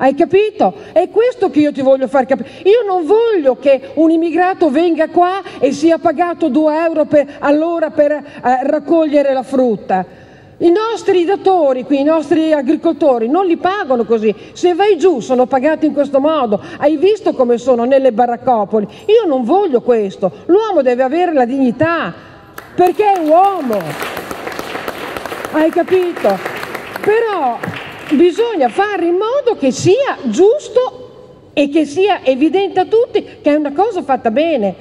Hai capito? È questo che io ti voglio far capire. Io non voglio che un immigrato venga qua e sia pagato 2 euro per, all'ora per eh, raccogliere la frutta. I nostri datori qui, i nostri agricoltori non li pagano così. Se vai giù sono pagati in questo modo. Hai visto come sono nelle baraccopoli? Io non voglio questo. L'uomo deve avere la dignità perché è uomo. Hai capito? Però bisogna fare in modo che sia giusto e che sia evidente a tutti che è una cosa fatta bene.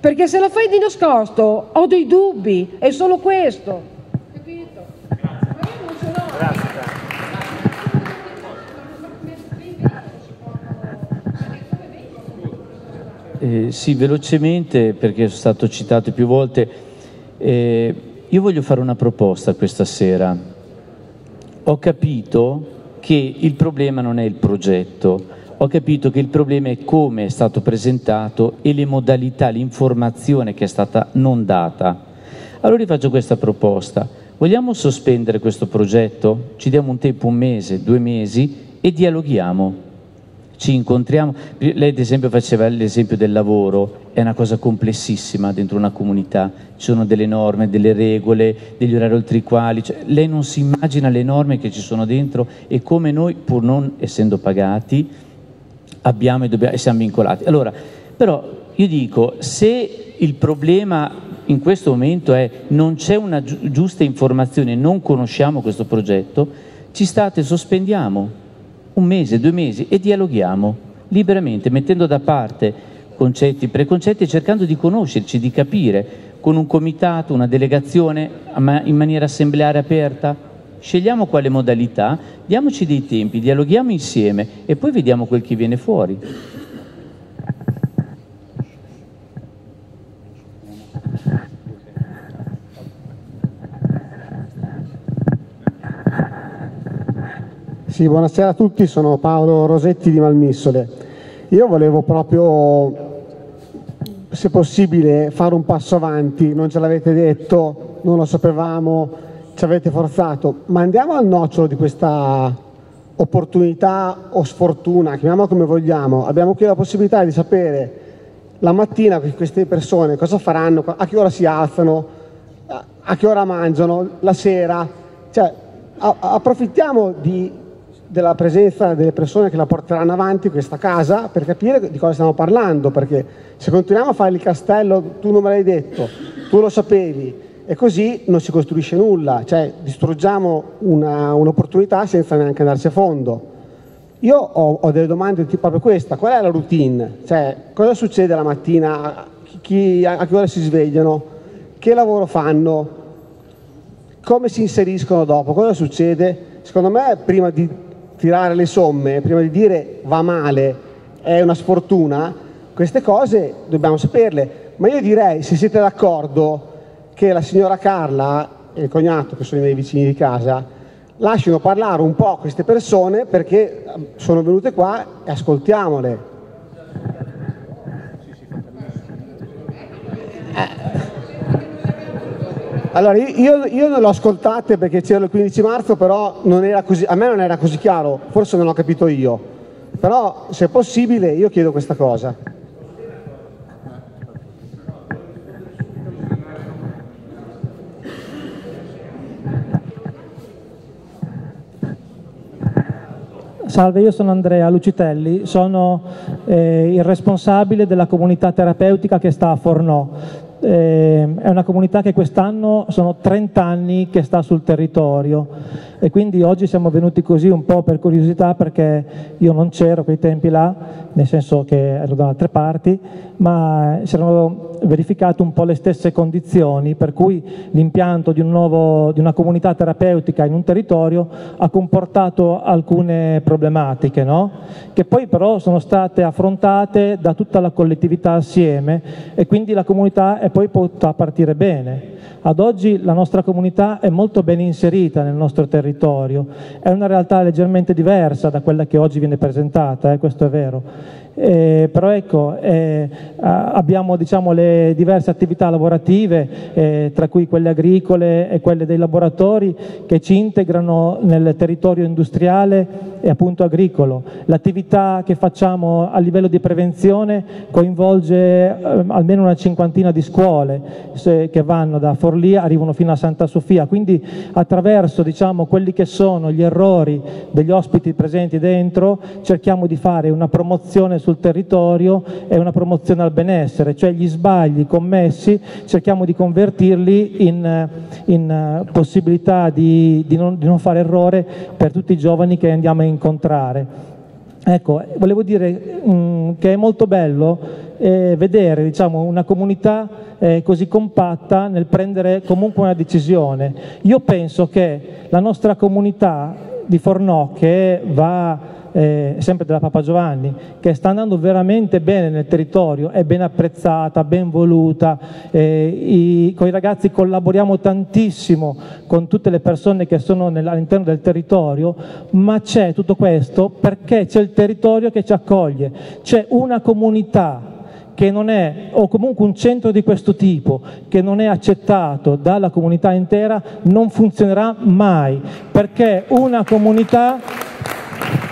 Perché se la fai di nascosto ho dei dubbi, è solo questo. Eh, sì, velocemente, perché sono stato citato più volte, eh, io voglio fare una proposta questa sera. Ho capito che il problema non è il progetto, ho capito che il problema è come è stato presentato e le modalità, l'informazione che è stata non data. Allora vi faccio questa proposta. Vogliamo sospendere questo progetto? Ci diamo un tempo, un mese, due mesi e dialoghiamo ci incontriamo. Lei ad esempio faceva l'esempio del lavoro, è una cosa complessissima dentro una comunità, ci sono delle norme, delle regole, degli orari oltre i quali, cioè, lei non si immagina le norme che ci sono dentro e come noi, pur non essendo pagati, abbiamo e, dobbiamo, e siamo vincolati. Allora, però io dico, se il problema in questo momento è non c'è una giusta informazione, non conosciamo questo progetto, ci state, sospendiamo un mese, due mesi e dialoghiamo liberamente, mettendo da parte concetti, preconcetti cercando di conoscerci, di capire con un comitato, una delegazione in maniera assembleare aperta. Scegliamo quale modalità, diamoci dei tempi, dialoghiamo insieme e poi vediamo quel che viene fuori. Sì, buonasera a tutti, sono Paolo Rosetti di Malmissole. Io volevo proprio, se possibile, fare un passo avanti, non ce l'avete detto, non lo sapevamo, ci avete forzato, ma andiamo al nocciolo di questa opportunità o sfortuna, chiamiamola come vogliamo. Abbiamo qui la possibilità di sapere la mattina queste persone cosa faranno, a che ora si alzano, a che ora mangiano, la sera. Cioè, approfittiamo di della presenza delle persone che la porteranno avanti questa casa per capire di cosa stiamo parlando, perché se continuiamo a fare il castello, tu non me l'hai detto, tu lo sapevi, e così non si costruisce nulla, cioè distruggiamo una, un'opportunità senza neanche andarci a fondo. Io ho, ho, delle domande tipo proprio questa, qual è la routine? Cioè, cosa succede la mattina? Chi, a che ora si svegliano? Che lavoro fanno? Come si inseriscono dopo? Cosa succede? Secondo me, prima di tirare le somme, prima di dire va male, è una sfortuna, queste cose dobbiamo saperle. Ma io direi, se siete d'accordo, che la signora Carla e il cognato, che sono i miei vicini di casa, lasciano parlare un po' queste persone perché sono venute qua e ascoltiamole. Allora, io, io non l'ho ascoltate perché c'era il 15 marzo, però così, a me non era così chiaro, forse non ho capito io. Però, se è possibile, io chiedo questa cosa. Salve, io sono Andrea Lucitelli, sono eh, il responsabile della comunità terapeutica che sta a Fornò. Eh, è una comunità che quest'anno sono 30 anni che sta sul territorio e quindi oggi siamo venuti così un po' per curiosità perché io non c'ero quei tempi là, nel senso che ero da altre parti, ma si erano verificate un po' le stesse condizioni per cui l'impianto di, un di una comunità terapeutica in un territorio ha comportato alcune problematiche, no? che poi però sono state affrontate da tutta la collettività assieme e quindi la comunità è poi potuta partire bene. Ad oggi la nostra comunità è molto ben inserita nel nostro territorio, è una realtà leggermente diversa da quella che oggi viene presentata, eh, questo è vero. Eh, però ecco, eh, abbiamo diciamo, le diverse attività lavorative, eh, tra cui quelle agricole e quelle dei laboratori, che ci integrano nel territorio industriale e appunto agricolo. L'attività che facciamo a livello di prevenzione coinvolge eh, almeno una cinquantina di scuole se, che vanno da Forlì, arrivano fino a Santa Sofia, quindi attraverso diciamo, quelli che sono gli errori degli ospiti presenti dentro cerchiamo di fare una promozione sul territorio e una promozione al benessere, cioè gli sbagli commessi cerchiamo di convertirli in, in possibilità di, di, non, di non fare errore per tutti i giovani che andiamo a incontrare. Ecco, volevo dire mh, mm, che è molto bello eh, vedere diciamo, una comunità eh, così compatta nel prendere comunque una decisione. Io penso che la nostra comunità di Fornò, che va eh, sempre della Papa Giovanni, che sta andando veramente bene nel territorio, è ben apprezzata, ben voluta, eh, i, con i ragazzi collaboriamo tantissimo con tutte le persone che sono nel, all'interno del territorio, ma c'è tutto questo perché c'è il territorio che ci accoglie, c'è una comunità che non è, o comunque un centro di questo tipo, che non è accettato dalla comunità intera, non funzionerà mai, perché una comunità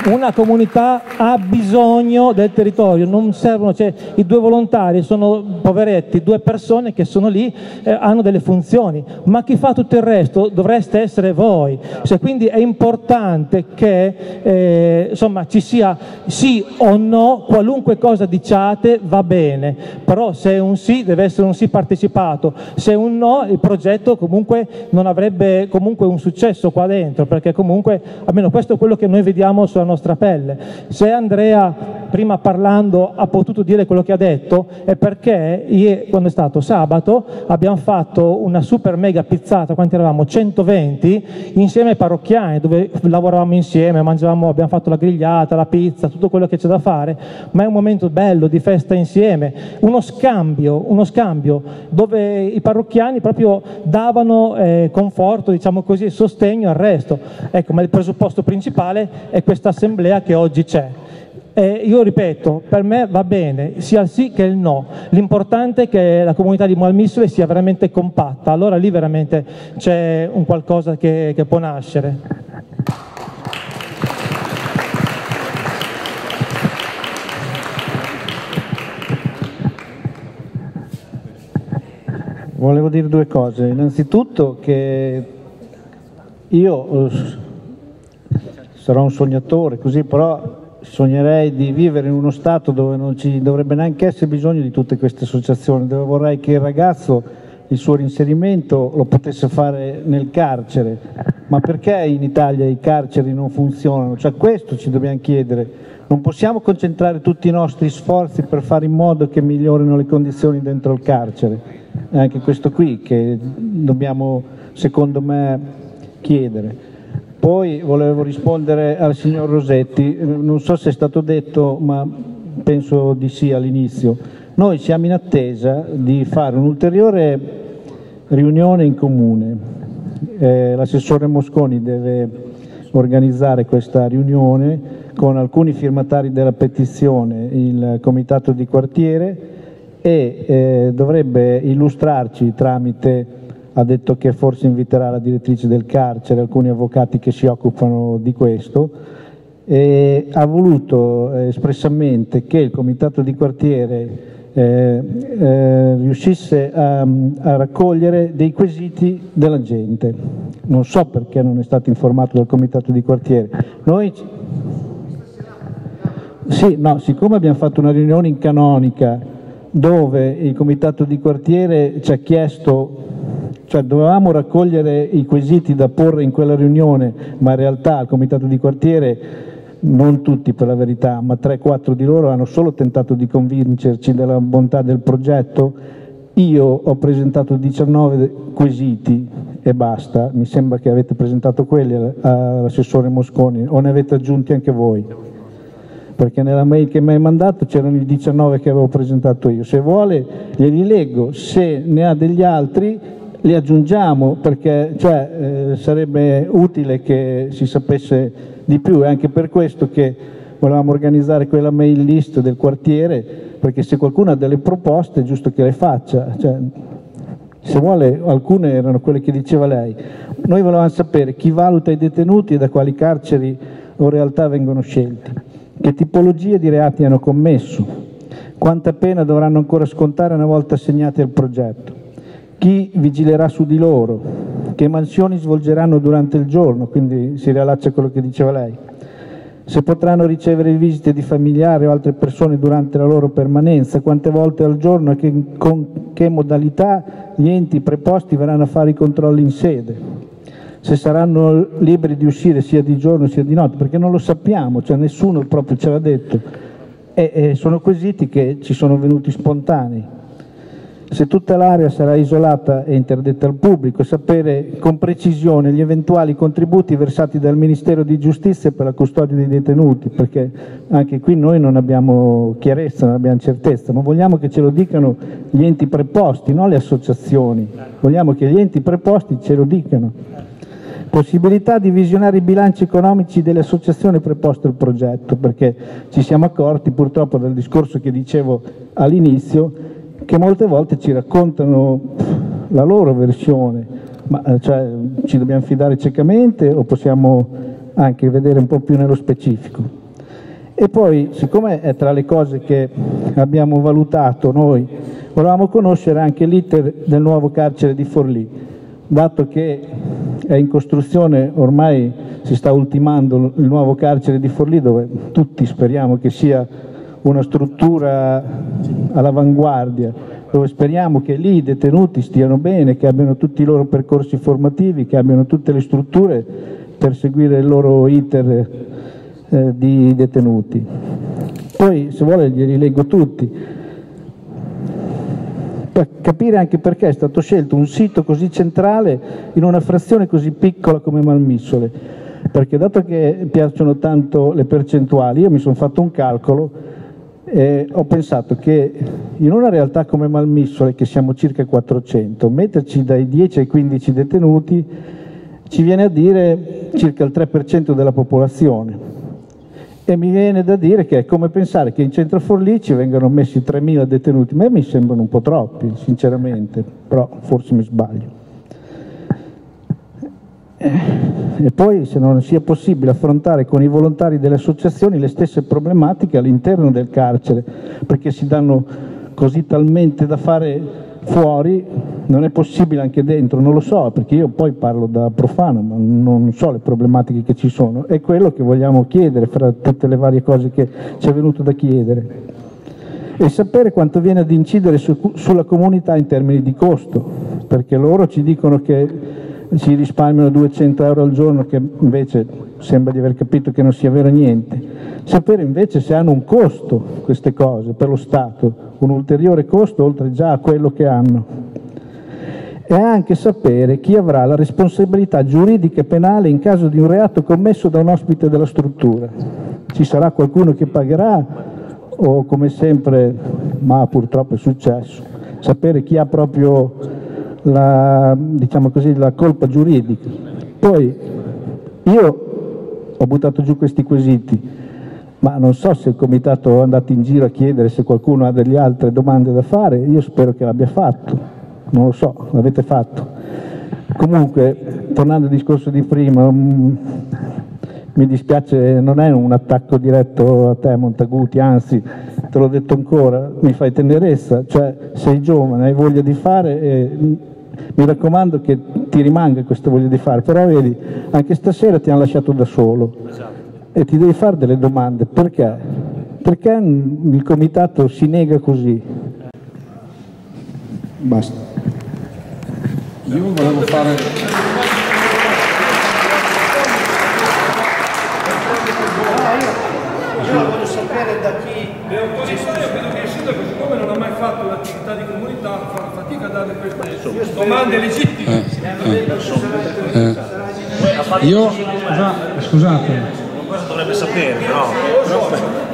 una comunità ha bisogno del territorio, non servono, cioè, i due volontari sono poveretti, due persone che sono lì, eh, hanno delle funzioni, ma chi fa tutto il resto dovreste essere voi, cioè, quindi è importante che eh, insomma, ci sia sì o no, qualunque cosa diciate va bene, però se è un sì deve essere un sì partecipato, se è un no il progetto comunque non avrebbe comunque un successo qua dentro, perché comunque almeno questo è quello che noi vediamo sulla nostra pelle. Se Andrea, prima parlando, ha potuto dire quello che ha detto, è perché quando è stato sabato abbiamo fatto una super mega pizzata, quanti eravamo? 120, insieme ai parrocchiani, dove lavoravamo insieme, mangiavamo, abbiamo fatto la grigliata, la pizza, tutto quello che c'è da fare, ma è un momento bello di festa insieme, uno scambio, uno scambio dove i parrocchiani proprio davano eh, conforto, diciamo così, sostegno al resto. Ecco, ma il presupposto principale è questa assemblea che oggi c'è. Eh, io ripeto, per me va bene sia il sì che il no, l'importante è che la comunità di Malmissole sia veramente compatta, allora lì veramente c'è un qualcosa che, che può nascere. Volevo dire due cose. Innanzitutto che io eh, sarò un sognatore, così però sognerei di vivere in uno stato dove non ci dovrebbe neanche essere bisogno di tutte queste associazioni, dove vorrei che il ragazzo il suo reinserimento lo potesse fare nel carcere. Ma perché in Italia i carceri non funzionano? Cioè questo ci dobbiamo chiedere. Non possiamo concentrare tutti i nostri sforzi per fare in modo che migliorino le condizioni dentro il carcere. È anche questo qui che dobbiamo, secondo me, chiedere. Poi volevo rispondere al signor Rosetti, non so se è stato detto, ma penso di sì all'inizio. Noi siamo in attesa di fare un'ulteriore riunione in comune. Eh, l'assessore Mosconi deve organizzare questa riunione con alcuni firmatari della petizione, il comitato di quartiere e eh, dovrebbe illustrarci tramite ha detto che forse inviterà la direttrice del carcere, alcuni avvocati che si occupano di questo, e ha voluto eh, espressamente che il comitato di quartiere eh, eh, riuscisse a, a, raccogliere dei quesiti della gente. Non so perché non è stato informato dal comitato di quartiere. Noi, sì, no, siccome abbiamo fatto una riunione in canonica dove il comitato di quartiere ci ha chiesto cioè dovevamo raccogliere i quesiti da porre in quella riunione, ma in realtà il comitato di quartiere, non tutti per la verità, ma 3-4 di loro hanno solo tentato di convincerci della bontà del progetto. Io ho presentato 19 quesiti e basta, mi sembra che avete presentato quelli all'assessore Mosconi o ne avete aggiunti anche voi perché nella mail che mi hai mandato c'erano i 19 che avevo presentato io. Se vuole glieli leggo, se ne ha degli altri li aggiungiamo perché cioè, eh, sarebbe utile che si sapesse di più, è anche per questo che volevamo organizzare quella mail list del quartiere, perché se qualcuno ha delle proposte è giusto che le faccia. Cioè, se vuole, alcune erano quelle che diceva lei. Noi volevamo sapere chi valuta i detenuti e da quali carceri o realtà vengono scelti, che tipologie di reati hanno commesso, quanta pena dovranno ancora scontare una volta assegnati al progetto chi vigilerà su di loro, che mansioni svolgeranno durante il giorno, quindi si riallaccia a quello che diceva lei, se potranno ricevere visite di familiari o altre persone durante la loro permanenza, quante volte al giorno e che, con che modalità gli enti preposti verranno a fare i controlli in sede, se saranno liberi di uscire sia di giorno sia di notte, perché non lo sappiamo, cioè nessuno proprio ce l'ha detto, e, e sono quesiti che ci sono venuti spontanei se tutta l'area sarà isolata e interdetta al pubblico, sapere con precisione gli eventuali contributi versati dal Ministero di Giustizia per la custodia dei detenuti, perché anche qui noi non abbiamo chiarezza, non abbiamo certezza, ma vogliamo che ce lo dicano gli enti preposti, non le associazioni, vogliamo che gli enti preposti ce lo dicano. Possibilità di visionare i bilanci economici delle associazioni preposte al progetto, perché ci siamo accorti purtroppo dal discorso che dicevo all'inizio che molte volte ci raccontano la loro versione, ma eh, cioè, ci dobbiamo fidare ciecamente o possiamo anche vedere un po' più nello specifico. E poi, siccome è tra le cose che abbiamo valutato noi, volevamo conoscere anche l'iter del nuovo carcere di Forlì, dato che è in costruzione, ormai si sta ultimando il nuovo carcere di Forlì, dove tutti speriamo che sia una struttura all'avanguardia, dove speriamo che lì i detenuti stiano bene, che abbiano tutti i loro percorsi formativi, che abbiano tutte le strutture per seguire il loro iter eh, di detenuti. Poi, se vuole, glieli leggo tutti. Per capire anche perché è stato scelto un sito così centrale in una frazione così piccola come Malmissole. Perché dato che piacciono tanto le percentuali, io mi sono fatto un calcolo eh, ho pensato che in una realtà come Malmissole, che siamo circa 400, metterci dai 10 ai 15 detenuti ci viene a dire circa il 3% della popolazione. E mi viene da dire che è come pensare che in centro Forlì ci vengano messi 3.000 detenuti. A me mi sembrano un po' troppi, sinceramente, però forse mi sbaglio. Eh, e poi se non sia possibile affrontare con i volontari delle associazioni le stesse problematiche all'interno del carcere, perché si danno così talmente da fare fuori, non è possibile anche dentro, non lo so, perché io poi parlo da profano, ma non so le problematiche che ci sono, è quello che vogliamo chiedere fra tutte le varie cose che ci è venuto da chiedere. E sapere quanto viene ad incidere su, sulla comunità in termini di costo, perché loro ci dicono che si risparmiano 200 euro al giorno che invece sembra di aver capito che non sia vero niente. Sapere invece se hanno un costo queste cose per lo Stato, un ulteriore costo oltre già a quello che hanno. E anche sapere chi avrà la responsabilità giuridica e penale in caso di un reato commesso da un ospite della struttura. Ci sarà qualcuno che pagherà o come sempre, ma purtroppo è successo, sapere chi ha proprio la, diciamo così, la colpa giuridica. Poi io ho buttato giù questi quesiti, ma non so se il comitato è andato in giro a chiedere se qualcuno ha delle altre domande da fare, io spero che l'abbia fatto. non lo so, l'avete fatto. Comunque, tornando al discorso di prima, mm, mi dispiace, non è un attacco diretto a te Montaguti, anzi, te l'ho detto ancora, mi fai tenerezza, cioè sei giovane, hai voglia di fare e mi raccomando che ti rimanga questa voglia di fare, però vedi, anche stasera ti hanno lasciato da solo e ti devi fare delle domande, perché? Perché il comitato si nega così? Basta. Io volevo fare... Io voglio sapere da chi... Le autorità, io credo che il sindaco, siccome non ha mai fatto un'attività di comunità, fa fatica a dare queste domande legittime. Eh, Io, scusa- scusate, Questo dovrebbe sapere, però.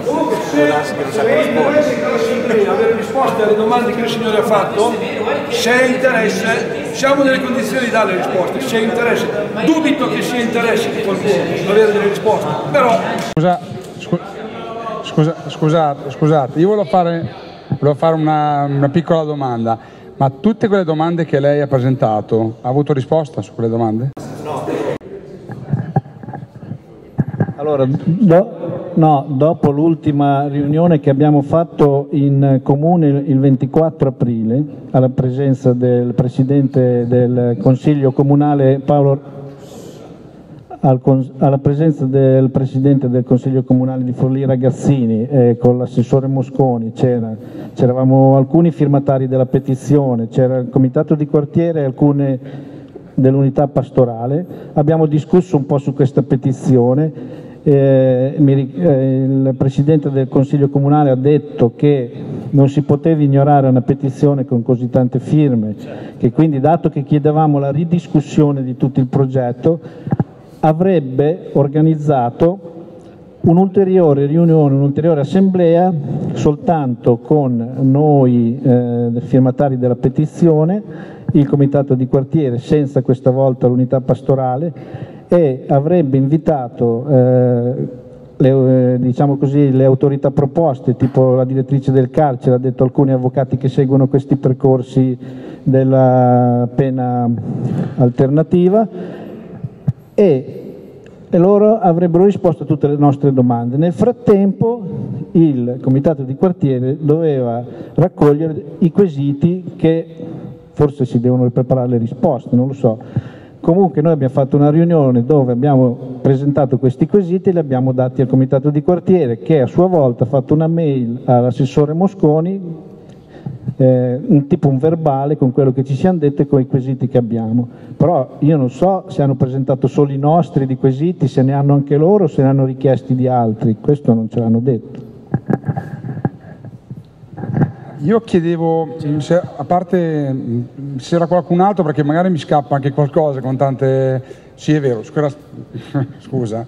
Comunque, se, se è interesse che la Signoria avere risposte alle domande che il Signore ha fatto, se è interesse, siamo nelle condizioni di dare le risposte. Se è interesse, dubito che sia interesse di qualcuno avere delle risposte, però scusa, scu- scusa- scusate, scusate, io volevo fare, volevo fare una, una piccola domanda, ma tutte quelle domande che lei ha presentato, ha avuto risposta su quelle domande? Allora, do- no, dopo l'ultima riunione che abbiamo fatto in comune il- il 24 aprile, alla presenza del Presidente del Consiglio Comunale Paolo alla presenza del Presidente del Consiglio Comunale di Forlì Ragazzini e con l'assessore Mosconi, c'era- c'eravamo alcuni firmatari della petizione, c'era il Comitato di Quartiere e alcune dell'unità pastorale, abbiamo discusso un po' su questa petizione, eh, mi eh, il Presidente del Consiglio Comunale ha detto che non si poteva ignorare una petizione con così tante firme, che quindi dato che chiedevamo la ridiscussione di tutto il progetto, avrebbe organizzato un'ulteriore riunione, un'ulteriore assemblea soltanto con noi eh, firmatari della petizione, il comitato di quartiere senza questa volta l'unità pastorale e avrebbe invitato eh, le, eh, diciamo così, le autorità proposte, tipo la direttrice del carcere, ha detto alcuni avvocati che seguono questi percorsi della pena alternativa e loro avrebbero risposto a tutte le nostre domande. Nel frattempo il comitato di quartiere doveva raccogliere i quesiti che forse si devono preparare le risposte, non lo so. Comunque noi abbiamo fatto una riunione dove abbiamo presentato questi quesiti e li abbiamo dati al comitato di quartiere che a sua volta ha fatto una mail all'assessore Mosconi eh, un tipo un verbale con quello che ci siamo detto e con i quesiti che abbiamo. Però io non so se hanno presentato solo i nostri di quesiti, se ne hanno anche loro, se ne hanno richiesti di altri, questo non ce l'hanno detto. Io chiedevo, se, a parte se era qualcun altro, perché magari mi scappa anche qualcosa con tante... Sì, è vero, scusa. scusa.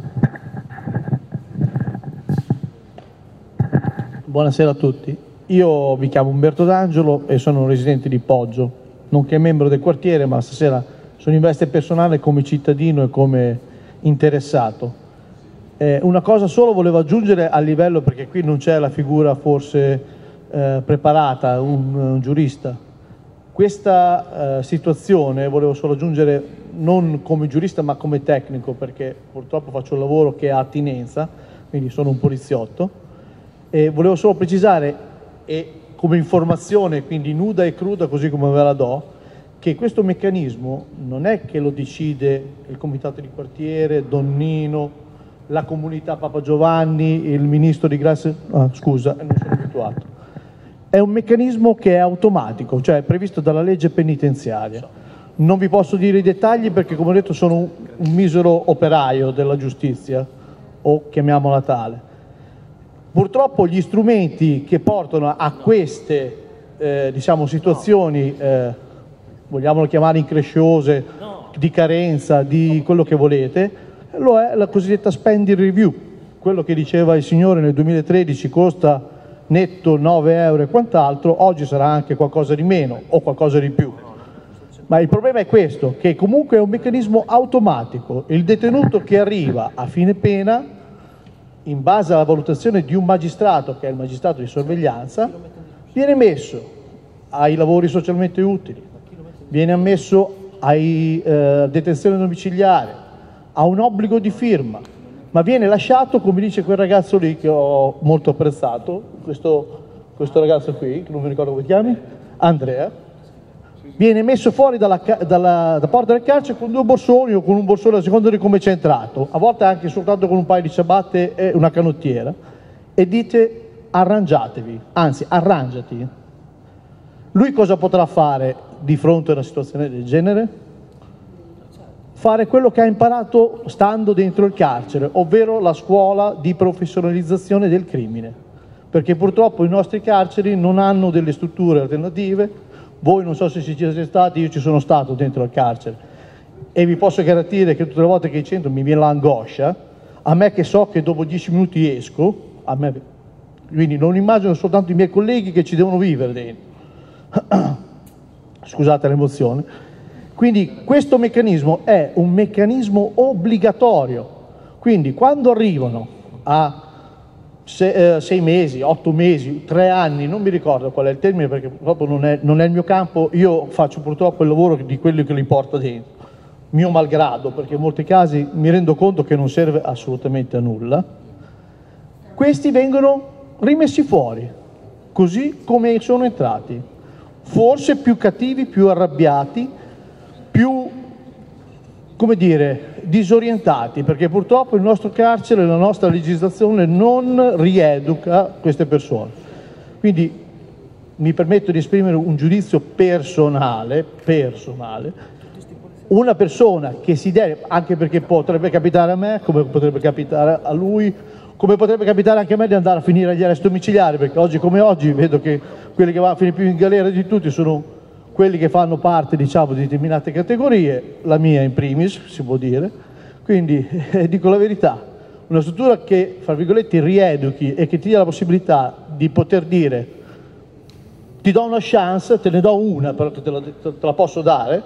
Buonasera a tutti. Io mi chiamo Umberto D'Angelo e sono un residente di Poggio, nonché membro del quartiere, ma stasera sono in veste personale come cittadino e come interessato. Eh, una cosa solo volevo aggiungere a livello, perché qui non c'è la figura forse eh, preparata, un, un giurista. Questa eh, situazione volevo solo aggiungere non come giurista ma come tecnico, perché purtroppo faccio un lavoro che ha attinenza, quindi sono un poliziotto. E volevo solo precisare, e come informazione, quindi nuda e cruda così come ve la do, che questo meccanismo non è che lo decide il comitato di quartiere, Donnino, la comunità Papa Giovanni, il ministro di grazia, ah, scusa, non sono abituato. È un meccanismo che è automatico, cioè è previsto dalla legge penitenziaria. Non vi posso dire i dettagli perché, come ho detto, sono un, misero operaio della giustizia, o chiamiamola tale. Purtroppo gli strumenti che portano a queste eh, diciamo, situazioni, eh, vogliamolo chiamare incresciose, di carenza, di quello che volete, lo è la cosiddetta spending review, quello che diceva il signore nel 2013 costa netto 9 euro e quant'altro, oggi sarà anche qualcosa di meno o qualcosa di più. Ma il problema è questo, che comunque è un meccanismo automatico. Il detenuto che arriva a fine pena, in base alla valutazione di un magistrato, che è il magistrato di sorveglianza, viene messo ai lavori socialmente utili, viene ammesso a eh, detenzione domiciliare, ha un obbligo di firma, ma viene lasciato, come dice quel ragazzo lì che ho molto apprezzato, questo, questo ragazzo qui, che non mi ricordo come chiami, Andrea, viene messo fuori dalla, dalla, da porta del carcere con due borsoni o con un borsone a seconda di come c'è entrato, a volte anche soltanto con un paio di ciabatte e una canottiera, e dite arrangiatevi, anzi arrangiati. Lui cosa potrà fare di fronte a una situazione del genere? Fare quello che ha imparato stando dentro il carcere, ovvero la scuola di professionalizzazione del crimine. Perché purtroppo i nostri carceri non hanno delle strutture alternative. Voi non so se ci siete stati, io ci sono stato dentro al carcere e vi posso garantire che tutte le volte che centro mi viene l'angoscia, a me che so che dopo dieci minuti esco, me, quindi non immagino soltanto i miei colleghi che ci devono vivere dentro. Scusate l'emozione. Quindi questo meccanismo è un meccanismo obbligatorio. Quindi quando arrivano a se, eh, sei mesi, otto mesi, tre anni, non mi ricordo qual è il termine perché purtroppo non è, non è il mio campo, io faccio purtroppo il lavoro di quelli che li porta dentro, mio malgrado, perché in molti casi mi rendo conto che non serve assolutamente a nulla, questi vengono rimessi fuori, così come sono entrati, forse più cattivi, più arrabbiati, più, come dire, disorientati, perché purtroppo il nostro carcere, la nostra legislazione non rieduca queste persone. Quindi mi permetto di esprimere un giudizio personale, personale, una persona che si deve, anche perché potrebbe capitare a me, come potrebbe capitare a lui, come potrebbe capitare anche a me di andare a finire agli arresti domiciliari, perché oggi come oggi vedo che quelli che vanno a finire più in galera di tutti sono quelli che fanno parte diciamo, di determinate categorie, la mia in primis, si può dire. Quindi eh, dico la verità, una struttura che, fra virgolette, rieduchi e che ti dia la possibilità di poter dire ti do una chance, te ne do una, però te la, te la posso dare,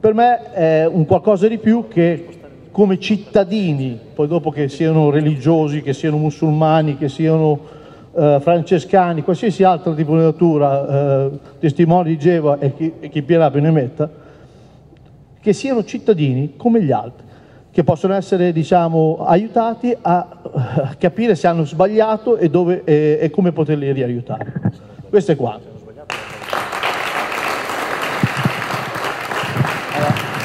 per me è un qualcosa di più che come cittadini, poi dopo che siano religiosi, che siano musulmani, che siano eh, francescani, qualsiasi altro tipo di natura, eh, testimoni di Geova e chi, e chi più ne metta, che siano cittadini come gli altri, che possono essere diciamo, aiutati a, a capire se hanno sbagliato e, dove, e, e come poterli riaiutare. Questo è quanto.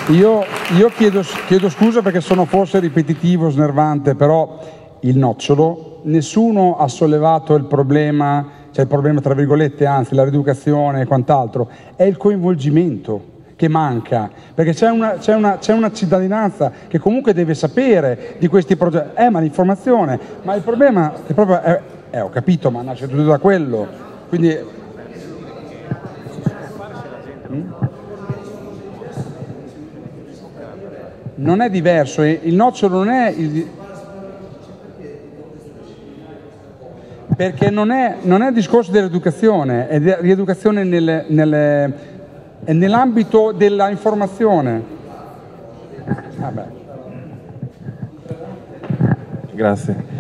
Io, io chiedo, chiedo, scusa perché sono forse ripetitivo, snervante, però il nocciolo, nessuno ha sollevato il problema, cioè il problema tra virgolette, anzi la rieducazione e quant'altro, è il coinvolgimento che manca, perché c'è una, c'è, una, c'è una, cittadinanza che comunque deve sapere di questi progetti, eh ma l'informazione, ma il problema è proprio, è, eh, ho capito, ma nasce tutto da quello, quindi... Mm? non è diverso, il nocciolo non è il, perché non è, non è discorso dell'educazione, è di rieducazione nelle, nelle, è nell'ambito della informazione. Vabbè. Grazie.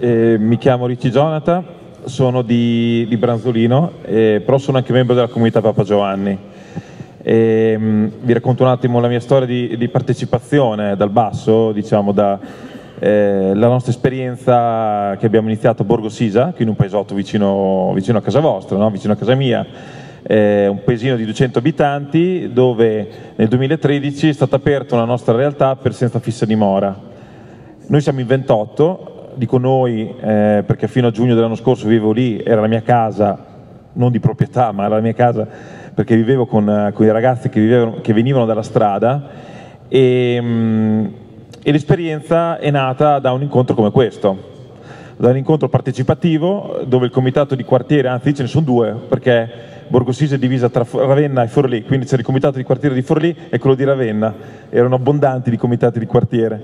Eh, mi chiamo Ricci Jonathan, sono di, di Branzolino, eh, però sono anche membro della comunità Papa Giovanni. E, um, vi racconto un attimo la mia storia di, di partecipazione dal basso, diciamo da eh, la nostra esperienza che abbiamo iniziato a Borgo Sisa, qui in un paesotto vicino, vicino a casa vostra, no? vicino a casa mia, eh, un paesino di 200 abitanti dove nel 2013 è stata aperta una nostra realtà per senza fissa dimora. Noi siamo in 28, dico noi eh, perché fino a giugno dell'anno scorso vivevo lì, era la mia casa, non di proprietà, ma era la mia casa perché vivevo con, eh, con i ragazzi che, vivevano, che, venivano dalla strada e, mm, e l'esperienza è nata da un incontro come questo, da un incontro partecipativo dove il comitato di quartiere, anzi ce ne sono due, perché Borgosise è divisa tra Ravenna e Forlì, quindi c'era il comitato di quartiere di Forlì e quello di Ravenna, erano abbondanti di comitati di quartiere.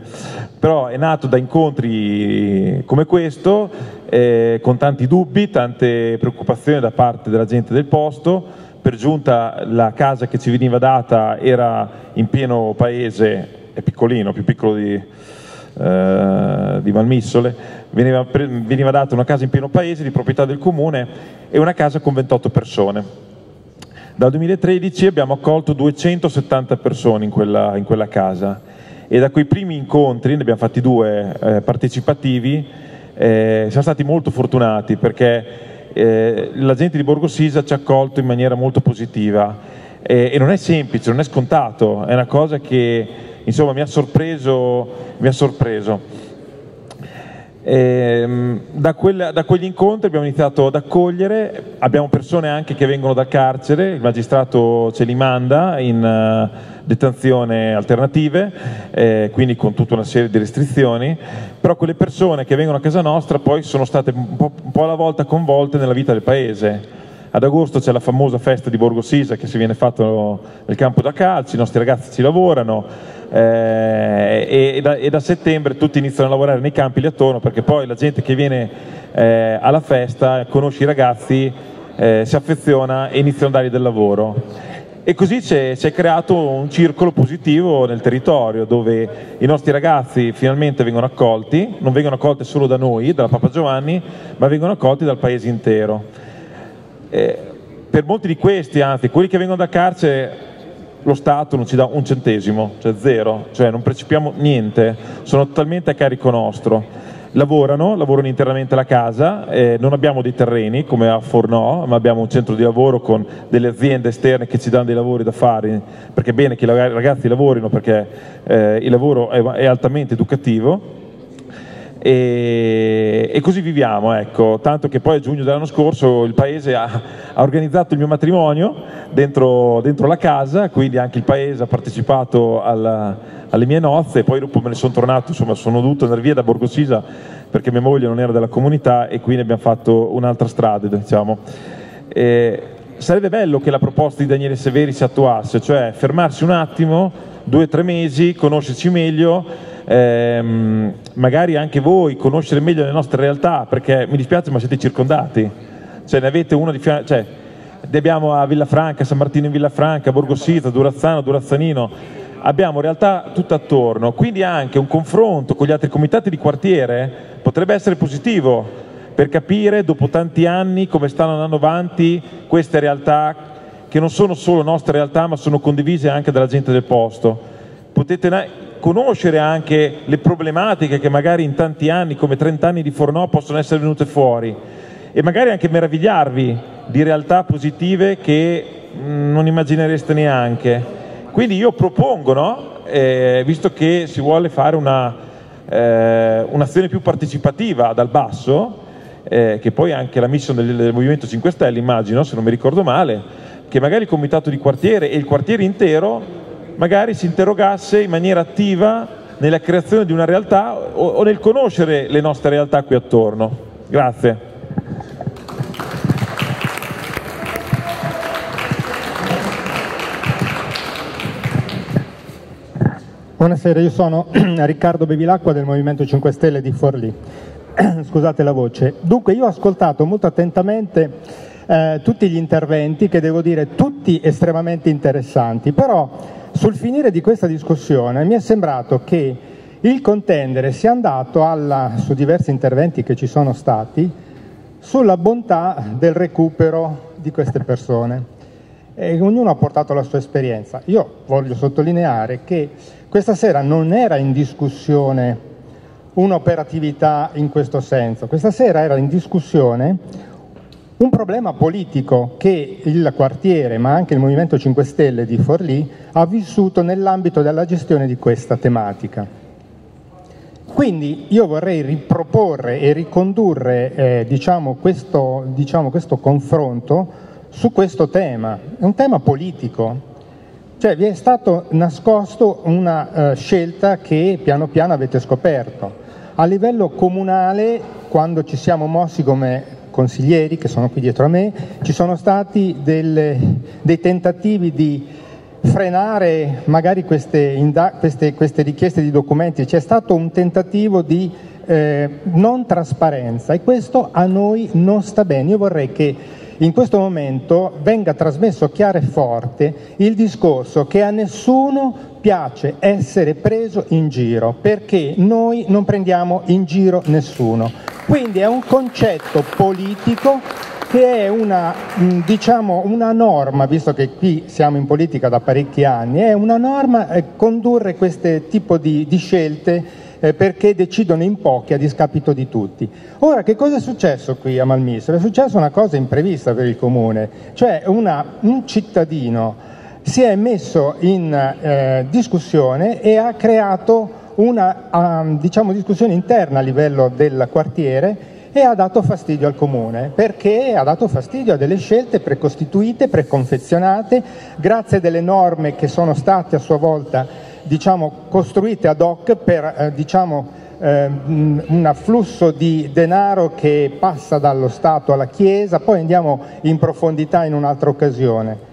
Però è nato da incontri come questo, eh, con tanti dubbi, tante preoccupazioni da parte della gente del posto, per giunta la casa che ci veniva data era in pieno paese, è piccolino, più piccolo di, eh, di Valmissole, veniva, veniva data una casa in pieno paese di proprietà del comune e una casa con 28 persone. Dal 2013 abbiamo accolto 270 persone in quella, in quella casa e da quei primi incontri, ne abbiamo fatti due eh, partecipativi, eh, siamo stati molto fortunati perché eh, la gente di Borgo Sisa ci ha accolto in maniera molto positiva e non è semplice, non è scontato, è una cosa che insomma mi ha sorpreso. Mi ha sorpreso. Ehm, da, quella, da, quegli incontri abbiamo iniziato ad accogliere, abbiamo persone anche che vengono dal carcere, il magistrato ce li manda in uh, detenzione alternative, eh, quindi con tutta una serie di restrizioni, però quelle persone che vengono a casa nostra poi sono state un po', un po alla volta coinvolte nella vita del paese. Ad agosto c'è la famosa festa di Borgo Sisa che si viene fatta nel campo da calcio, i nostri ragazzi ci lavorano, eh, e, da, e, da, settembre tutti iniziano a lavorare nei campi lì attorno perché poi la gente che viene eh, alla festa conosce i ragazzi, eh, si affeziona e iniziano a dargli del lavoro. E così si è creato un circolo positivo nel territorio dove i nostri ragazzi finalmente vengono accolti, non vengono accolti solo da noi, dalla Papa Giovanni, ma vengono accolti dal paese intero. Eh, per molti di questi, anzi, quelli che vengono da carcere lo Stato non ci dà un centesimo, cioè zero, cioè non percepiamo niente, sono totalmente a carico nostro. Lavorano, lavorano internamente la casa, eh, non abbiamo dei terreni come a Fornò, ma abbiamo un centro di lavoro con delle aziende esterne che ci danno dei lavori da fare, perché è bene che i ragazzi lavorino perché eh, il lavoro è, è altamente educativo e, e, così viviamo, ecco. tanto che poi a giugno dell'anno scorso il paese ha, ha organizzato il mio matrimonio dentro, dentro, la casa, quindi anche il paese ha partecipato alla, alle mie nozze, poi dopo me ne sono tornato, insomma sono dovuto andare via da Borgo Sisa perché mia moglie non era della comunità e quindi abbiamo fatto un'altra strada. Diciamo. E sarebbe bello che la proposta di Daniele Severi si attuasse, cioè fermarsi un attimo, due o tre mesi, conoscerci meglio ehm, magari anche voi conoscere meglio le nostre realtà, perché mi dispiace ma siete circondati, cioè ne avete uno di fianco, cioè, ne abbiamo a Villafranca, San Martino in Villafranca, Borgo Sita, Durazzano, Durazzanino, abbiamo realtà tutto attorno, quindi anche un confronto con gli altri comitati di quartiere potrebbe essere positivo per capire dopo tanti anni come stanno andando avanti queste realtà che non sono solo nostre realtà ma sono condivise anche dalla gente del posto. Potete conoscere anche le problematiche che magari in tanti anni, come 30 anni di Fornò, possono essere venute fuori e magari anche meravigliarvi di realtà positive che mm, non immaginereste neanche. Quindi io propongo, no? eh, visto che si vuole fare una, eh, un'azione più partecipativa dal basso, eh, che poi è anche la mission del, del Movimento 5 Stelle, immagino, se non mi ricordo male, che magari il comitato di quartiere e il quartiere intero magari si interrogasse in maniera attiva nella creazione di una realtà o, nel conoscere le nostre realtà qui attorno. Grazie. Buonasera, io sono Riccardo Bevilacqua del Movimento 5 Stelle di Forlì. Scusate la voce. Dunque, io ho ascoltato molto attentamente eh, tutti gli interventi, che devo dire tutti estremamente interessanti, però sul finire di questa discussione mi è sembrato che il contendere sia andato alla, su diversi interventi che ci sono stati sulla bontà del recupero di queste persone. E ognuno ha portato la sua esperienza. Io voglio sottolineare che questa sera non era in discussione un'operatività in questo senso, questa sera era in discussione un problema politico che il quartiere, ma anche il Movimento 5 Stelle di Forlì, ha vissuto nell'ambito della gestione di questa tematica. Quindi io vorrei riproporre e ricondurre eh, diciamo, questo, diciamo, questo confronto su questo tema. È un tema politico, cioè vi è stato nascosto una uh, scelta che piano piano avete scoperto. A livello comunale, quando ci siamo mossi come consiglieri che sono qui dietro a me, ci sono stati delle, dei tentativi di frenare magari queste, queste, queste, richieste di documenti, c'è stato un tentativo di eh, non trasparenza e questo a noi non sta bene. Io vorrei che in questo momento venga trasmesso chiaro e forte il discorso che a nessuno piace essere preso in giro, perché noi non prendiamo in giro nessuno. Quindi è un concetto politico che è una, mh, diciamo, una norma, visto che qui siamo in politica da parecchi anni, è una norma eh, condurre questo tipo di, di scelte eh, perché decidono in pochi a discapito di tutti. Ora, che cosa è successo qui a Malmistro? È successa una cosa imprevista per il comune, cioè una, un cittadino si è messo in eh, discussione e ha creato una um, diciamo, discussione interna a livello del quartiere e ha dato fastidio al comune perché ha dato fastidio a delle scelte precostituite, preconfezionate, grazie a delle norme che sono state a sua volta diciamo, costruite ad hoc per eh, diciamo, eh, un afflusso di denaro che passa dallo Stato alla Chiesa, poi andiamo in profondità in un'altra occasione.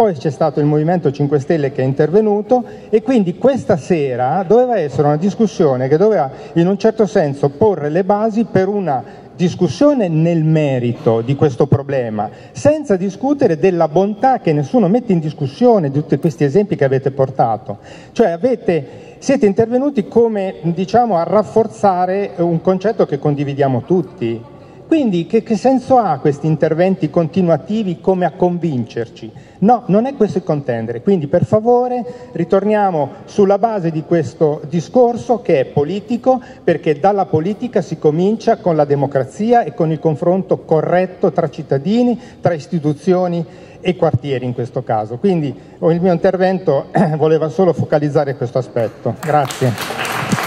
Poi c'è stato il Movimento 5 Stelle che è intervenuto e quindi questa sera doveva essere una discussione che doveva in un certo senso porre le basi per una discussione nel merito di questo problema, senza discutere della bontà che nessuno mette in discussione di tutti questi esempi che avete portato. Cioè avete, siete intervenuti come diciamo, a rafforzare un concetto che condividiamo tutti. Quindi che, che senso ha questi interventi continuativi come a convincerci? No, non è questo il contendere. Quindi per favore ritorniamo sulla base di questo discorso che è politico, perché dalla politica si comincia con la democrazia e con il confronto corretto tra cittadini, tra istituzioni e quartieri in questo caso. Quindi il mio intervento voleva solo focalizzare questo aspetto. Grazie.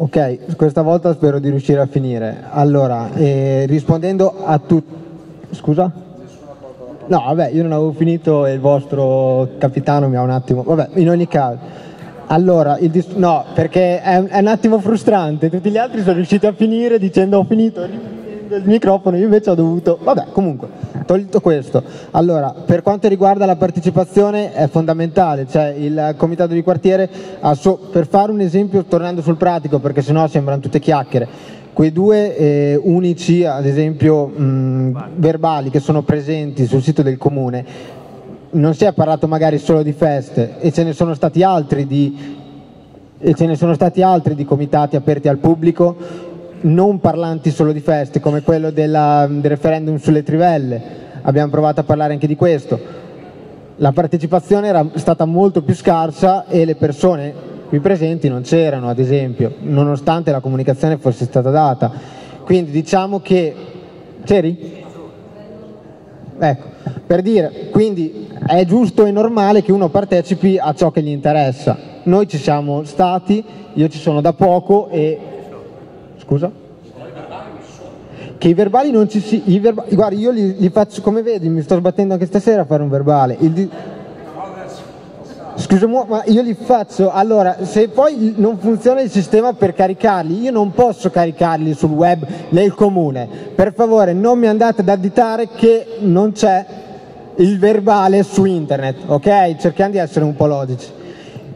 Ok, questa volta spero di riuscire a finire. Allora, eh, rispondendo a tutti... Scusa? No, vabbè, io non avevo finito e il vostro capitano mi ha un attimo... Vabbè, in ogni caso. Allora, dis... no, perché è, è un attimo frustrante. Tutti gli altri sono riusciti a finire dicendo ho finito il microfono, io invece ho dovuto... Vabbè, comunque, tolto questo. Allora, per quanto riguarda la partecipazione è fondamentale, cioè il comitato di quartiere, so... per fare un esempio, tornando sul pratico, perché sennò sembrano tutte chiacchiere, quei due eh, unici, ad esempio, mh, verbali che sono presenti sul sito del comune, non si è parlato magari solo di feste e ce ne sono stati altri di, e ce ne sono stati altri di comitati aperti al pubblico non parlanti solo di feste, come quello della, del referendum sulle trivelle. Abbiamo provato a parlare anche di questo. La partecipazione era stata molto più scarsa e le persone qui presenti non c'erano, ad esempio, nonostante la comunicazione fosse stata data. Quindi diciamo che... C'eri? Ecco, per dire, quindi è giusto e normale che uno partecipi a ciò che gli interessa. Noi ci siamo stati, io ci sono da poco e Scusa? Che i verbali non ci si... Verba, guarda, io li, li, faccio come vedi, mi sto sbattendo anche stasera a fare un verbale. Il, Scusa, ma io li faccio. Allora, se poi non funziona il sistema per caricarli, io non posso caricarli sul web nel comune. Per favore, non mi andate ad additare che non c'è il verbale su internet, ok? Cerchiamo di essere un po' logici.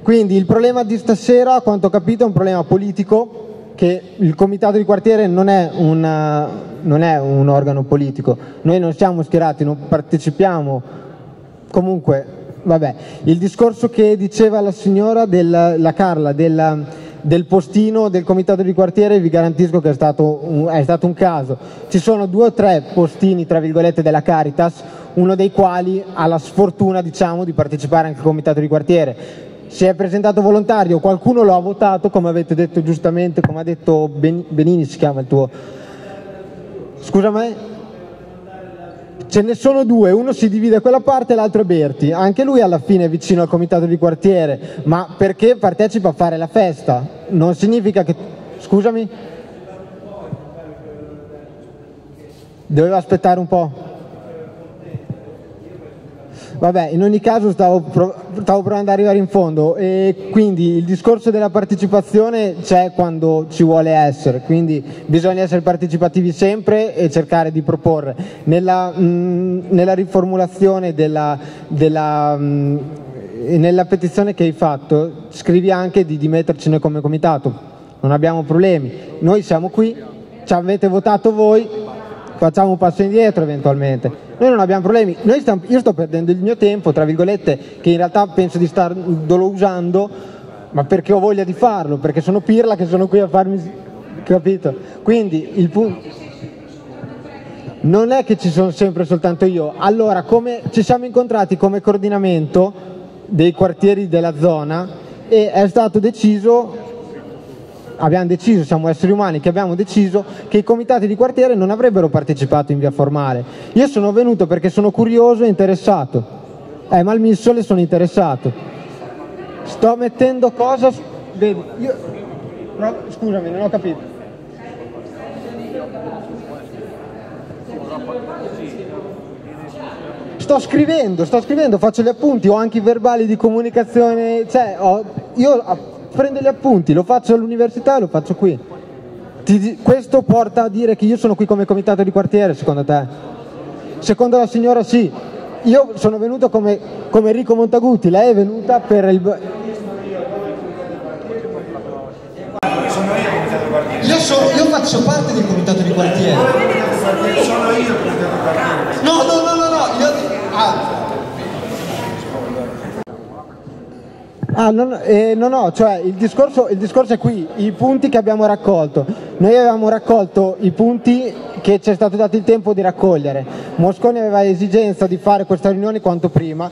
Quindi il problema di stasera, a quanto ho capito, è un problema politico che il comitato di quartiere non è, una, non è un organo politico, noi non siamo schierati, non partecipiamo, comunque, vabbè, il discorso che diceva la signora, della, la Carla, della, del postino del comitato di quartiere vi garantisco che è stato, un, è stato un caso. Ci sono due o tre postini, tra virgolette, della Caritas, uno dei quali ha la sfortuna, diciamo, di partecipare anche al comitato di quartiere si è presentato volontario, qualcuno lo ha votato, come avete detto giustamente, come ha detto Benini si chiama il tuo... Scusa me? Ce ne sono due, uno si divide quella parte e l'altro è Berti, anche lui alla fine è vicino al comitato di quartiere, ma perché partecipa a fare la festa? Non significa che... Scusami? Doveva aspettare un po'. Vabbè, in ogni caso stavo, stavo, provando ad arrivare in fondo. E quindi il discorso della partecipazione c'è quando ci vuole essere, quindi bisogna essere partecipativi sempre e cercare di proporre. Nella, mh, nella riformulazione della, della mh, nella petizione che hai fatto scrivi anche di, di metterci noi come comitato, non abbiamo problemi, noi siamo qui, ci avete votato voi, facciamo un passo indietro eventualmente. Noi non abbiamo problemi, stiamo, io sto perdendo il mio tempo, tra virgolette, che in realtà penso di starlo usando ma perché ho voglia di farlo, perché sono pirla che sono qui a farmi... capito? Quindi il punto... Non è che ci sono sempre soltanto io, allora come ci siamo incontrati come coordinamento dei quartieri della zona e è stato deciso abbiamo deciso, siamo esseri umani che abbiamo deciso che i comitati di quartiere non avrebbero partecipato in via formale. Io sono venuto perché sono curioso e interessato. Eh, ma al Missole sono interessato. Sto mettendo cosa... Vedi, io... scusami, non ho capito. Sto scrivendo, sto scrivendo, faccio gli appunti, ho anche i verbali di comunicazione, cioè ho, io prendo gli appunti, lo faccio all'università e lo faccio qui. Ti questo porta a dire che io sono qui come comitato di quartiere, secondo te? Secondo la signora sì. Io sono venuto come, come Enrico Montaguti, lei è venuta per il... Io, so- io faccio parte del comitato di quartiere. Sono io il comitato di quartiere. No, no, no, no, no, io... Ah, Ah, no, eh, no, no, cioè il discorso, il discorso è qui, i punti che abbiamo raccolto. Noi avevamo raccolto i punti che ci è stato dato il tempo di raccogliere. Mosconi aveva esigenza di fare questa riunione quanto prima,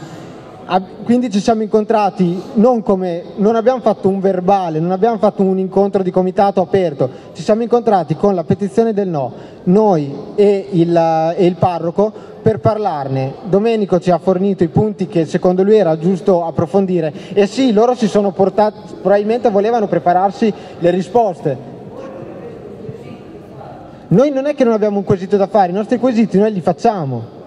quindi ci siamo incontrati non come, non abbiamo fatto un verbale, non abbiamo fatto un incontro di comitato aperto, ci siamo incontrati con la petizione del no, noi e il, e il parroco per parlarne. Domenico ci ha fornito i punti che secondo lui era giusto approfondire e sì, loro si sono portati, probabilmente volevano prepararsi le risposte. Noi non è che non abbiamo un quesito da fare, i nostri quesiti noi li facciamo.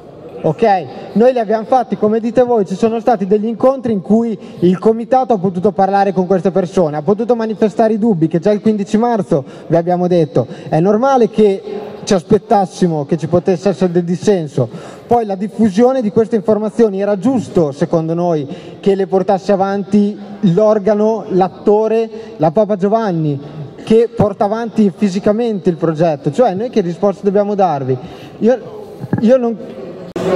Ok? Noi li abbiamo fatti, come dite voi, ci sono stati degli incontri in cui il comitato ha potuto parlare con queste persone, ha potuto manifestare i dubbi che già il 15 marzo vi abbiamo detto. È normale che ci aspettassimo che ci potesse essere del dissenso. Poi la diffusione di queste informazioni era giusto, secondo noi, che le portasse avanti l'organo, l'attore, la Papa Giovanni, che porta avanti fisicamente il progetto. Cioè, noi che risposte dobbiamo darvi? Io, io non... È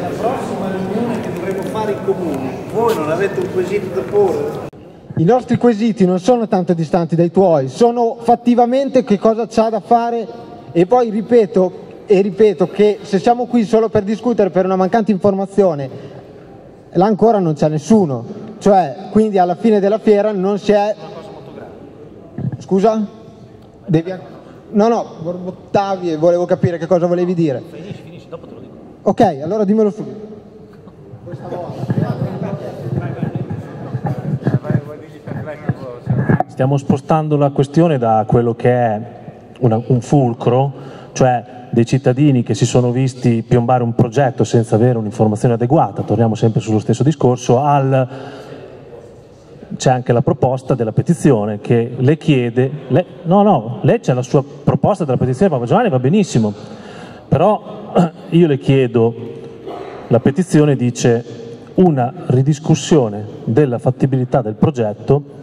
la prossima riunione che dovremo fare in comune. Voi non avete un quesito da porre? I nostri quesiti non sono tanto distanti dai tuoi, sono fattivamente che cosa c'ha da fare e poi ripeto e ripeto che se siamo qui solo per discutere per una mancante informazione, là ancora non c'è nessuno, cioè quindi alla fine della fiera non si è... Scusa? Devi... No, no, borbottavi e volevo capire che cosa volevi dire. Ok, allora dimmelo subito. Stiamo spostando la questione da quello che è una- un fulcro, cioè dei cittadini che si sono visti piombare un progetto senza avere un'informazione adeguata, torniamo sempre sullo stesso discorso, al c'è anche la proposta della petizione che le chiede, le- no no, lei c'è la sua proposta della petizione Papa Giovanni, va benissimo, però io le chiedo, la petizione dice una ridiscussione della fattibilità del progetto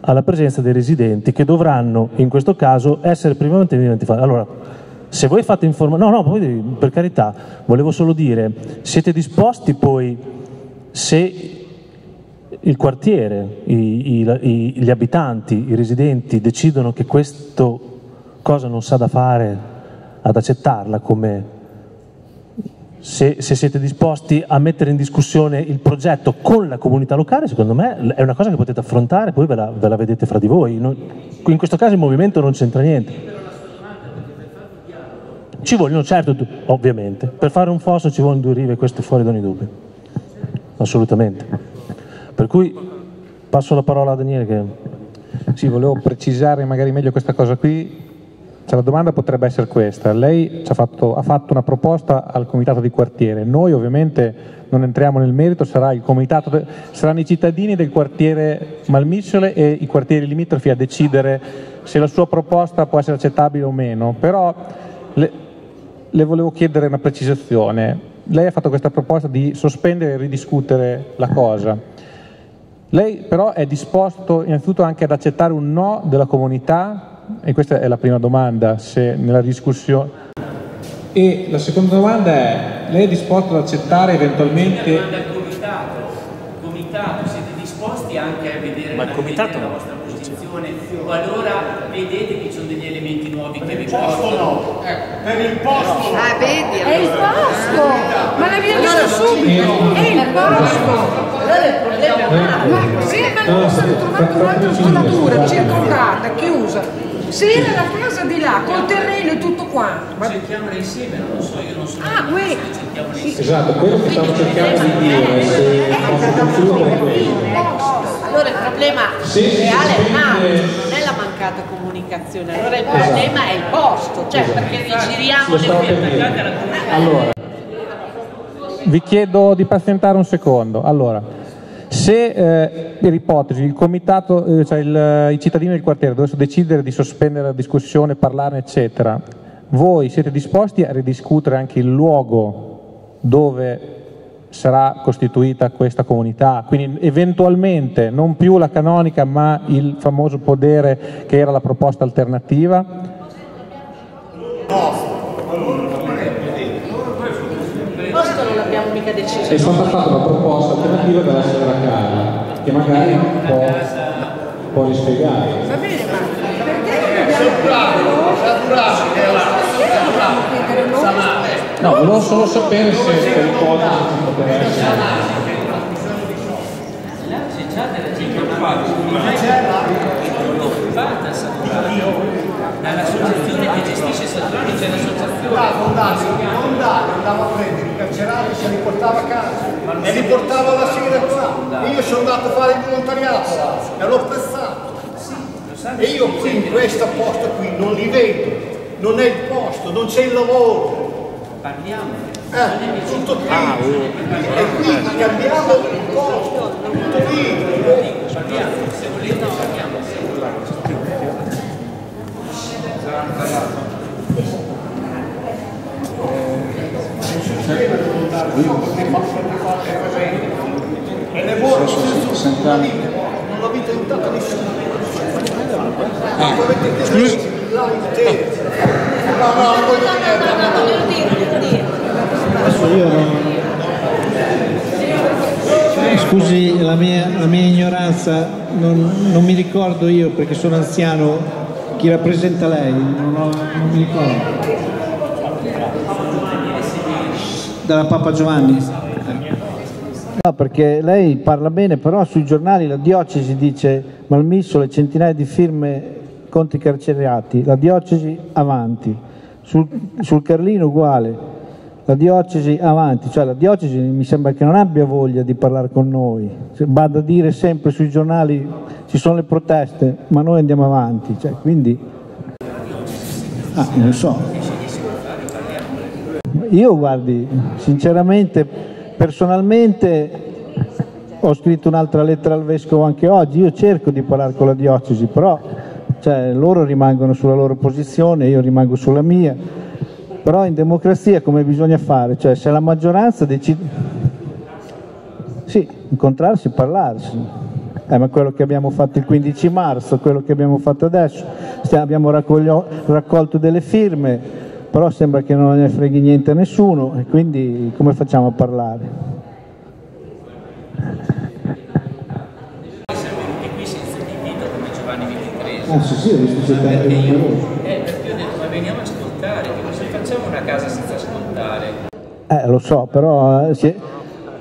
alla presenza dei residenti che dovranno in questo caso essere primamente identificati. Allora, se voi fate informazione, no, no, per carità, volevo solo dire, siete disposti poi, se il quartiere, i- i- gli abitanti, i residenti decidono che questo cosa non sa da fare, ad accettarla come se, se siete disposti a mettere in discussione il progetto con la comunità locale, secondo me è una cosa che potete affrontare, poi ve la, ve la vedete fra di voi. Non- in questo caso il movimento non c'entra niente. Ci vogliono, certo, ovviamente, per fare un fosso ci vogliono due rive, questo è fuori da ogni dubbio. Assolutamente. Per cui passo la parola a Daniele che... Sì, volevo precisare magari meglio questa cosa qui. Cioè, la domanda potrebbe essere questa. Lei ha, fatto, ha fatto una proposta al comitato di quartiere. Noi ovviamente non entriamo nel merito, sarà comitato saranno i cittadini del quartiere Malmissole e i quartieri limitrofi a decidere se la sua proposta può essere accettabile o meno. Però le, le volevo chiedere una precisazione. Lei ha fatto questa proposta di sospendere e ridiscutere la cosa. Lei però è disposto innanzitutto anche ad accettare un no della comunità? E questa è la prima domanda, se nella discussione... E la seconda domanda è, lei è disposto ad accettare eventualmente... Una domanda al comitato, comitato, siete disposti anche a vedere Ma il comitato la vostra posizione, qualora vedete che ci posto no. Per il posto Ah, vedi? È il posto! Ma l'abbiamo detto subito! È il posto! Ma se abbiamo trovato un'altra struttura circondata, chiusa, se era la casa di là, col terreno e tutto qua. Cerchiamola insieme, non lo so, io non sono... Ah, qui! Esatto, quello che stavo cercando di dire, se posso concludere è. Allora il problema Sì, reale è un altro, non è la mancata comunicazione, allora il Esatto. problema è il posto, cioè perché rigiriamo le stavo per dire. Allora, vi chiedo di pazientare un secondo. Allora, se eh, per ipotesi il comitato, eh, cioè il- i cittadini del quartiere dovessero decidere di sospendere la discussione, parlarne, eccetera, voi siete disposti a ridiscutere anche il luogo dove sarà costituita questa comunità, quindi eventualmente non più la canonica ma il famoso podere che era la proposta alternativa? Il posto non l'abbiamo mica deciso. È stata fatta una proposta alternativa dalla signora Carla, che magari può, può rispiegare. Va bene, ma perché dobbiamo chiedere noi? No, volevo solo sapere se per ipotesi ci poteva essere. Dall'associazione che gestisce Saturno c'è l'associazione. Mondani andava a prendere i carcerati, se li portava a casa e li portava la sera qua. Io sono andato a fare il volontariato e l'ho pressato. E io qui in questo posto qui non li vedo, non è il posto, non c'è il lavoro. Parliamo. Eh, tutto qui. E quindi cambiamo il posto, tutto lì. Parliamo, se volete parliamo. E le buone non l'avete aiutato nessuno. Ah, scusi? Scusi la mia, la mia ignoranza, non, non mi ricordo io perché sono anziano chi rappresenta lei, non, ho- non mi ricordo. Dalla Papa Giovanni. No, perché lei parla bene, però sui giornali la diocesi dice Malmissole, centinaia di firme contro i carcerati, la diocesi avanti, sul, sul Carlino uguale, la diocesi avanti, cioè la diocesi mi sembra che non abbia voglia di parlare con noi, vada a dire sempre sui giornali ci sono le proteste, ma noi andiamo avanti, cioè, quindi... Ah, non so. Io guardi, sinceramente, personalmente ho scritto un'altra lettera al vescovo anche oggi, io cerco di parlare con la diocesi, però cioè, loro rimangono sulla loro posizione, io rimango sulla mia, però in democrazia come bisogna fare? Cioè se la maggioranza decide... Sì, incontrarsi, parlarsi. Eh, ma quello che abbiamo fatto il 15 marzo, quello che abbiamo fatto adesso, stiamo- abbiamo raccoglio- raccolto delle firme, però sembra che non ne freghi niente a nessuno e quindi come facciamo a parlare? Siamo venuti qui senza invito come Giovanni XXIII. Ah, sì, sì, ho visto Perché io- numerosi. Eh, perché ho detto, ma veniamo a ascoltare, che cosa facciamo una casa senza ascoltare? Eh, lo so, però eh, si-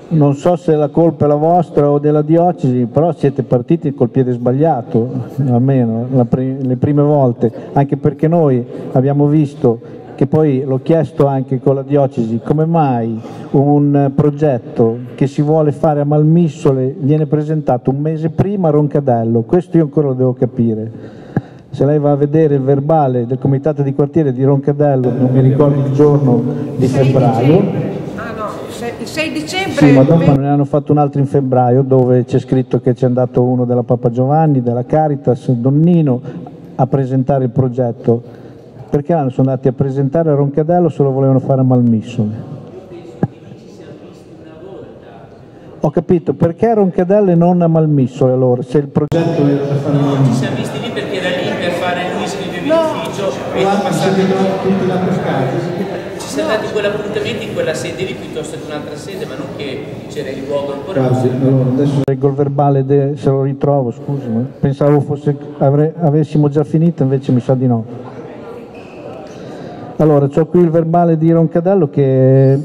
non so se la colpa è la vostra o della diocesi, però siete partiti col piede sbagliato, almeno pri- le prime volte, anche perché noi abbiamo visto che poi l'ho chiesto anche con la diocesi, come mai un progetto che si vuole fare a Malmissole viene presentato un mese prima a Roncadello, questo io ancora lo devo capire. Se lei va a vedere il verbale del comitato di quartiere di Roncadello, non mi ricordo il giorno di febbraio, Ah no, il 6 dicembre... sì, ma dopo ne hanno fatto un altro in febbraio dove c'è scritto che c'è andato uno della Papa Giovanni, della Caritas, Donnino, a presentare il progetto. Perché l'hanno sono andati a presentare a Roncadello se lo volevano fare a Malmissole? Ho capito, perché a Roncadello e non a Malmissole allora, se il progetto era da fare a Ci Malmissole? siamo visti lì perché era lì e Guarda, passato siete tutti là pescati. Ci essere dati quell'appuntamento in quella sede lì piuttosto che un'altra sede, ma non che c'era il luogo ancora. Guardi, allora adesso leggo il verbale, de- se lo ritrovo, scusi, ma pensavo fosse, avre- avessimo già finito, invece mi sa di no. Allora, ho qui il verbale di Roncadello che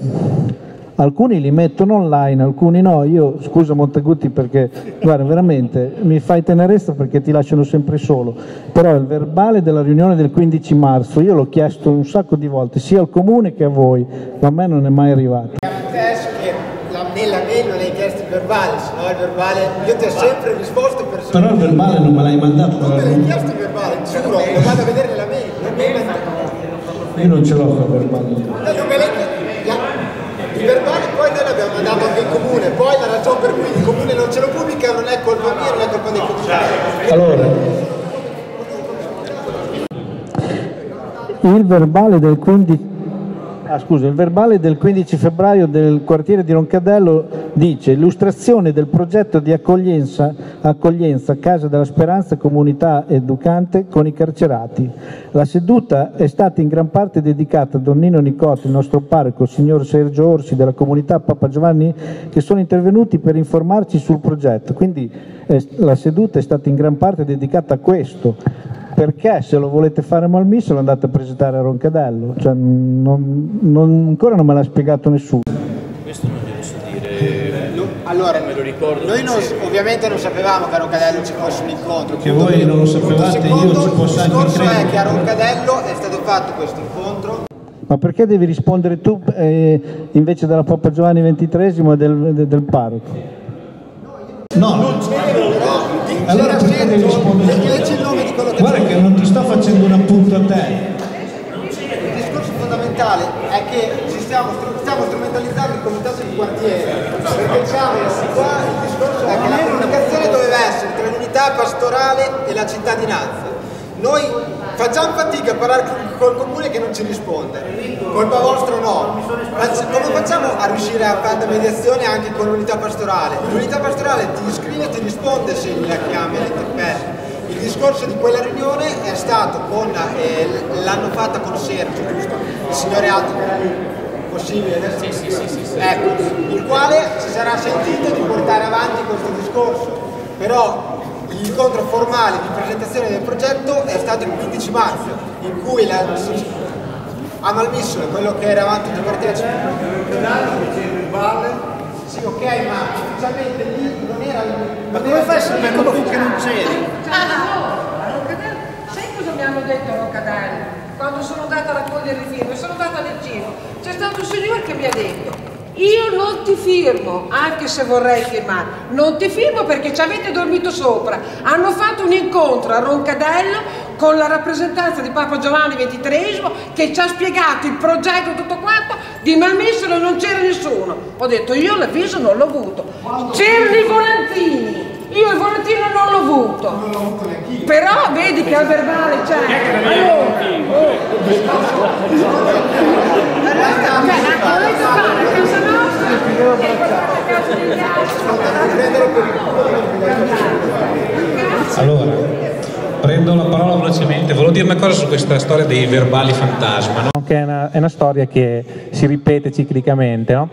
alcuni li mettono online, alcuni no. Io, scusa Montagutti perché, guarda, veramente mi fai tenerezza perché ti lasciano sempre solo. Però il verbale della riunione del 15 marzo, io l'ho chiesto un sacco di volte, sia al comune che a voi, ma a me non è mai arrivato. Adesso che la, nella mail non hai chiesto il verbale, se no il verbale io ti ho sempre risposto per Però il verbale non me l'hai mandato. Non me l'hai chiesto il verbale, giuro, lo vado a vedere nella mail. La mail Io non ce l'ho quel verbale. No, non me l'hai chiesto. Il verbale poi noi l'abbiamo mandato anche in comune, poi la ragione per cui il comune non ce lo pubblica non è colpa mia, non è colpa dei comitati. Allora, il verbale del 15, ah, scusa, il verbale del 15 febbraio del quartiere di Roncadello dice illustrazione del progetto di accoglienza, accoglienza Casa della Speranza Comunità Educante con i carcerati. La seduta è stata in gran parte dedicata a Don Nino Nicotti, il nostro parroco, il signor Sergio Orsi della comunità Papa Giovanni che sono intervenuti per informarci sul progetto. Quindi eh, la seduta è stata in gran parte dedicata a questo perché se lo volete fare a Malmisso lo andate a presentare a Roncadello, cioè, non- non- ancora non me l'ha spiegato nessuno. Questo non glielo so dire. Allora, me lo ricordo. Noi non- ovviamente non sapevamo che a Roncadello ci fosse un incontro. Che Punto- voi non lo sapevate, io secondo, ci posso anche Il discorso credere. è che a Roncadello è stato fatto questo incontro. Ma perché devi rispondere tu eh, invece della Papa Giovanni XXIII e del, de- del parroco? No, allora perché devi rispondere tu? Guarda che non ti sto facendo un appunto a te. Il discorso fondamentale è che ci stiamo, stiamo strumentalizzando il comitato di quartiere perché diciamo qua il discorso è che la comunicazione doveva essere tra l'unità pastorale e la cittadinanza. Noi facciamo fatica a parlare con- col comune che non ci risponde, colpa vostra no. Fac- Come facciamo a riuscire a fare mediazione anche con l'unità pastorale? L'unità pastorale ti iscrive e ti risponde se la chiami e la interpelli. Il discorso di quella riunione è stato con, eh, l'hanno fatta con Sergio, giusto? Il signore Alto, possibile adesso? Sì, sì, sì, sì, Ecco, il quale si sarà sentito di portare avanti questo discorso. Però l'incontro formale di presentazione del progetto è stato il 15 marzo, in cui la, a Malmissole, quello che eravamo tutti partecipi, sì, ok, ma ufficialmente lì non era... Ma come fai a sapere che non c'eri? Sai cosa mi hanno detto a Roccadello? Quando sono andata a raccogliere il firme, sono andata nel giro, c'è stato un signore che mi ha detto io non ti firmo, anche se vorrei firmare, non ti firmo perché ci avete dormito sopra. Hanno fatto un incontro a Roncadello con la rappresentanza di Papa Giovanni XXIII che ci ha spiegato il progetto tutto quanto, di Malmissolo non c'era nessuno. Ho detto io l'avviso non l'ho avuto. C'erano i volantini, io il volantino non l'ho avuto. Però vedi che al verbale c'è. Allora, prendo la parola velocemente. Volevo dire una cosa su questa storia dei verbali fantasma. no? che è una, è una storia che si ripete ciclicamente. no?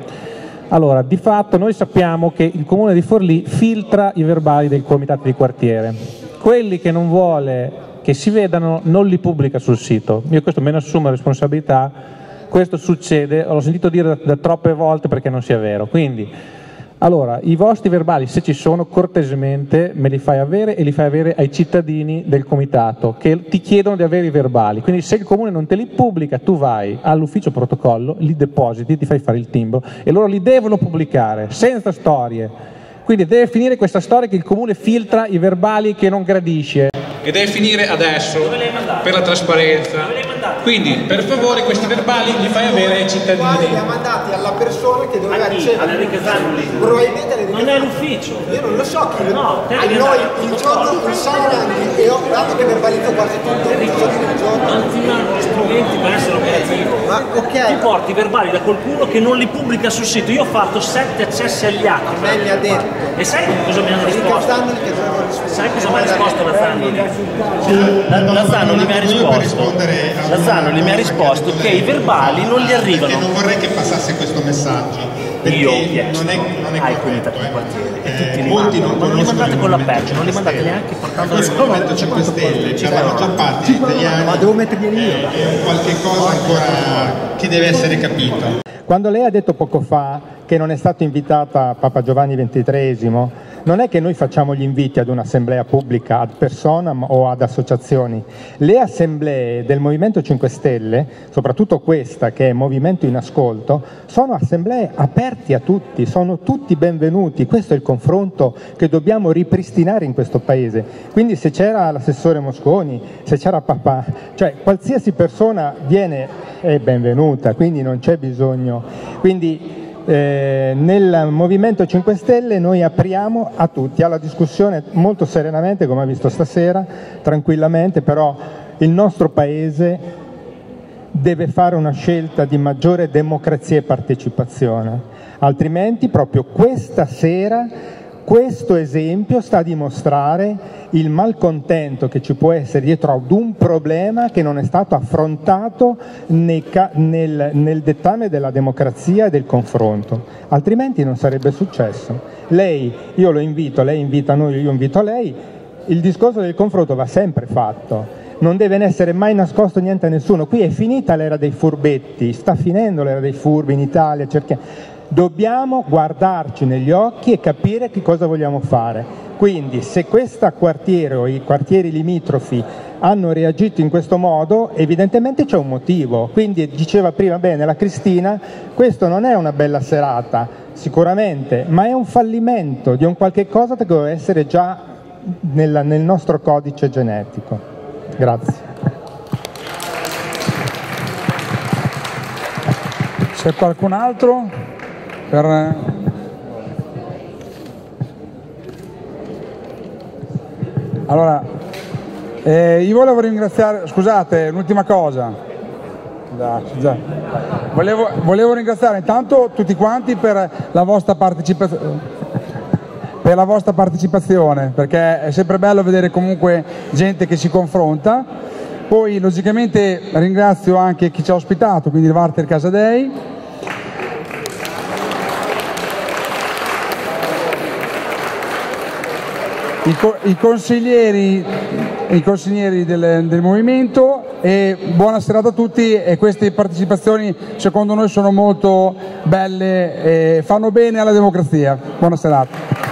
Allora, di fatto noi sappiamo che il comune di Forlì filtra i verbali del comitato di quartiere. Quelli che non vuole che si vedano non li pubblica sul sito. Io questo me ne assumo responsabilità. Questo succede, l'ho sentito dire da, da troppe volte perché non sia vero. Quindi, allora, i vostri verbali, se ci sono, cortesemente me li fai avere e li fai avere ai cittadini del comitato che ti chiedono di avere i verbali. Quindi se il comune non te li pubblica, tu vai all'ufficio protocollo, li depositi, ti fai fare il timbro e loro li devono pubblicare, senza storie. Quindi deve finire questa storia che il comune filtra i verbali che non gradisce. E deve finire adesso per la trasparenza. Quindi, per favore, questi verbali li fai avere ai Quali li cittadini. ha mandati persona che doveva chi? ricevere. Zannoli? Probabilmente Non è l'ufficio. Io non lo so chi No, te a devi noi il giorno sei anni e ho dato che verbalizzo quasi tutto il giorno il giorno. Non ti danno gli strumenti per essere operativo. Ma ok. Ti porti i verbali da qualcuno che non li pubblica sul sito. Io ho fatto sette accessi agli atti. A me mi ha detto. E sai cosa mi hanno risposto? Sai cosa mi ha risposto la Zannoli? La Zannoli mi ha risposto, la Zannoli mi ha risposto che i verbali non gli arrivano. non vorrei che passasse questo messaggio. Perché Io ho chiesto non è, non è corretto, comitati di eh. e Eh, tutti li non ma non li conoscono mandate con la patch, non li mandate neanche portando Allora, il Movimento 5 Stelle, per la maggior parte degli italiani, Ma devo mettermi io. è un qualche cosa ancora che deve essere capito. Quando lei ha detto poco fa che non è stato invitata Papa Giovanni XXIII, non è che noi facciamo gli inviti ad un'assemblea pubblica ad personam o ad associazioni. Le assemblee del Movimento 5 Stelle, soprattutto questa che è Movimento in Ascolto, sono assemblee aperte a tutti, sono tutti benvenuti. Questo è il confronto che dobbiamo ripristinare in questo Paese. Quindi se c'era l'assessore Mosconi, se c'era papà, cioè qualsiasi persona viene è benvenuta, quindi non c'è bisogno. Quindi eh, nel Movimento 5 Stelle noi apriamo a tutti alla discussione molto serenamente, come ha visto stasera, tranquillamente, però il nostro Paese deve fare una scelta di maggiore democrazia e partecipazione, altrimenti proprio questa sera questo esempio sta a dimostrare il malcontento che ci può essere dietro ad un problema che non è stato affrontato ca- nel, nel dettame della democrazia e del confronto, altrimenti non sarebbe successo. Lei, io lo invito, lei invita noi, io invito lei, il discorso del confronto va sempre fatto, non deve essere mai nascosto niente a nessuno. Qui è finita l'era dei furbetti, sta finendo l'era dei furbi in Italia. cerchiamo- Dobbiamo guardarci negli occhi e capire che cosa vogliamo fare. Quindi se questo quartiere o i quartieri limitrofi hanno reagito in questo modo, evidentemente c'è un motivo. Quindi diceva prima bene la Cristina, questo non è una bella serata, sicuramente, ma è un fallimento di un qualche cosa che doveva essere già nel, nel nostro codice genetico. Grazie. C'è qualcun altro? Per... Allora, eh, io volevo ringraziare, scusate, un'ultima cosa. Già. Volevo, volevo ringraziare intanto tutti quanti per la vostra partecipazione per la vostra partecipazione, perché è sempre bello vedere comunque gente che si confronta. Poi logicamente ringrazio anche chi ci ha ospitato, quindi il Walter Casadei. I, co- i consiglieri, i consiglieri del, del movimento e buona serata a tutti e queste partecipazioni secondo noi sono molto belle e fanno bene alla democrazia. Buona serata.